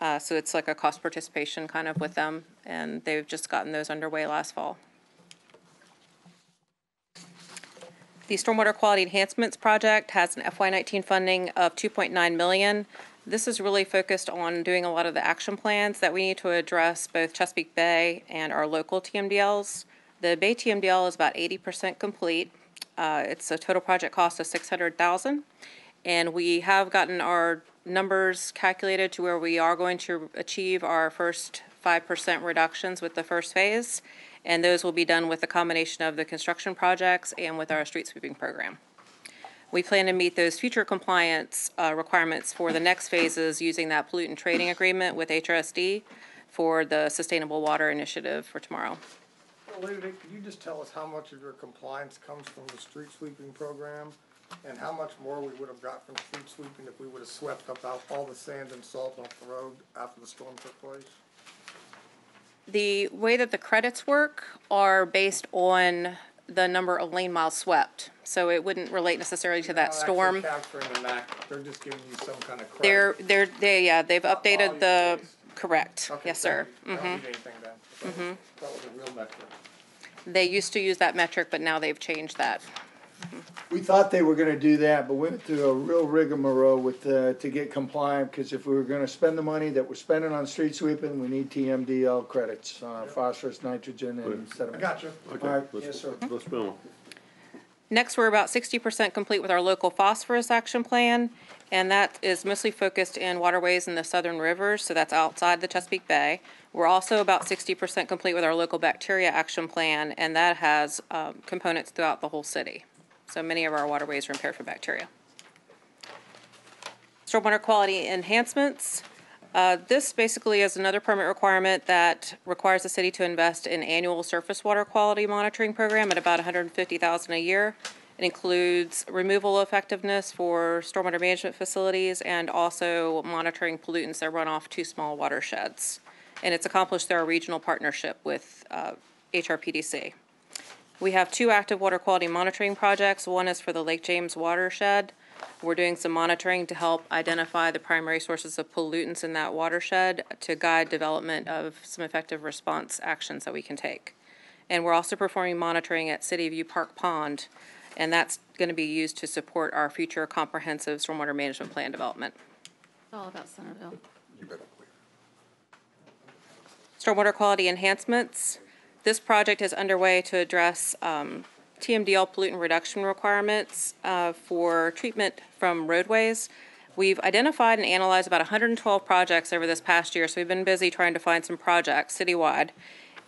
Uh, so it's like a cost participation kind of with them, and they've just gotten those underway last fall. The Stormwater Quality Enhancements Project has an FY19 funding of 2.9 million. This is really focused on doing a lot of the action plans that we need to address both Chesapeake Bay and our local TMDLs. The Bay TMDL is about 80% complete. Uh, it's a total project cost of 600,000. And we have gotten our numbers calculated to where we are going to achieve our first 5% reductions with the first phase. And those will be done with a combination of the construction projects and with our street sweeping program. We plan to meet those future compliance uh, requirements for the next phases using that pollutant trading agreement with HRSD for the Sustainable Water Initiative for tomorrow. Lady, could you just tell us how much of your compliance comes from the street sweeping program? And how much more we would have got from street sweeping if we would have swept up out all the sand and salt off the road after the storm took place? The way that the credits work are based on the number of lane miles swept. So it wouldn't relate necessarily to that Not storm. actually capturing the MAC, they're just giving you some kind of credit. They're, they're, they, yeah, they've updated the, correct, yes, sir. thank you. I don't need anything then. Mhm. That was a real metric. They used to use that metric, but now they've changed that. We thought they were gonna do that, but we went through a real rigmarole with, uh, to get compliant, because if we were gonna spend the money that we're spending on street sweeping, we need TMDL credits, uh, phosphorus, nitrogen, and I sediment. got you. Okay, All right, let's- yes, sir. Let's move on. Next, we're about sixty percent complete with our local phosphorus action plan, and that is mostly focused in waterways in the southern rivers, so that's outside the Chesapeake Bay. We're also about sixty percent complete with our local bacteria action plan, and that has um, components throughout the whole city. So many of our waterways are impaired for bacteria. Stormwater quality enhancements. Uh, This basically is another permit requirement that requires the city to invest in annual surface water quality monitoring program at about 150,000 a year. It includes removal effectiveness for stormwater management facilities and also monitoring pollutants that run off two small watersheds. And it's accomplished through our regional partnership with uh, HRPDC. We have two active water quality monitoring projects. One is for the Lake James watershed. We're doing some monitoring to help identify the primary sources of pollutants in that watershed to guide development of some effective response actions that we can take. And we're also performing monitoring at City View Park Pond, and that's going to be used to support our future comprehensive stormwater management plan development. It's all about Centerville. Stormwater quality enhancements. This project is underway to address um, TMDL pollutant reduction requirements uh, for treatment from roadways. We've identified and analyzed about 112 projects over this past year, so we've been busy trying to find some projects citywide.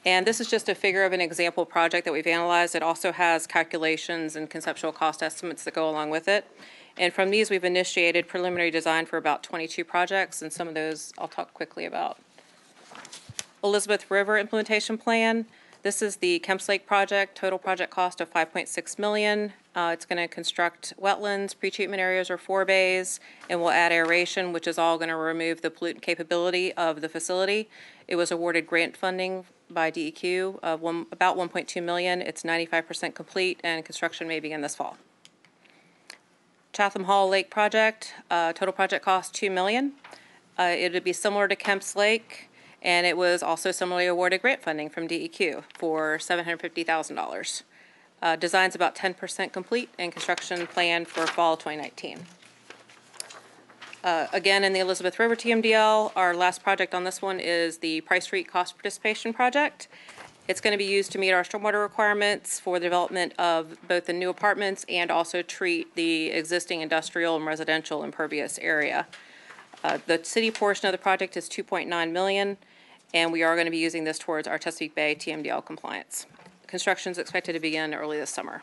And this is just a figure of an example project that we've analyzed. It also has calculations and conceptual cost estimates that go along with it. And from these, we've initiated preliminary design for about 22 projects, and some of those I'll talk quickly about. Elizabeth River Implementation Plan. This is the Kemps Lake project, total project cost of 5.6 million. Uh, It's going to construct wetlands, pretreatment areas or four bays, and will add aeration, which is all going to remove the pollutant capability of the facility. It was awarded grant funding by DEQ of one, about 1.2 million. It's 95% complete, and construction may begin this fall. Chatham Hall Lake project, uh, total project cost 2 million. Uh, It would be similar to Kemps Lake, and it was also similarly awarded grant funding from DEQ for $750,000. Uh, Design's about 10% complete and construction planned for fall 2019. Uh, Again, in the Elizabeth River TMDL, our last project on this one is the Price Street Cost Participation Project. It's going to be used to meet our stormwater requirements for the development of both the new apartments and also treat the existing industrial and residential impervious area. Uh, The city portion of the project is 2.9 million, and we are going to be using this towards our Chesapeake Bay TMDL compliance. Construction is expected to begin early this summer.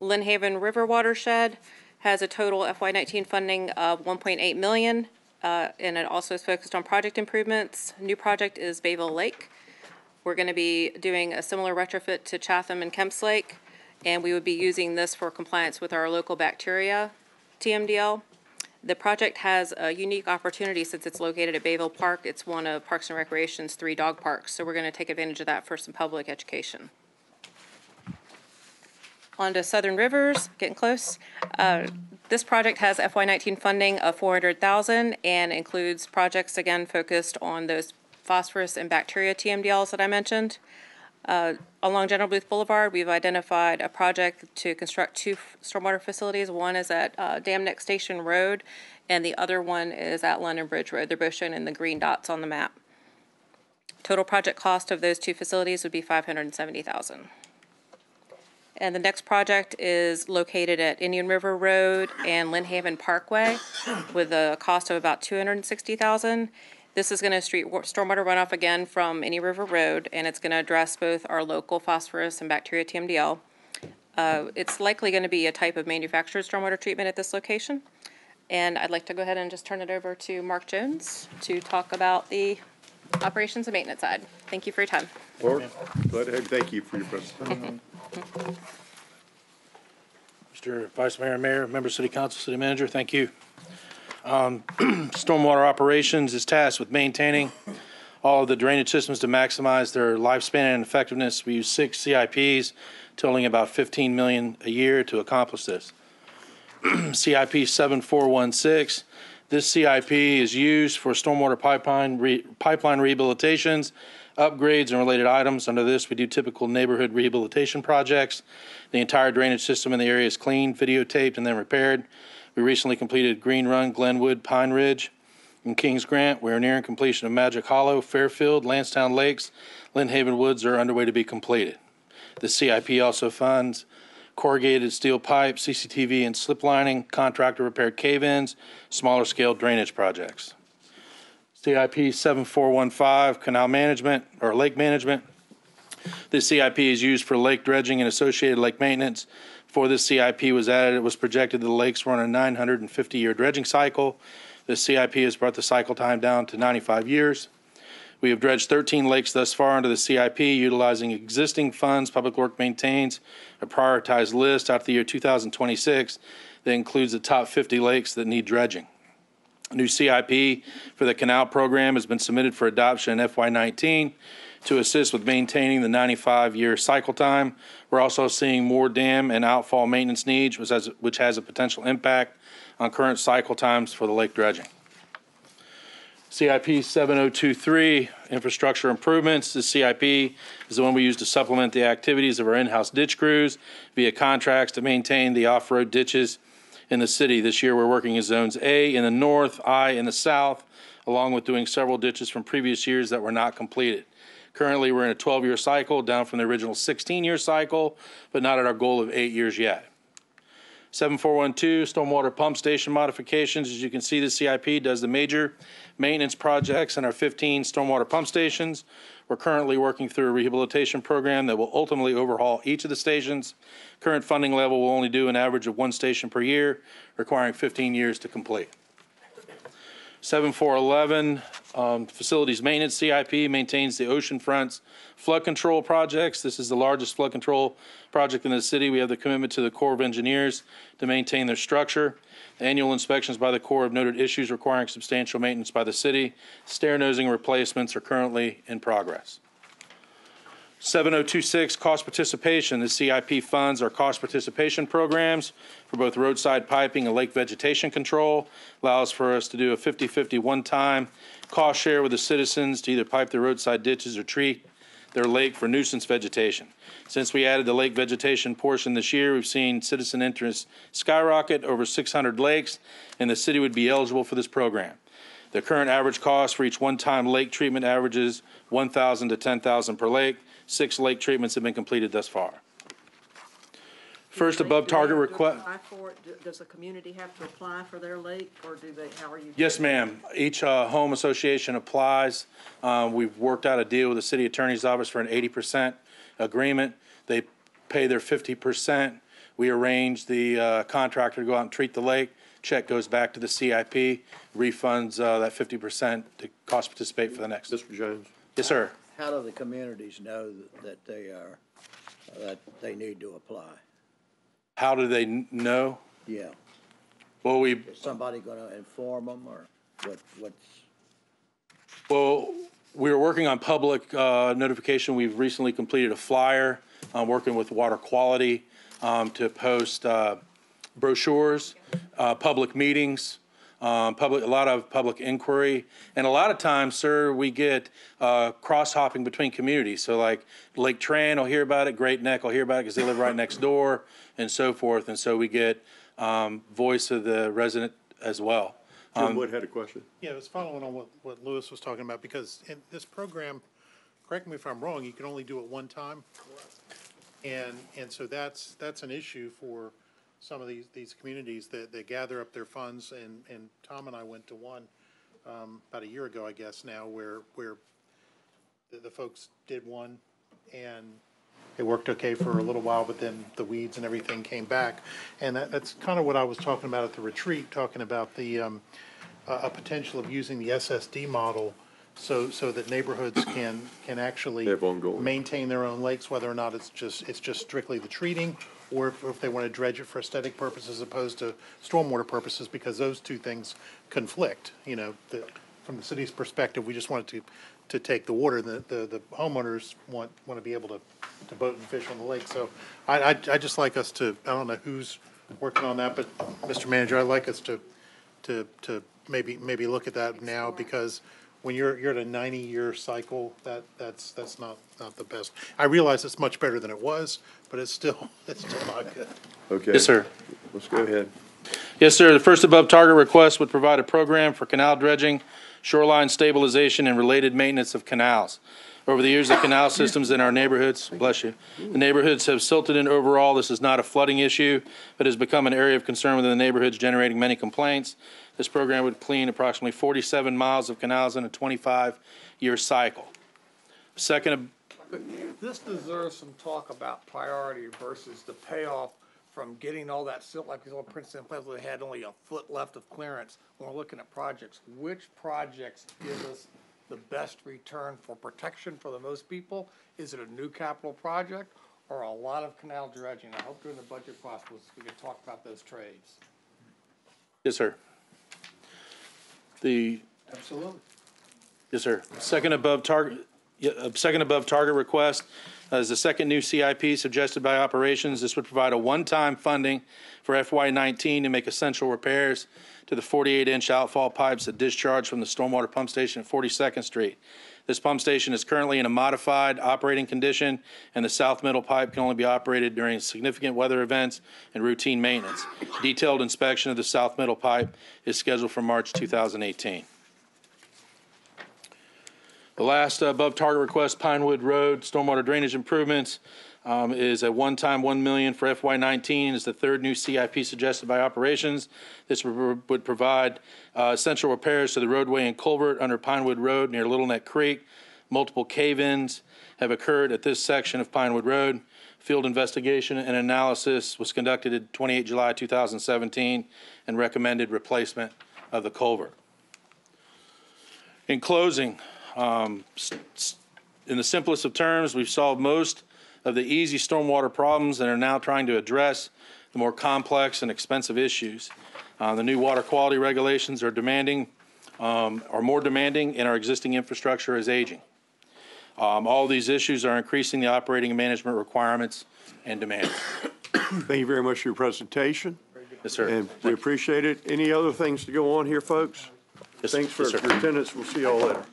Lynnhaven River Watershed has a total FY19 funding of 1.8 million, uh, and it also is focused on project improvements. New project is Bayville Lake. We're going to be doing a similar retrofit to Chatham and Kemps Lake, and we would be using this for compliance with our local bacteria TMDL. The project has a unique opportunity since it's located at Bayville Park. It's one of Parks and Recreation's three dog parks, so we're going to take advantage of that for some public education. On to Southern Rivers, getting close. Uh, This project has FY19 funding of 400,000 and includes projects, again, focused on those phosphorus and bacteria TMDLs that I mentioned. Uh, Along General Booth Boulevard, we've identified a project to construct two stormwater facilities. One is at uh, Dam Neck Station Road, and the other one is at London Bridge Road. They're both shown in the green dots on the map. Total project cost of those two facilities would be 570,000. And the next project is located at Indian River Road and Lynnhaven Parkway with a cost of about 260,000. This is going to street wa- stormwater runoff again from Indian River Road, and it's going to address both our local phosphorus and bacteria TMDL. Uh, It's likely going to be a type of manufactured stormwater treatment at this location. And I'd like to go ahead and just turn it over to Mark Jones to talk about the operations and maintenance side. Thank you for your time. Lord, go ahead, thank you for your presentation. Mr. Vice Mayor, Mayor, Member City Council, City Manager, thank you. Um, Stormwater Operations is tasked with maintaining all of the drainage systems to maximize their lifespan and effectiveness. We use six CIPs totaling about 15 million a year to accomplish this. CIP 7416, this CIP is used for stormwater pipeline, re- pipeline rehabilitations, upgrades and related items. Under this, we do typical neighborhood rehabilitation projects. The entire drainage system in the area is cleaned, videotaped, and then repaired. We recently completed Green Run, Glenwood, Pine Ridge, and Kings Grant. We are nearing completion of Magic Hollow, Fairfield, Landstown Lakes, Lynnhaven Woods are underway to be completed. The CIP also funds corrugated steel pipe, CCTV and slip lining, contractor repaired cave-ins, smaller scale drainage projects. CIP 7415, canal management or lake management. This CIP is used for lake dredging and associated lake maintenance. Before this CIP was added, it was projected that the lakes were on a 950-year dredging cycle. The CIP has brought the cycle time down to 95 years. We have dredged 13 lakes thus far under the CIP, utilizing existing funds Public Work maintains a prioritized list out to the year 2026 that includes the top 50 lakes that need dredging. A New CIP for the canal program has been submitted for adoption in FY19 to assist with maintaining the 95-year cycle time. We're also seeing more dam and outfall maintenance needs, which has, which has a potential impact on current cycle times for the lake dredging. CIP 7023, infrastructure improvements. The CIP is the one we use to supplement the activities of our in-house ditch crews via contracts to maintain the off-road ditches in the city. This year, we're working in zones A in the north, I in the south, along with doing several ditches from previous years that were not completed. Currently, we're in a 12-year cycle, down from the original 16-year cycle, but not at our goal of eight years yet. 7412, stormwater pump station modifications. As you can see, the CIP does the major maintenance projects in our 15 stormwater pump stations. We're currently working through a rehabilitation program that will ultimately overhaul each of the stations. Current funding level will only do an average of one station per year, requiring 15 years to complete. 7411, um, Facilities Maintenance CIP maintains the ocean fronts flood control projects. This is the largest flood control project in the city. We have the commitment to the Corps of Engineers to maintain their structure. Annual inspections by the Corps have noted issues requiring substantial maintenance by the city. Stair nosing replacements are currently in progress. 7026, cost participation. The CIP funds our cost participation programs for both roadside piping and lake vegetation control. Allows for us to do a 50/50 one-time cost share with the citizens to either pipe the roadside ditches or treat their lake for nuisance vegetation. Since we added the lake vegetation portion this year, we've seen citizen interest skyrocket over 600 lakes, and the city would be eligible for this program. The current average cost for each one-time lake treatment averages 1,000 to 10,000 per lake. Six lake treatments have been completed thus far. First above target have request. apply for it? Do- Does the community have to apply for their lake, or do they, how are you? Yes, ma'am. Each uh, home association applies. Uh, We've worked out a deal with the city attorney's office for an eighty percent agreement. They pay their fifty percent. We arrange the uh, contractor to go out and treat the lake. Check goes back to the CIP, refunds uh, that fifty percent to cost participate for the next. Mr. Jones? Yes, sir. How do the communities know that- that they are, that they need to apply? How do they kn- know? Yeah, Well, we, is somebody gonna inform them, or what, what's? Well, we're working on public uh, notification. We've recently completed a flyer, uh, working with Water Quality um, to post uh, brochures, uh, public meetings, um, public, a lot of public inquiry. And a lot of times, sir, we get uh, cross-hopping between communities. So like Lake Tran will hear about it, Great Neck will hear about it because they live right next door and so forth. And so we get um, voice of the resident as well. Jim Um, Wood had a question. Yeah, I was following on what, what Louis was talking about, because in this program, correct me if I'm wrong, you can only do it one time? And, and so that's, that's an issue for some of these, these communities that, that gather up their funds, and, and Tom and I went to one, um, about a year ago, I guess now, where, where the, the folks did one, and it worked okay for a little while, but then the weeds and everything came back. And that, that's kind of what I was talking about at the retreat, talking about the, um, a, a potential of using the SSD model so, so that neighborhoods can, can actually maintain their own lakes, whether or not it's just, it's just strictly the treating, or if, if they want to dredge it for aesthetic purposes as opposed to stormwater purposes, because those two things conflict, you know, the, from the city's perspective, we just wanted to, to take the water, the, the, the homeowners want, want to be able to, to boat and fish on the lake, so I, I, I just like us to, I don't know who's working on that, but, Mr. Manager, I'd like us to, to, to maybe, maybe look at that now, because when you're, you're at a ninety-year cycle, that, that's, that's not, not the best. I realize it's much better than it was, but it's still, it's still not good. Okay. Yes, sir. Let's go ahead. Yes, sir. The first above target request would provide a program for canal dredging, shoreline stabilization, and related maintenance of canals. Over the years, the canal systems in our neighborhoods, bless you, the neighborhoods have silted in overall. This is not a flooding issue, but has become an area of concern within the neighborhoods, generating many complaints. This program would clean approximately 47 miles of canals in a 25-year cycle. Second, This deserves some talk about priority versus the payoff from getting all that silt, like these old Princeton plants, they had only a foot left of clearance, when we're looking at projects, which projects give us the best return for protection for the most people? Is it a new capital project or a lot of canal dredging? I hope during the budget process, we can talk about those trades. Yes, sir. The, Absolutely. yes, sir. Second above target, uh, second above target request uh, is the second new CIP suggested by operations. This would provide a one-time funding for FY nineteen to make essential repairs to the forty-eight inch outfall pipes that discharge from the stormwater pump station at Forty-second Street. This pump station is currently in a modified operating condition, and the south middle pipe can only be operated during significant weather events and routine maintenance. Detailed inspection of the south middle pipe is scheduled for March 2018. The last above target request, Pinewood Road Stormwater Drainage Improvements, um, is a one-time one million for FY nineteen, is the third new CIP suggested by operations. This would, provide, uh, essential repairs to the roadway and culvert under Pinewood Road near Little Neck Creek. Multiple cave-ins have occurred at this section of Pinewood Road. Field investigation and analysis was conducted in twenty-eight July two thousand seventeen and recommended replacement of the culvert. In closing, um, in the simplest of terms, we've solved most of the easy stormwater problems and are now trying to address the more complex and expensive issues. Uh, the new water quality regulations are demanding, um, are more demanding, and our existing infrastructure is aging. Um, all these issues are increasing the operating and management requirements and demands. Thank you very much for your presentation. Yes, sir. And we appreciate it. Any other things to go on here, folks? Yes, Thanks for yes, your attendance. We'll see you all later.